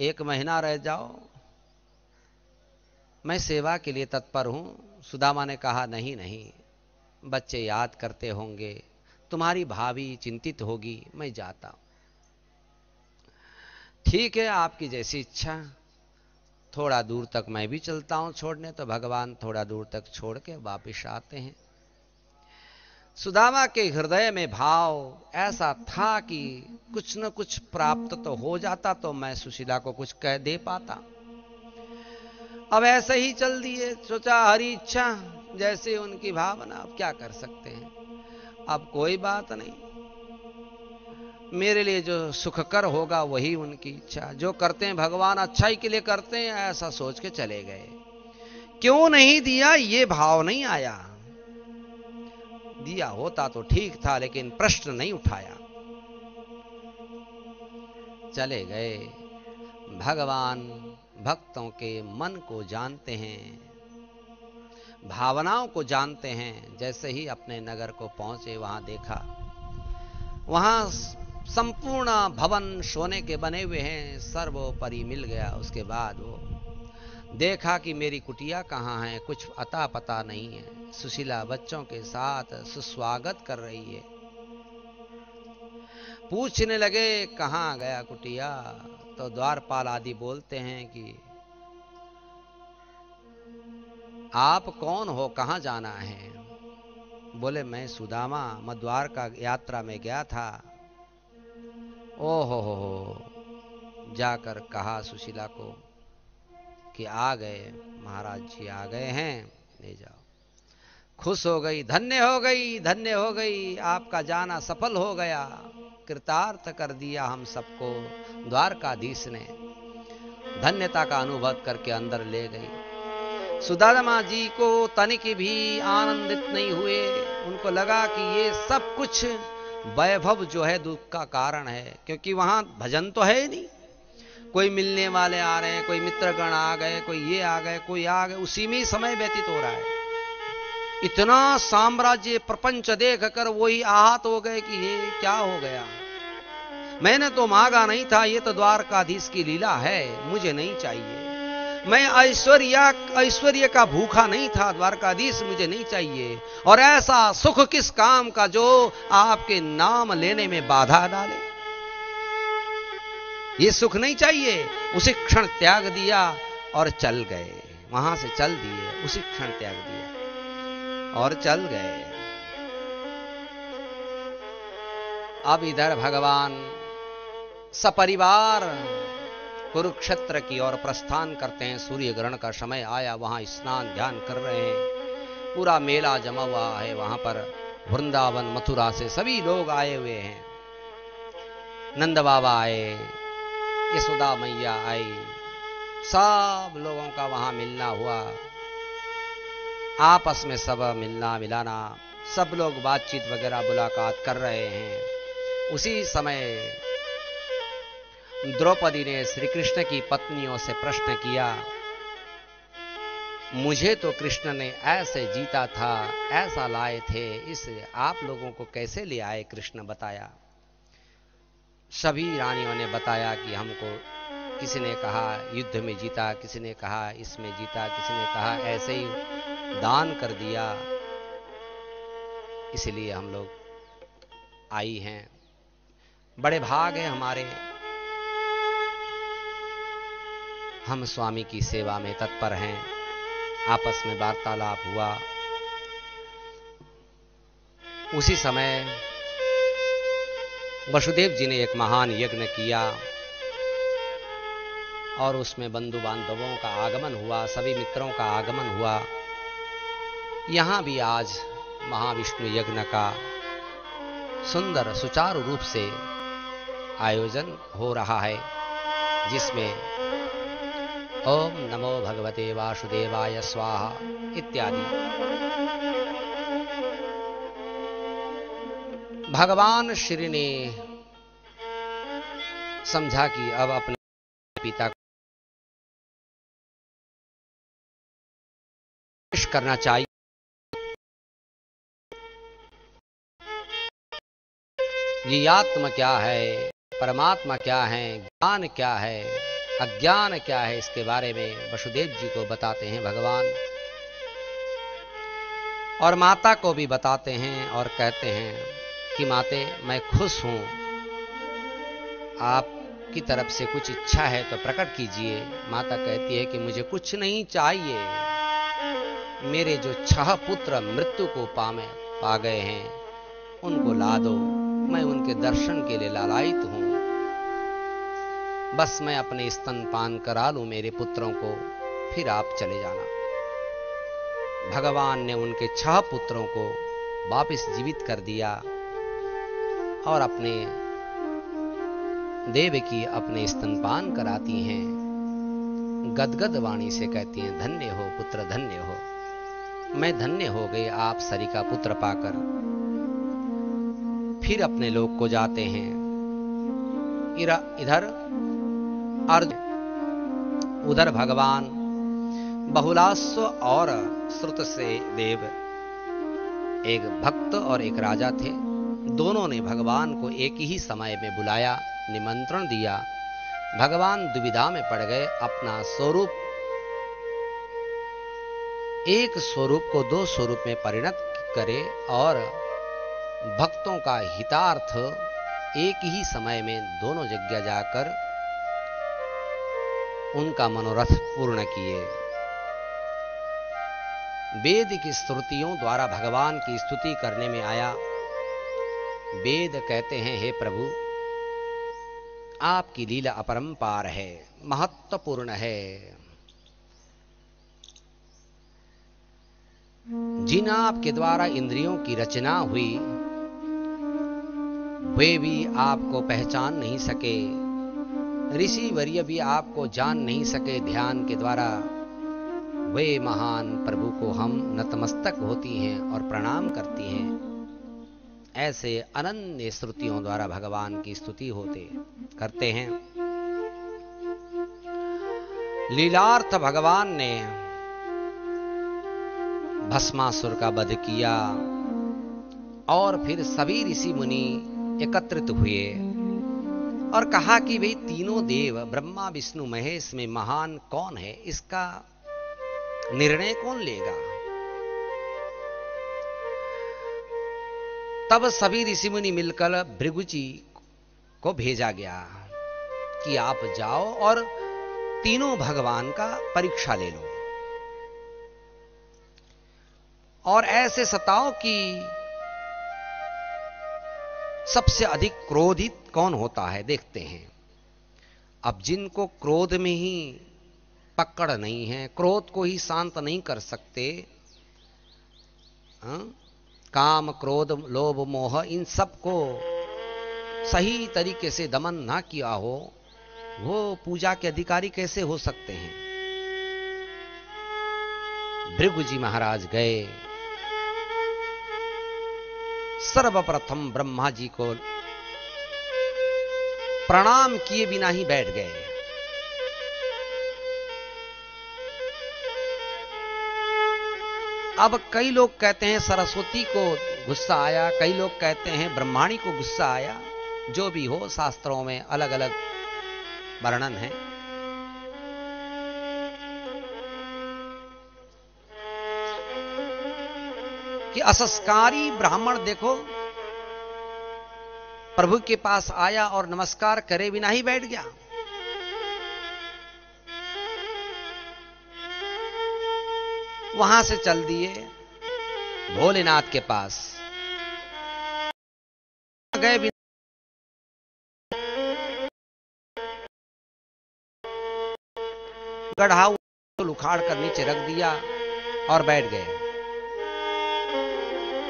एक महीना रह जाओ। मैं सेवा के लिए तत्पर हूँ। सुदामा ने कहा, नहीं नहीं, बच्चे याद करते होंगे। तुम्हारी भाभी चिंतित होगी, मैं जाता हूँ। ठीक है, आपकी जैसी इच्छा। थोड़ा दूर तक मैं भी चलता हूँ छोड़ने तो भगवान थोड़ा दूर तक छोड़ के वापिस आते हैं। सुदामा के हृदय में भाव ऐसा था कि कुछ न कुछ प्राप्त तो हो जाता तो मैं सुशीला को कुछ कह दे पाता। अब ऐसे ही चल दिए, सोचा हरी इच्छा, जैसे उनकी भावना, अब क्या कर सकते हैं? अब कोई बात नहीं। मेरे लिए जो सुखकर होगा, वही उनकी इच्छा। जो करते हैं, भगवान अच्छाई के लिए करते हैं, ऐसा सोच के चले गए। क्यों नहीं दिया? ये भाव नहीं आया। दिया होता तो ठीक था, लेकिन प्रश्न नहीं उठाया। चले गए। भगवान भक्तों के मन को जानते हैं, भावनाओं को जानते हैं। जैसे ही अपने नगर को पहुँचे, वहाँ देखा, वहाँ संपूर्ण भवन सोने के बने हुए हैं, सर्वोपरि मिल गया। उसके बाद वो देखा कि मेरी कुटिया कहाँ है, कुछ अता पता नहीं है। सुशीला बच्चों के साथ सुस्वागत कर रही है। पूछने लगे, कहाँ गया कुटिया? तो द्वारपाल आदि बोलते हैं कि, आप कौन हो, कहाँ जाना है? बोले, मैं सुदामा मद्वार का यात्रा में गया था। ओ हो हो हो। जाकर कहा सुशीला को कि आ गए, महाराज जी आ गए हैं, ले जाओ। खुश हो गई, धन्य हो गई, धन्य हो गई, आपका जाना सफल हो गया। कृतार्थ कर दिया हम सबको, द्वारकाधीश ने। धन्यता का अनुभव करके अंदर ले गई। सुदामा जी को तनिक भी आनंदित नहीं हुए। उनको लगा कि ये सब कुछ वैभव जो है दुख का कारण है, क्योंकि वहाँ भजन तो है ही नहीं। कोई मिलने वाले आ रहे हैं, कोई मित्रगण आ गए, कोई ये आ गए, कोई आ गए, उसी में ही समय व्यतीत हो रहा है। इतना साम्राज्य प्रपंच देख कर वही आहत हो गए कि ये क्या हो गया? मैंने तो मांगा नहीं था, ये तो द्वारकाधीश की लीला है, मुझे नहीं चाहिए। मैं ऐश्वर्या, ऐश्वर्य का भूखा नहीं था, द्वारकाधीश मुझे नहीं चाहिए। और ऐसा सुख किस काम का जो आपके नाम लेने में बाधा डाले? ये सुख नहीं चाहिए, उसी क्षण त्याग दिया और चल गए। वहाँ से चल दिए, उसी क्षण त्याग दिया। और चल गए। अब इधर भगवान सपरिवार कुरुक्षेत्र की ओर प्रस्थान करते हैं। सूर्य ग्रहण का समय आया, वहाँ स्नान ध्यान कर रहे हैं। पूरा मेला जमा हुआ है वहाँ पर। वृंदावन, मथुरा से सभी लोग आए हुए हैं। नंद बाबा आए, यशोदा मैया आई। सब लोगों का वहाँ मिलना हुआ। आपस में सब मिलना मिलाना, सब लोग बातचीत वगैरह मुलाकात कर रहे हैं। उसी समय द्रौपदी ने श्री कृष्ण की पत्नियों से प्रश्न किया, मुझे तो कृष्ण ने ऐसे जीता था, ऐसा लाए थे, इस आप लोगों को कैसे ले आए? कृष्ण बताया। सभी रानियों ने बताया कि हमको किसी ने कहा, युद्ध में जीता, किसी ने कहा, इसमें जीता, किसी ने कहा, ऐसे ही दान कर दिया। इसलिए हम लोग आई हैं। बड़े भाग हैं हमारे। हम स्वामी की सेवा में तत्पर हैं। आपस में वार्तालाप हुआ। उसी समय वसुदेव जी ने एक महान यज्ञ किया। और उसमें बंधु बांधवों का आगमन हुआ, सभी मित्रों का आगमन हुआ। यहाँ भी आज महाविष्णु यज्ञ का सुंदर सुचारू रूप से आयोजन हो रहा है, जिसमें ओम नमो भगवते वासुदेवाय स्वाहा इत्यादि। भगवान श्री ने समझा कि अब अपने पिता करना चाहिए। ये आत्मा क्या है? परमात्मा क्या है? ज्ञान क्या है? अज्ञान क्या है? इसके बारे में वसुदेव जी को बताते हैं भगवान। और माता को भी बताते हैं और कहते हैं कि, माते, मैं खुश हूँ। आपकी तरफ़ से कुछ इच्छा है तो प्रकट कीजिए। माता कहती है कि मुझे कुछ नहीं चाहिए। मेरे जो छह पुत्र मृत्यु को पामे, पा गए हैं, उनको ला दो। मैं उनके दर्शन के लिए लालायित हूँ। बस मैं अपने स्तन पान करा लू मेरे पुत्रों को, फिर आप चले जाना। भगवान ने उनके छह पुत्रों को वापस जीवित कर दिया और अपने देव की अपने स्तनपान कराती हैं। गदगद वाणी से कहती हैं, धन्य हो, पुत्र धन्य हो। मैं धन्य हो गई आप सरी का पुत्र पाकर। फिर अपने लोग को जाते हैं। इधर अर्जुन उधर भगवान बहुलास्व और श्रुत से देव, एक भक्त और एक राजा थे। दोनों ने भगवान को एक ही समय में बुलाया, निमंत्रण दिया। भगवान दुविधा में पड़ गए, अपना स्वरूप एक स्वरूप को दो स्वरूप में परिणत करे और भक्तों का हितार्थ एक ही समय में दोनों जगह जाकर उनका मनोरथ पूर्ण किए। वेद की स्तुतियों द्वारा भगवान की स्तुति करने में आया। वेद कहते हैं, हे प्रभु, आपकी लीला अपरंपार है, महत्वपूर्ण है। जिन आपके द्वारा इंद्रियों की रचना हुई, वे भी आपको पहचान नहीं सके। ऋषि वर्य भी आपको जान नहीं सके। ध्यान के द्वारा वे महान प्रभु को हम नतमस्तक होती हैं और प्रणाम करती हैं। ऐसे अनन्य श्रुतियों द्वारा भगवान की स्तुति होते करते हैं। लीलार्थ भगवान ने भस्मासुर का वध किया। और फिर सभी ऋषि मुनि एकत्रित हुए और कहा कि वे तीनों देव, ब्रह्मा, विष्णु, महेश में महान कौन है, इसका निर्णय कौन लेगा? तब सभी ऋषि मुनि मिलकर भृगु जी को भेजा गया कि आप जाओ और तीनों भगवान का परीक्षा ले लो। और ऐसे सताओ कि सबसे अधिक क्रोधित कौन होता है? देखते हैं। अब जिनको क्रोध में ही पकड़ नहीं है, क्रोध को ही शांत नहीं कर सकते हाँ? काम, क्रोध, लोभ, मोह, इन सबको सही तरीके से दमन ना किया हो, वो पूजा के अधिकारी कैसे हो सकते हैं? भृगु जी महाराज गए। सर्वप्रथम ब्रह्मा जी को प्रणाम किए बिना ही बैठ गए। अब कई लोग कहते हैं सरस्वती को गुस्सा आया, कई लोग कहते हैं ब्रह्माणी को गुस्सा आया, जो भी हो, शास्त्रों में अलग अलग वर्णन है। कि असंस्कारी ब्राह्मण देखो, प्रभु के पास आया और नमस्कार करे बिना ही बैठ गया। वहाँ से चल दिए भोलेनाथ के पास। गए बिना गढ़ा उखाड़ कर नीचे रख दिया और बैठ गए।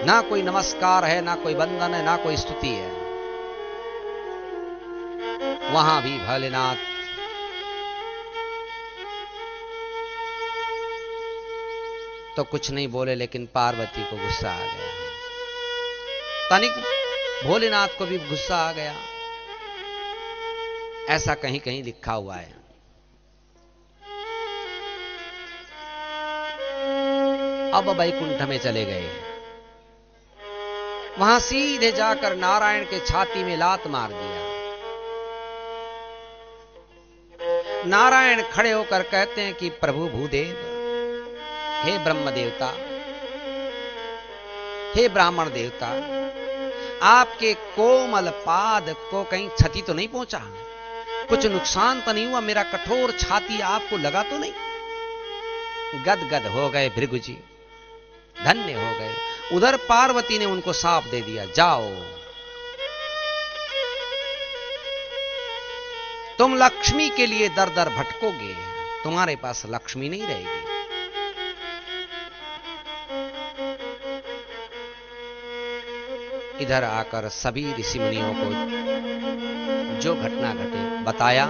ना कोई नमस्कार है, ना कोई बंधन है, ना कोई स्तुति है। वहाँ भी भोलेनाथ। तो कुछ नहीं बोले, लेकिन पार्वती को गुस्सा आ गया। तनिक भोलेनाथ को भी गुस्सा आ गया। ऐसा कहीं कहीं लिखा हुआ है। अब वैकुंठ में चले गए। वहाँ सीधे जाकर नारायण के छाती में लात मार दिया। नारायण खड़े होकर कहते हैं कि प्रभु भूदेव, हे ब्रह्म देवता, हे ब्राह्मण देवता, आपके कोमल पाद को कहीं क्षति तो नहीं पहुँचा? कुछ नुकसान तो नहीं हुआ? मेरा कठोर छाती आपको लगा तो नहीं? गद गद हो गए भृगु जी धन्य हो गए। उधर पार्वती ने उनको साफ़ दे दिया, जाओ। तुम लक्ष्मी के लिए दर दर भटकोगे, तुम्हारे पास लक्ष्मी नहीं रहेगी। इधर आकर सभी ऋषि मुनियों को जो घटना घटे, बताया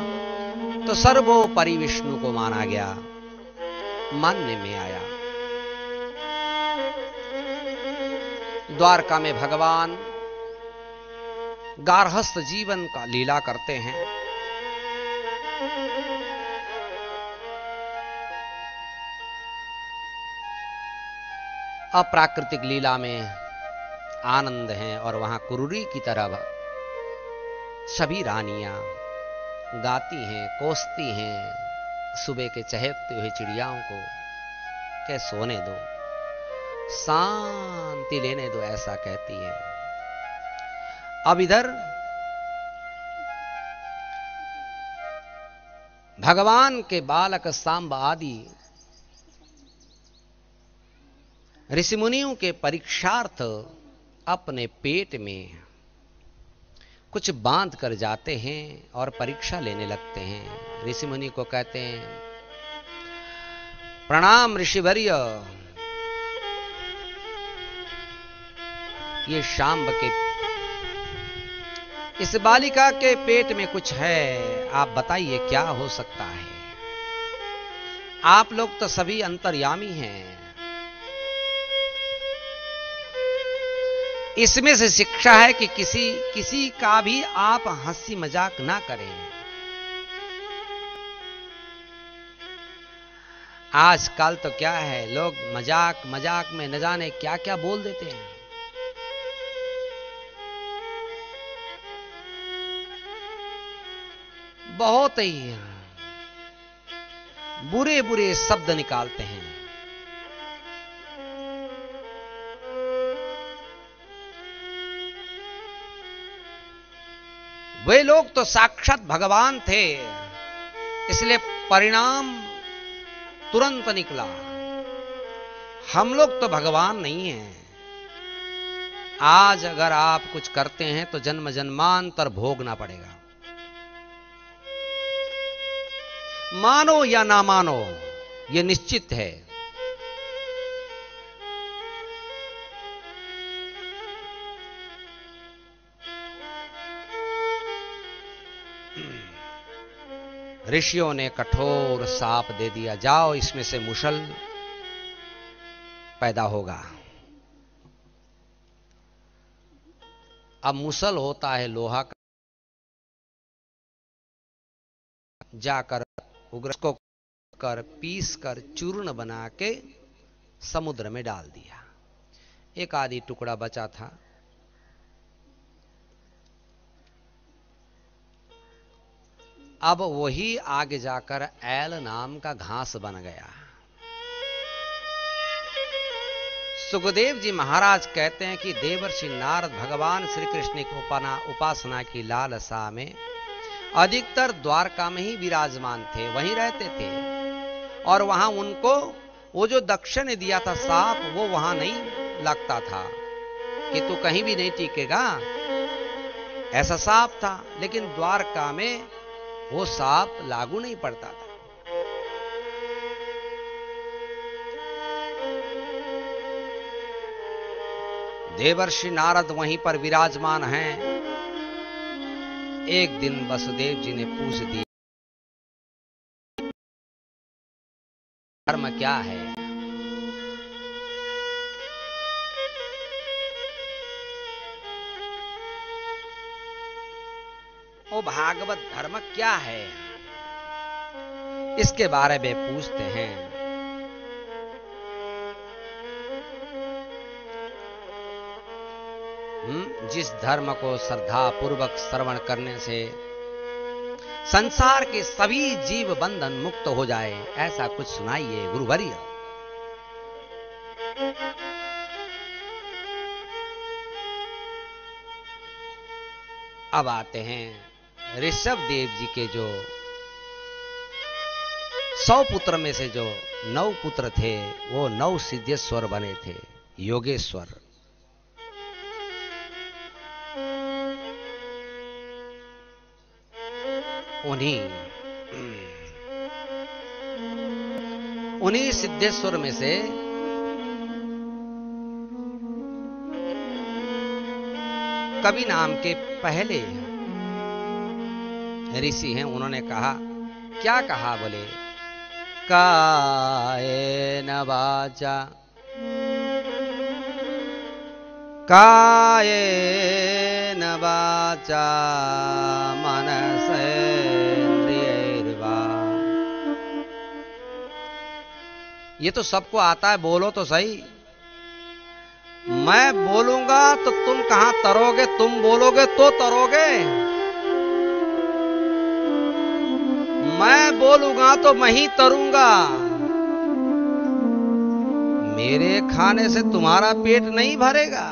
तो सर्वोपरि विष्णु को माना गया मानने में आया। द्वारका में भगवान गार्हस्थ जीवन का लीला करते हैं। अप्राकृतिक लीला में आनंद है और वहाँ कुरुरी की तरह सभी रानियाँ गाती हैं, कोसती हैं, सुबह के चहकते हुए चिड़ियाओं को के सोने दो। शांति लेने दो, ऐसा कहती है। अब इधर भगवान के बालक सांब आदि ऋषि मुनियों के परीक्षार्थ अपने पेट में कुछ बाँध कर जाते हैं और परीक्षा लेने लगते हैं। ऋषि मुनि को कहते हैं, प्रणाम ऋषिवर्य ये शाम्ब के इस बालिका के पेट में कुछ है। आप बताइए, क्या हो सकता है? आप लोग तो सभी अंतर्यामी हैं। इसमें से शिक्षा है कि किसी किसी का भी आप हँसी मज़ाक ना करें। आजकल तो क्या है, लोग मज़ाक मज़ाक में न जाने क्या क्या बोल देते हैं। बहुत ही बुरे बुरे शब्द निकालते हैं। वे लोग तो साक्षात भगवान थे, इसलिए परिणाम तुरंत निकला। हम लोग तो भगवान नहीं हैं। आज अगर आप कुछ करते हैं तो जन्म जन्मांतर भोगना पड़ेगा। मानो या ना मानो यह निश्चित है। ऋषियों ने कठोर साप दे दिया, जाओ इसमें से मुशल पैदा होगा। अब मुसल होता है लोहा का, जाकर उग्र को कर, पीस कर, चूर्ण बना के समुद्र में डाल दिया। एक आदि टुकड़ा बचा था। अब वही आगे जाकर एल नाम का घास बन गया। सुखदेव जी महाराज कहते हैं कि देवर्षि नारद भगवान श्री कृष्ण की उपासना की लालसा में अधिकतर द्वारका में ही विराजमान थे, वहीं रहते थे। और वहाँ उनको, वो जो दक्षिण दिया था सांप, वो वहाँ नहीं लगता था। कि तू कहीं भी नहीं टीकेगा। ऐसा सांप था, लेकिन द्वारका में वो सांप लागू नहीं पड़ता था। देवर्षि नारद वहीं पर विराजमान हैं। एक दिन वसुदेव जी ने पूछ दिया, धर्म क्या है? वो भागवत, धर्म क्या है? इसके बारे में पूछते हैं। जिस धर्म को श्रद्धा पूर्वक श्रवण करने से संसार के सभी जीव बंधन मुक्त हो जाए, ऐसा कुछ सुनाइए गुरुवर्य। अब आते हैं ऋषभ देव जी के जो सौ पुत्र में से जो नौ पुत्र थे, वो नौ सिद्धेश्वर बने थे, योगेश्वर। उन्हीं। उन्हीं सिद्धेश्वर में से कवि नाम के पहले ऋषि हैं, उन्होंने कहा, क्या कहा बोले? काये न वाचा। काये न वाचा मनसेन्द्रियैर्वा ये तो सबको आता है, बोलो तो सही। मैं बोलूँगा तो तुम कहाँ तरोगे? तुम बोलोगे तो तरोगे। मैं बोलूँगा तो मैं ही तरूँगा। मेरे खाने से तुम्हारा पेट नहीं भरेगा।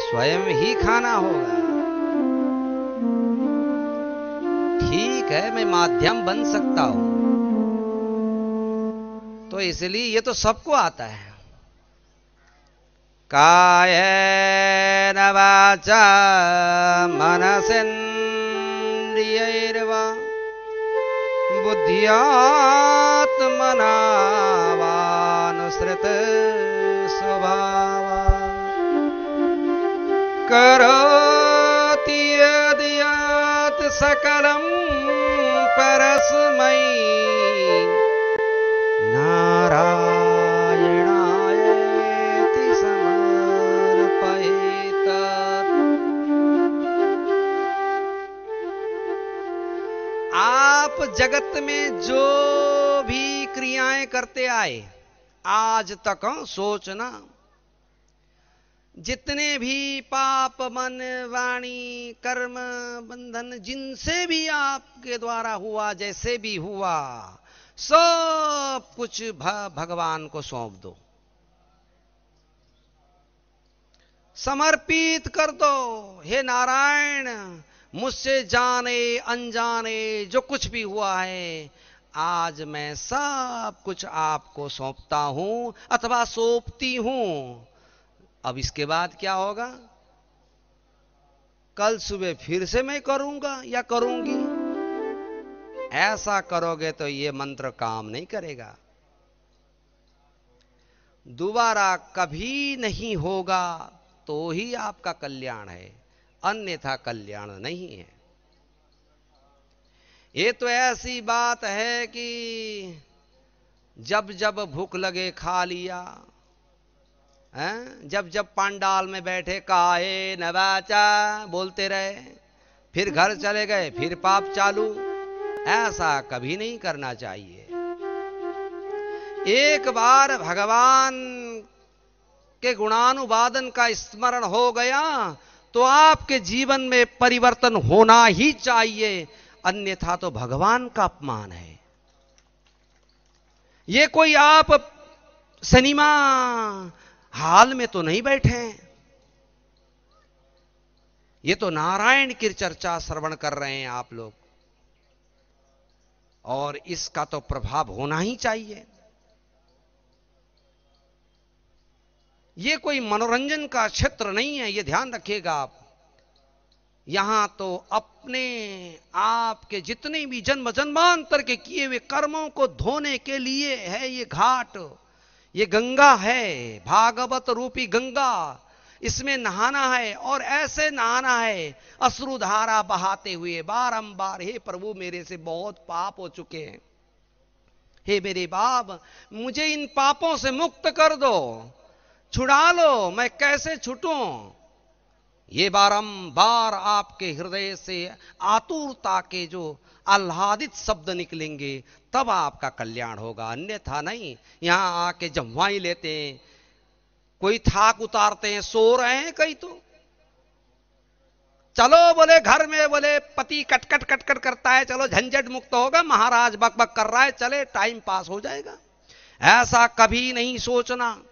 स्वयं ही खाना होगा। ठीक है, मैं माध्यम बन सकता हूँ। तो इसलिए ये तो सबको आता है। काय न वाचा मनसेन्द्रियैर्वा बुद्ध्यात्मनावानुसृत स्वभावा। करोति यद् सकलं परस्मै आप जगत में जो भी क्रियाएँ करते आए, आज तक सोचना, जितने भी पाप मन वाणी कर्म बंधन जिनसे भी आपके द्वारा हुआ, जैसे भी हुआ सब कुछ भगवान को सौंप दो। समर्पित कर दो। हे नारायण, मुझसे जाने, अनजाने जो कुछ भी हुआ है, आज मैं सब कुछ आपको सौंपता हूँ अथवा सौंपती हूँ। अब इसके बाद क्या होगा? कल सुबह फिर से मैं करूँगा या करूँगी? ऐसा करोगे तो ये मंत्र काम नहीं करेगा। दोबारा कभी नहीं होगा तो ही आपका कल्याण है, अन्यथा कल्याण नहीं है। ये तो ऐसी बात है कि जब जब भूख लगे खा लिया, हैं? जब जब पांडाल में बैठे काहे नवाचा बोलते रहे, फिर घर चले गए, फिर पाप चालू। ऐसा कभी नहीं करना चाहिए। एक बार भगवान के गुणानुवादन का स्मरण हो गया तो आपके जीवन में परिवर्तन होना ही चाहिए, अन्यथा तो भगवान का अपमान है। ये कोई आप सिनेमा हाल में तो नहीं बैठे हैं। ये तो नारायण की चर्चा श्रवण कर रहे हैं आप लोग। और इसका तो प्रभाव होना ही चाहिए। ये कोई मनोरंजन का क्षेत्र नहीं है, ये ध्यान रखिएगा आप। यहाँ तो अपने आपके जितने भी जन्म जन्मांतर के किए हुए कर्मों को धोने के लिए है ये घाट, ये गंगा है, भागवत रूपी गंगा इसमें नहाना है और ऐसे नहाना है। अश्रुधारा बहाते हुए बारंबार, हे प्रभु, मेरे से बहुत पाप हो चुके हैं। हे मेरे बाप मुझे इन पापों से मुक्त कर दो। छुड़ा लो, मैं कैसे छूटूं? ये बारंबार आपके हृदय से आतुरता के जो आह्लादित शब्द निकलेंगे, तब आपका कल्याण होगा। अन्यथा नहीं, यहाँ आके जमवाई लेते हैं। कोई थाक उतारते हैं, सो रहे हैं कई तो। चलो बोले घर में, बोले पति कटकट कटकट करता है, चलो झंझट मुक्त होगा, महाराज बक बक कर रहा है, चले टाइम पास हो जाएगा। ऐसा कभी नहीं सोचना।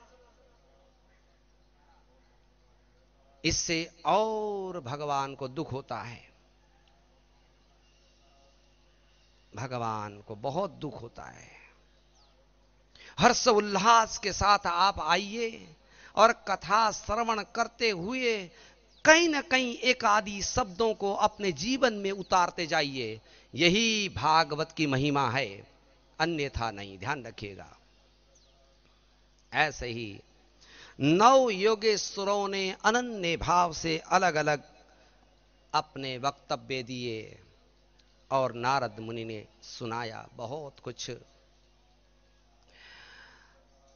इससे और भगवान को दुख होता है। भगवान को बहुत दुख होता है। हर्ष उल्लास के साथ आप आइए। और कथा श्रवण करते हुए कहीं ना कहीं एक आदि शब्दों को अपने जीवन में उतारते जाइए। यही भागवत की महिमा है। अन्यथा नहीं, ध्यान रखिएगा। ऐसे ही नव योगेश्वरों ने अनन्य भाव से अलग अलग अपने वक्तव्य दिए और नारद मुनि ने सुनाया बहुत कुछ।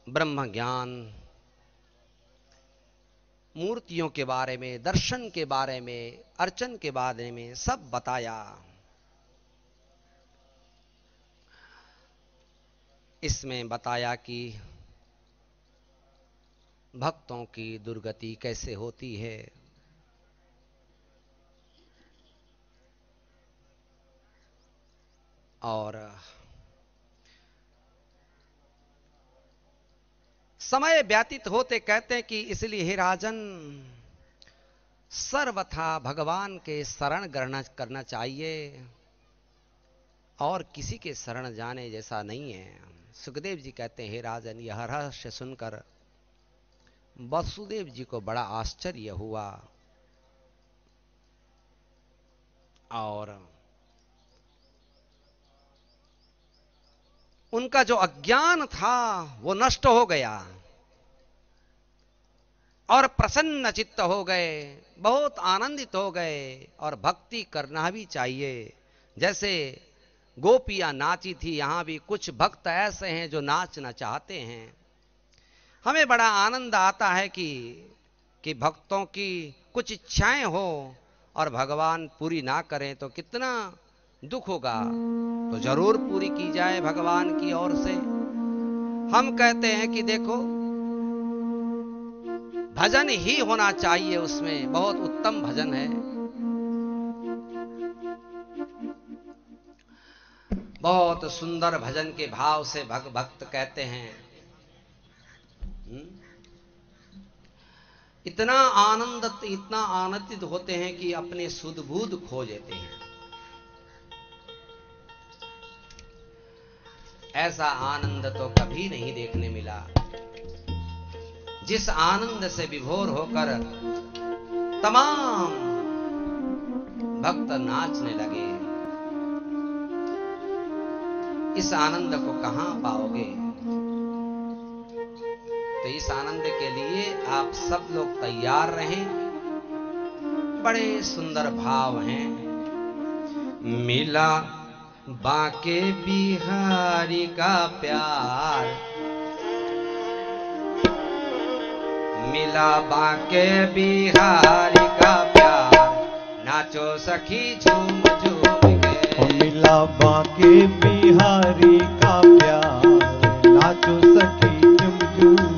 ब्रह्म ज्ञान मूर्तियों के बारे में, दर्शन के बारे में, अर्चन के बारे में सब बताया। इसमें बताया कि भक्तों की दुर्गति कैसे होती है। और समय व्यतीत होते कहते हैं कि इसलिए हे राजन, सर्वथा भगवान के शरण ग्रहण करना चाहिए। और किसी के शरण जाने जैसा नहीं है। सुखदेव जी कहते हैं, हे राजन, यह रहस्य सुनकर वसुदेव जी को बड़ा आश्चर्य हुआ। और उनका जो अज्ञान था, वो नष्ट हो गया। और प्रसन्न चित्त हो गए, बहुत आनंदित हो गए, और भक्ति करना भी चाहिए। जैसे गोपियाँ नाची थी, यहाँ भी कुछ भक्त ऐसे हैं जो नाचना चाहते हैं। हमें बड़ा आनंद आता है कि कि भक्तों की कुछ इच्छाएँ हो और भगवान पूरी ना करें तो कितना दुख होगा। तो ज़रूर पूरी की जाए भगवान की ओर से। हम कहते हैं कि देखो भजन ही होना चाहिए उसमें, बहुत उत्तम भजन है। बहुत सुंदर भजन के भाव से भग भक्त कहते हैं। हम्म? इतना आनंद, इतना आनंदित होते हैं कि अपने सुदबुद खो देते हैं। ऐसा आनंद तो कभी नहीं देखने मिला। जिस आनंद से विभोर होकर तमाम भक्त नाचने लगे, इस आनंद को कहाँ पाओगे? तो इस आनंद के लिए आप सब लोग तैयार रहें। बड़े सुंदर भाव हैं। मिला बाके बिहारी का प्यार। मिला बाके बिहारी का प्यार। नाचो सखी झूम झूम के। मिला बाके बिहारी का प्यार। नाचो सखी झूम झुम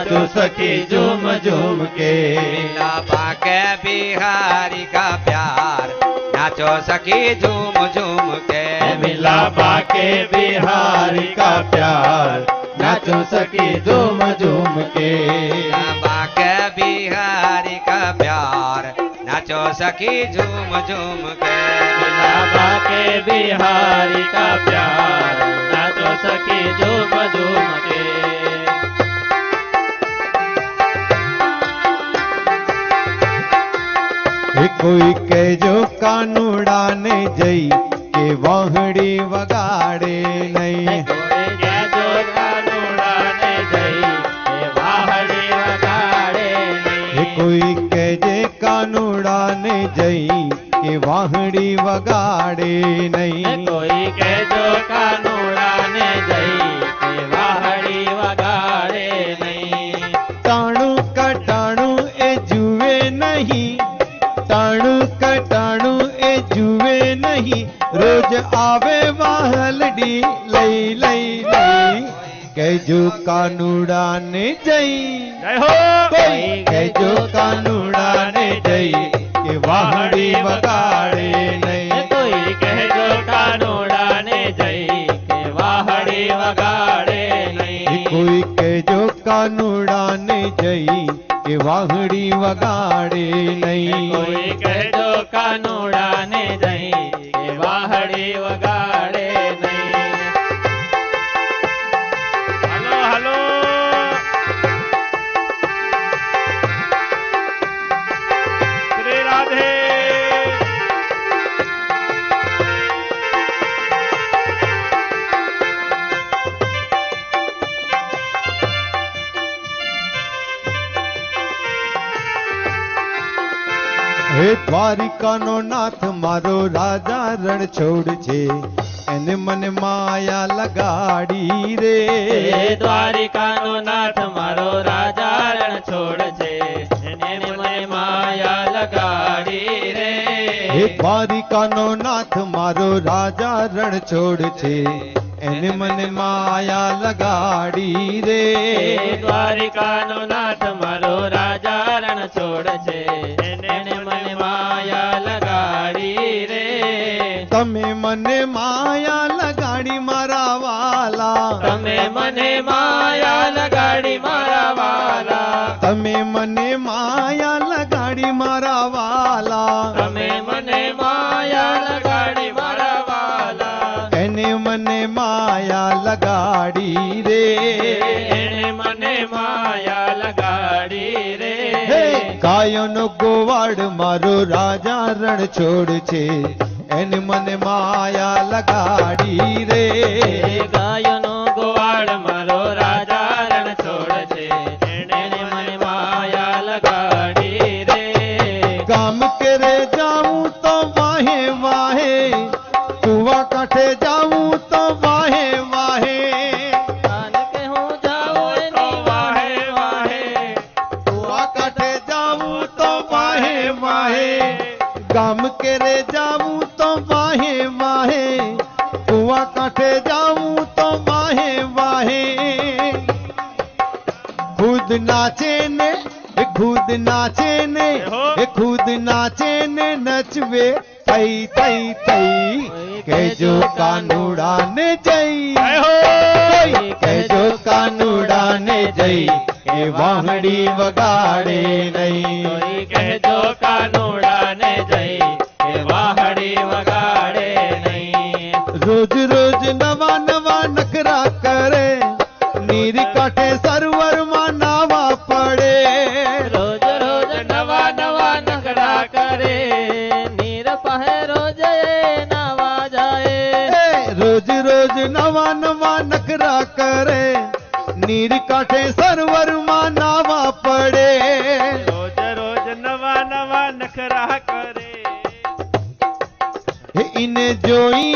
तो सखी झूम झूम के। मिला पाके बिहारी का प्यार। नाचो सखी झूम झूम के। मिला पाके बिहारी का प्यार। नाचो सखी झूम झूम के। पाके बिहारी का प्यार। नाचो सखी झूम झूम के। मिला पाके बिहारी का प्यार। नाचो सखी झूम झूम के। એ કોઈ કહેજો કાનુડાને જઈ કે વાહડી વગાડે નહીં. કોઈ કહેજે કાનુડાને જઈ કે વાહડી વગાડે નહીં. કોઈ કહેજો કાનુ આવે વાહલડી લઈ લઈ લઈ. કહેજો કાનુડા ને જઈ કોઈ કહેજો કાનુડા ને જઈ કે વાહડી વગાડે નહીં. કોઈ કહેજો કાનુડા ને જઈ કે વાહડી વગાડે નહીં. કોઈ કહેજો કાનુડા ને જઈ કે વાહડી વગાડે નહીં કોઈ દ્વારિકાનો નાથ મારો રાજા રણ છોડ છે એને મને માયા લગાડી રે. હે દ્વારિકાનો નાથ મારો રાજા રણ છોડ છે એને મને માયા લગાડી રે. હે દ્વારિકાનો નાથ મારો રાજા રણ છોડ છે એને મને માયા લગાડી રે. હે દ્વારિકાનો નાથ મારો રાજા રણ છોડ છે તમે મને માયા લગાડી મારા વાલા. તમે મને માયા લગાડી મારા વાલા. તમે મને માયા લગાડી મારા વાલા. તમે મને માયા લગાડી મારા વાલા. એને મને માયા લગાડી રે. એને મને માયા લગાડી રે. ગાયોનો ગોવાડ મારો રાજા રણ છોડ છે. એને મને માયા લગાડી રે. ગાયોનો नाचे ने खुद नाचे ने खुद नाचे ने नचवे तई तई तई के जो कानूड़ा ने जई के जो कानूड़ा ने जई ए वाहड़ी वगाड़े नहीं के जो कानूड़ा ने जई ए वाहड़ी क्यों